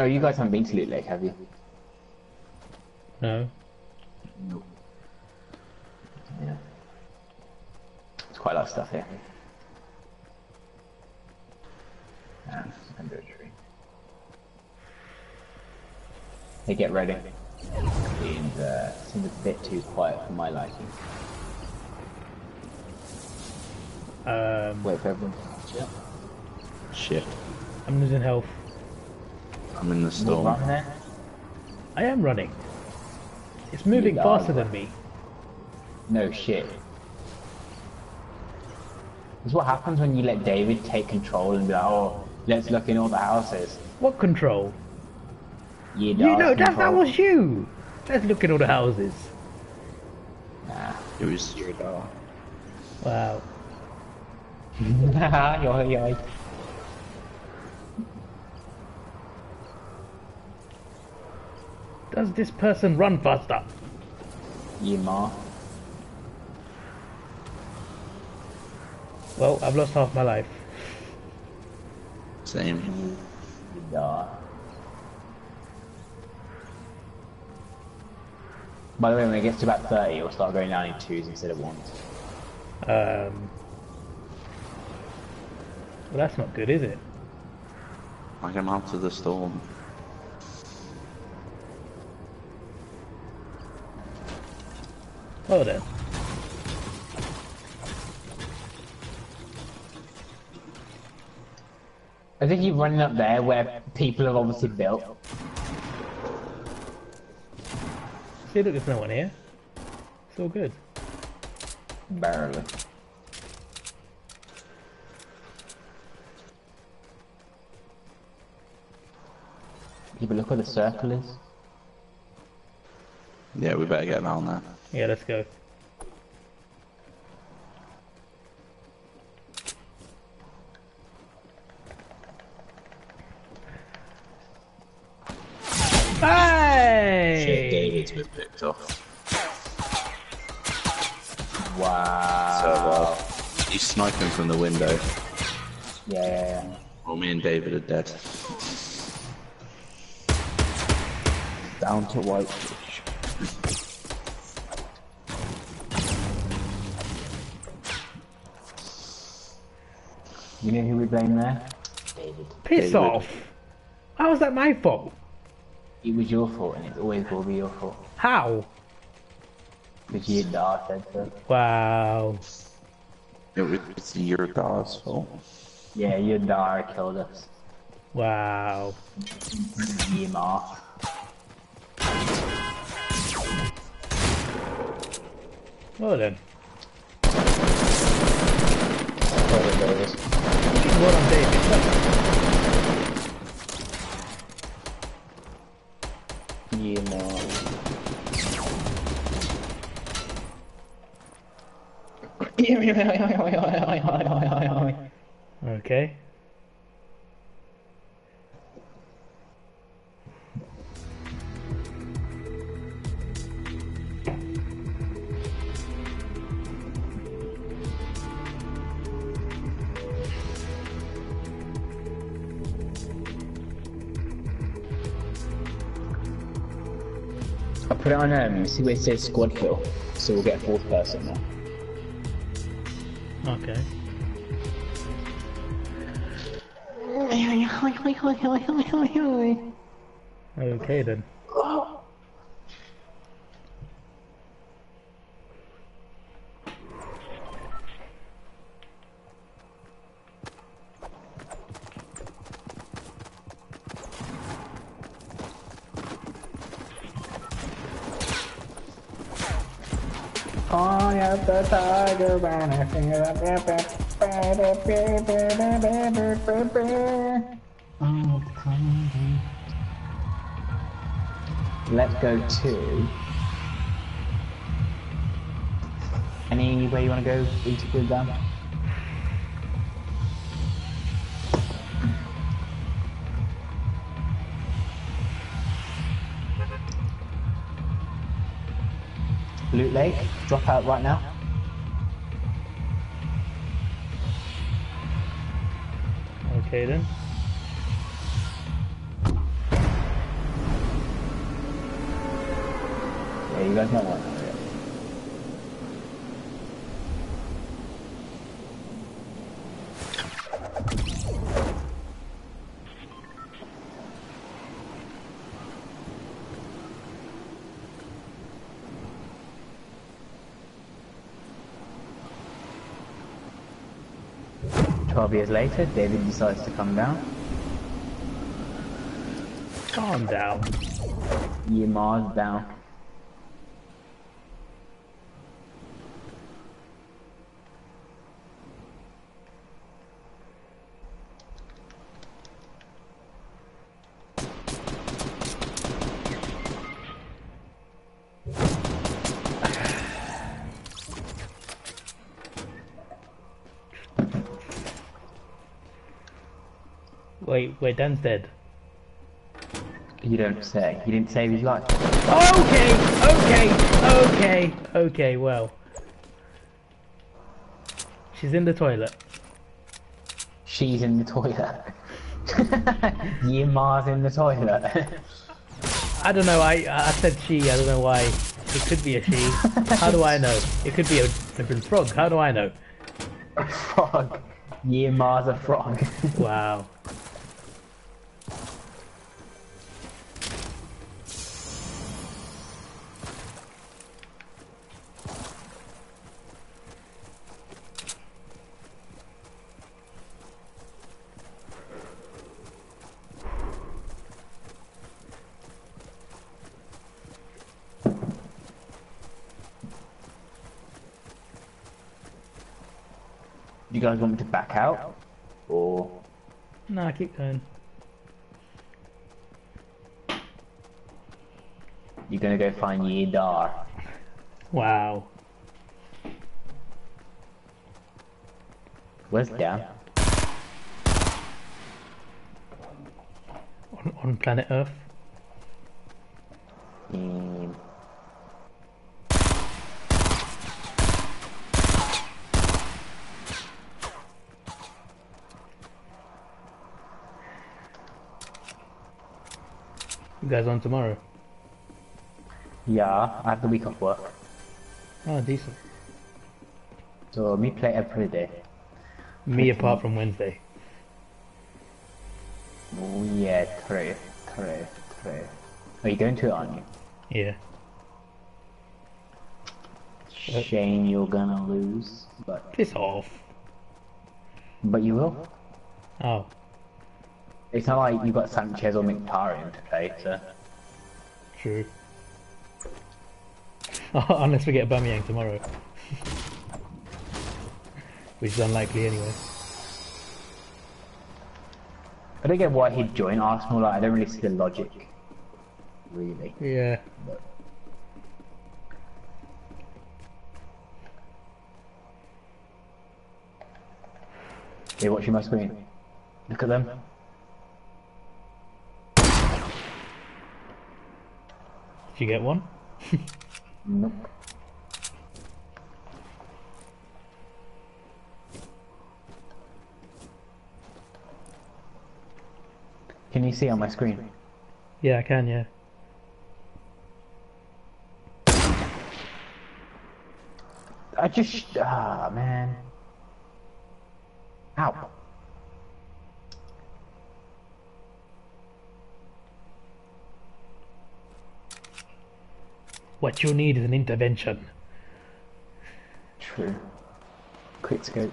Oh, you guys haven't been to Loot Lake, have you? no. Yeah. There's quite a lot of stuff here. Ah, under a tree. Hey, get ready. And, uh, seems a bit too quiet for my liking. Um, Wait for everyone. Shit. I'm losing health. I'm in the storm. I am running. It's moving You are faster than me. No shit. This is what happens when you let David take control and be like, oh, let's look in all the houses. What control? You, You know, that, that was you! Let's look in all the houses. Nah. It was your dog. Wow. Yoy, yoy. Does this person run faster? Yima. Well, I've lost half my life. Same. Yeah. By the way, when it gets to about 30, it'll start going down in twos instead of ones. Um, well, that's not good, is it? I am out of the storm. Well then. I think you're running up there where people have obviously built. See, look, there's no one here. It's all good. Barely. People look where the circle is. Yeah, we better get down there. Yeah, let's go. Hey! David's been picked off. Wow. So, uh, he's sniping from the window. Yeah, yeah, yeah. Well, me and David are dead. Down to Whitefish. You know who we blame there? David. Piss David. off! How was that my fault? It was your fault, and it always will be your fault. How? Because you Dar said so. Wow. It was your dad's fault. Yeah, your Dar killed us. Wow. Yima. Well then. Sorry, what I'm doing. You know. Okay. Put it on um, see where it says squad kill, so we'll get a fourth person now. Okay. Okay then. I am the tiger Let's go to. Anywhere you want to go into good down? Loot Lake, drop out right now. Okay then. Yeah, you guys might want to. Twelve years later, David decides to come down. Calm down. You Yamaz down. Wait, wait, Dan's dead. You don't say. He didn't save his life. Okay, okay, okay, okay, well. She's in the toilet. She's in the toilet. Yamaz in the toilet. I don't know, I I said she, I don't know why. It could be a she. How do I know? It could be a different frog, how do I know? a frog. Yamaz a frog. Wow. Guys want me to back out? Or Nah, keep going. You're gonna go find Yidar? Wow. Where's Dan? On, on planet Earth. Hmm. You guys on tomorrow? Yeah, I have the week off work. Oh, decent. So me play every day. Me apart from Wednesday. Oh yeah, true, true, true. Are you going to it, aren't you? Yeah. Uh, Shame you're gonna lose, but Piss off. but you will. Oh. It's not like you've got Sanchez or Mkhitaryan to play, so True. Unless we get Aubameyang tomorrow. Which is unlikely anyway. I don't get why he'd join Arsenal. Like I don't really see the logic, really. Yeah. You're watching my screen. Look at them. Did you get one? Nope. Can you see on my screen? Yeah, I can. Yeah. I just ah man. Ow. What you need is an intervention. True. Quick scope.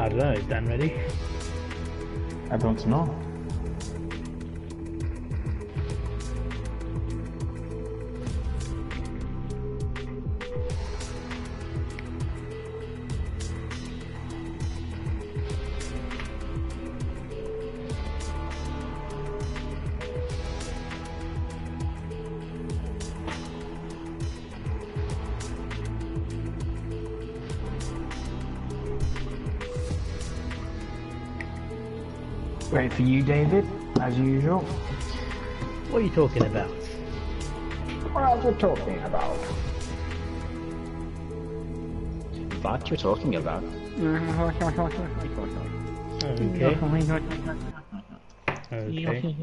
I don't know. Is Dan ready? Everyone's not. Ready you talking about? What are you talking about? What you talking about? Okay. Okay.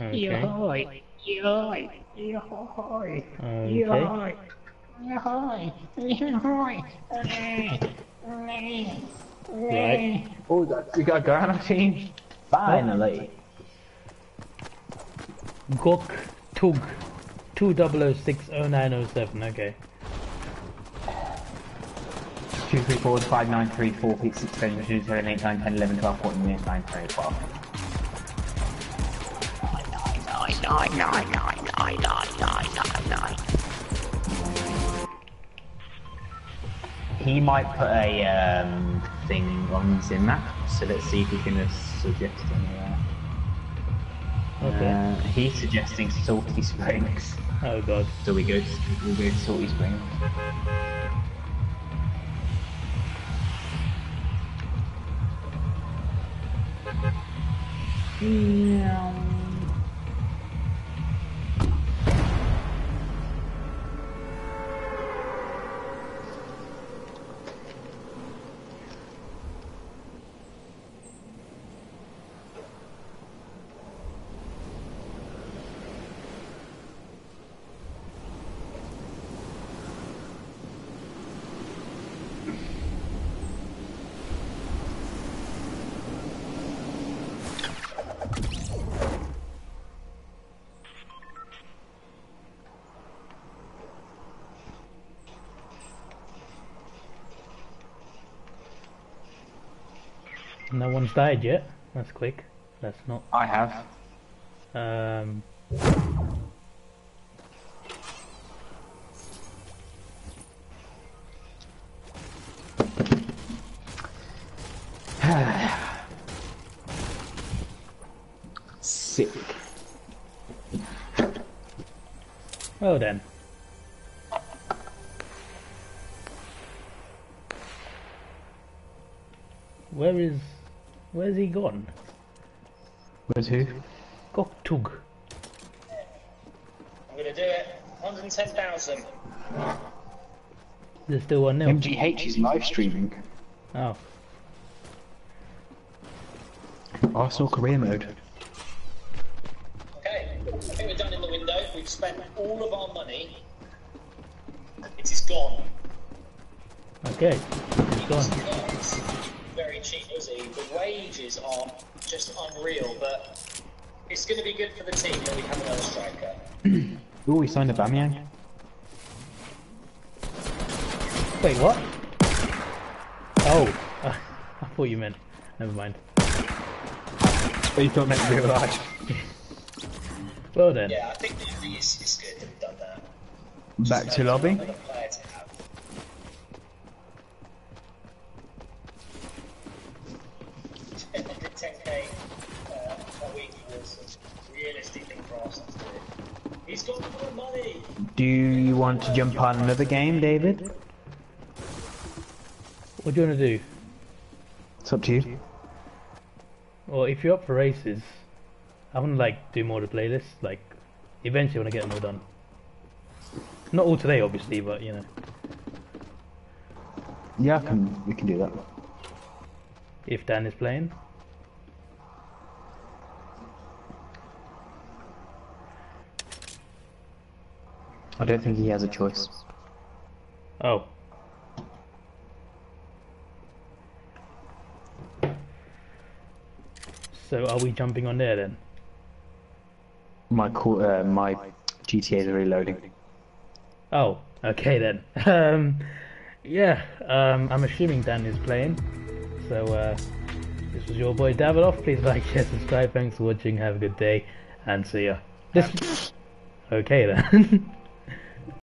Okay. Okay. Right. Oh, that- we got a guy on our team. Finally. Gok Tug. 20060907. Okay. 2, 3, 4, 5, 9, 3, 4, 6, 7, 2, 7, 8, 9, 10, 11, 12, 14, 15, 9, 3, 12. He might put a um, thing on Zimmap, so let's see if we can uh, suggest any. Okay. uh, he's suggesting Salty Springs, Oh god. so we go. We go to Salty Springs. No one's died yet. That's quick. That's not. I have. Um. Where's who? Goktug. I'm gonna do it. 110,000. There's still one nil. MGH is live streaming. Oh, Arsenal career mode. Okay, I think we're done in the window. We've spent all of our money. It is gone. okay. It's gone. Very cheap, is he? The wages are just unreal, but it's going to be good for the team that we have another striker. Ooh, we signed Aubameyang. Wait, what? Oh, I thought you meant. Never mind. Oh, you thought meant real life. Well then. Yeah, I think that it's, it's good that we've done that. Back to lobby. Do you want to jump on another game, David? What do you want to do? It's up to you. Well, if you're up for races, I want to like do more of the playlist. Like, eventually, when I get them all done. Not all today, obviously, but you know, Yeah, I can, we can do that. if Dan is playing. I don't think he has a choice. Oh. So are we jumping on there then? My call, uh, my GTA is reloading. Oh, okay then. Um, yeah, um, I'm assuming Dan is playing. So, uh, this was your boy Davidoff. Please like, share, subscribe. Thanks for watching. Have a good day, and see ya. This. Okay then.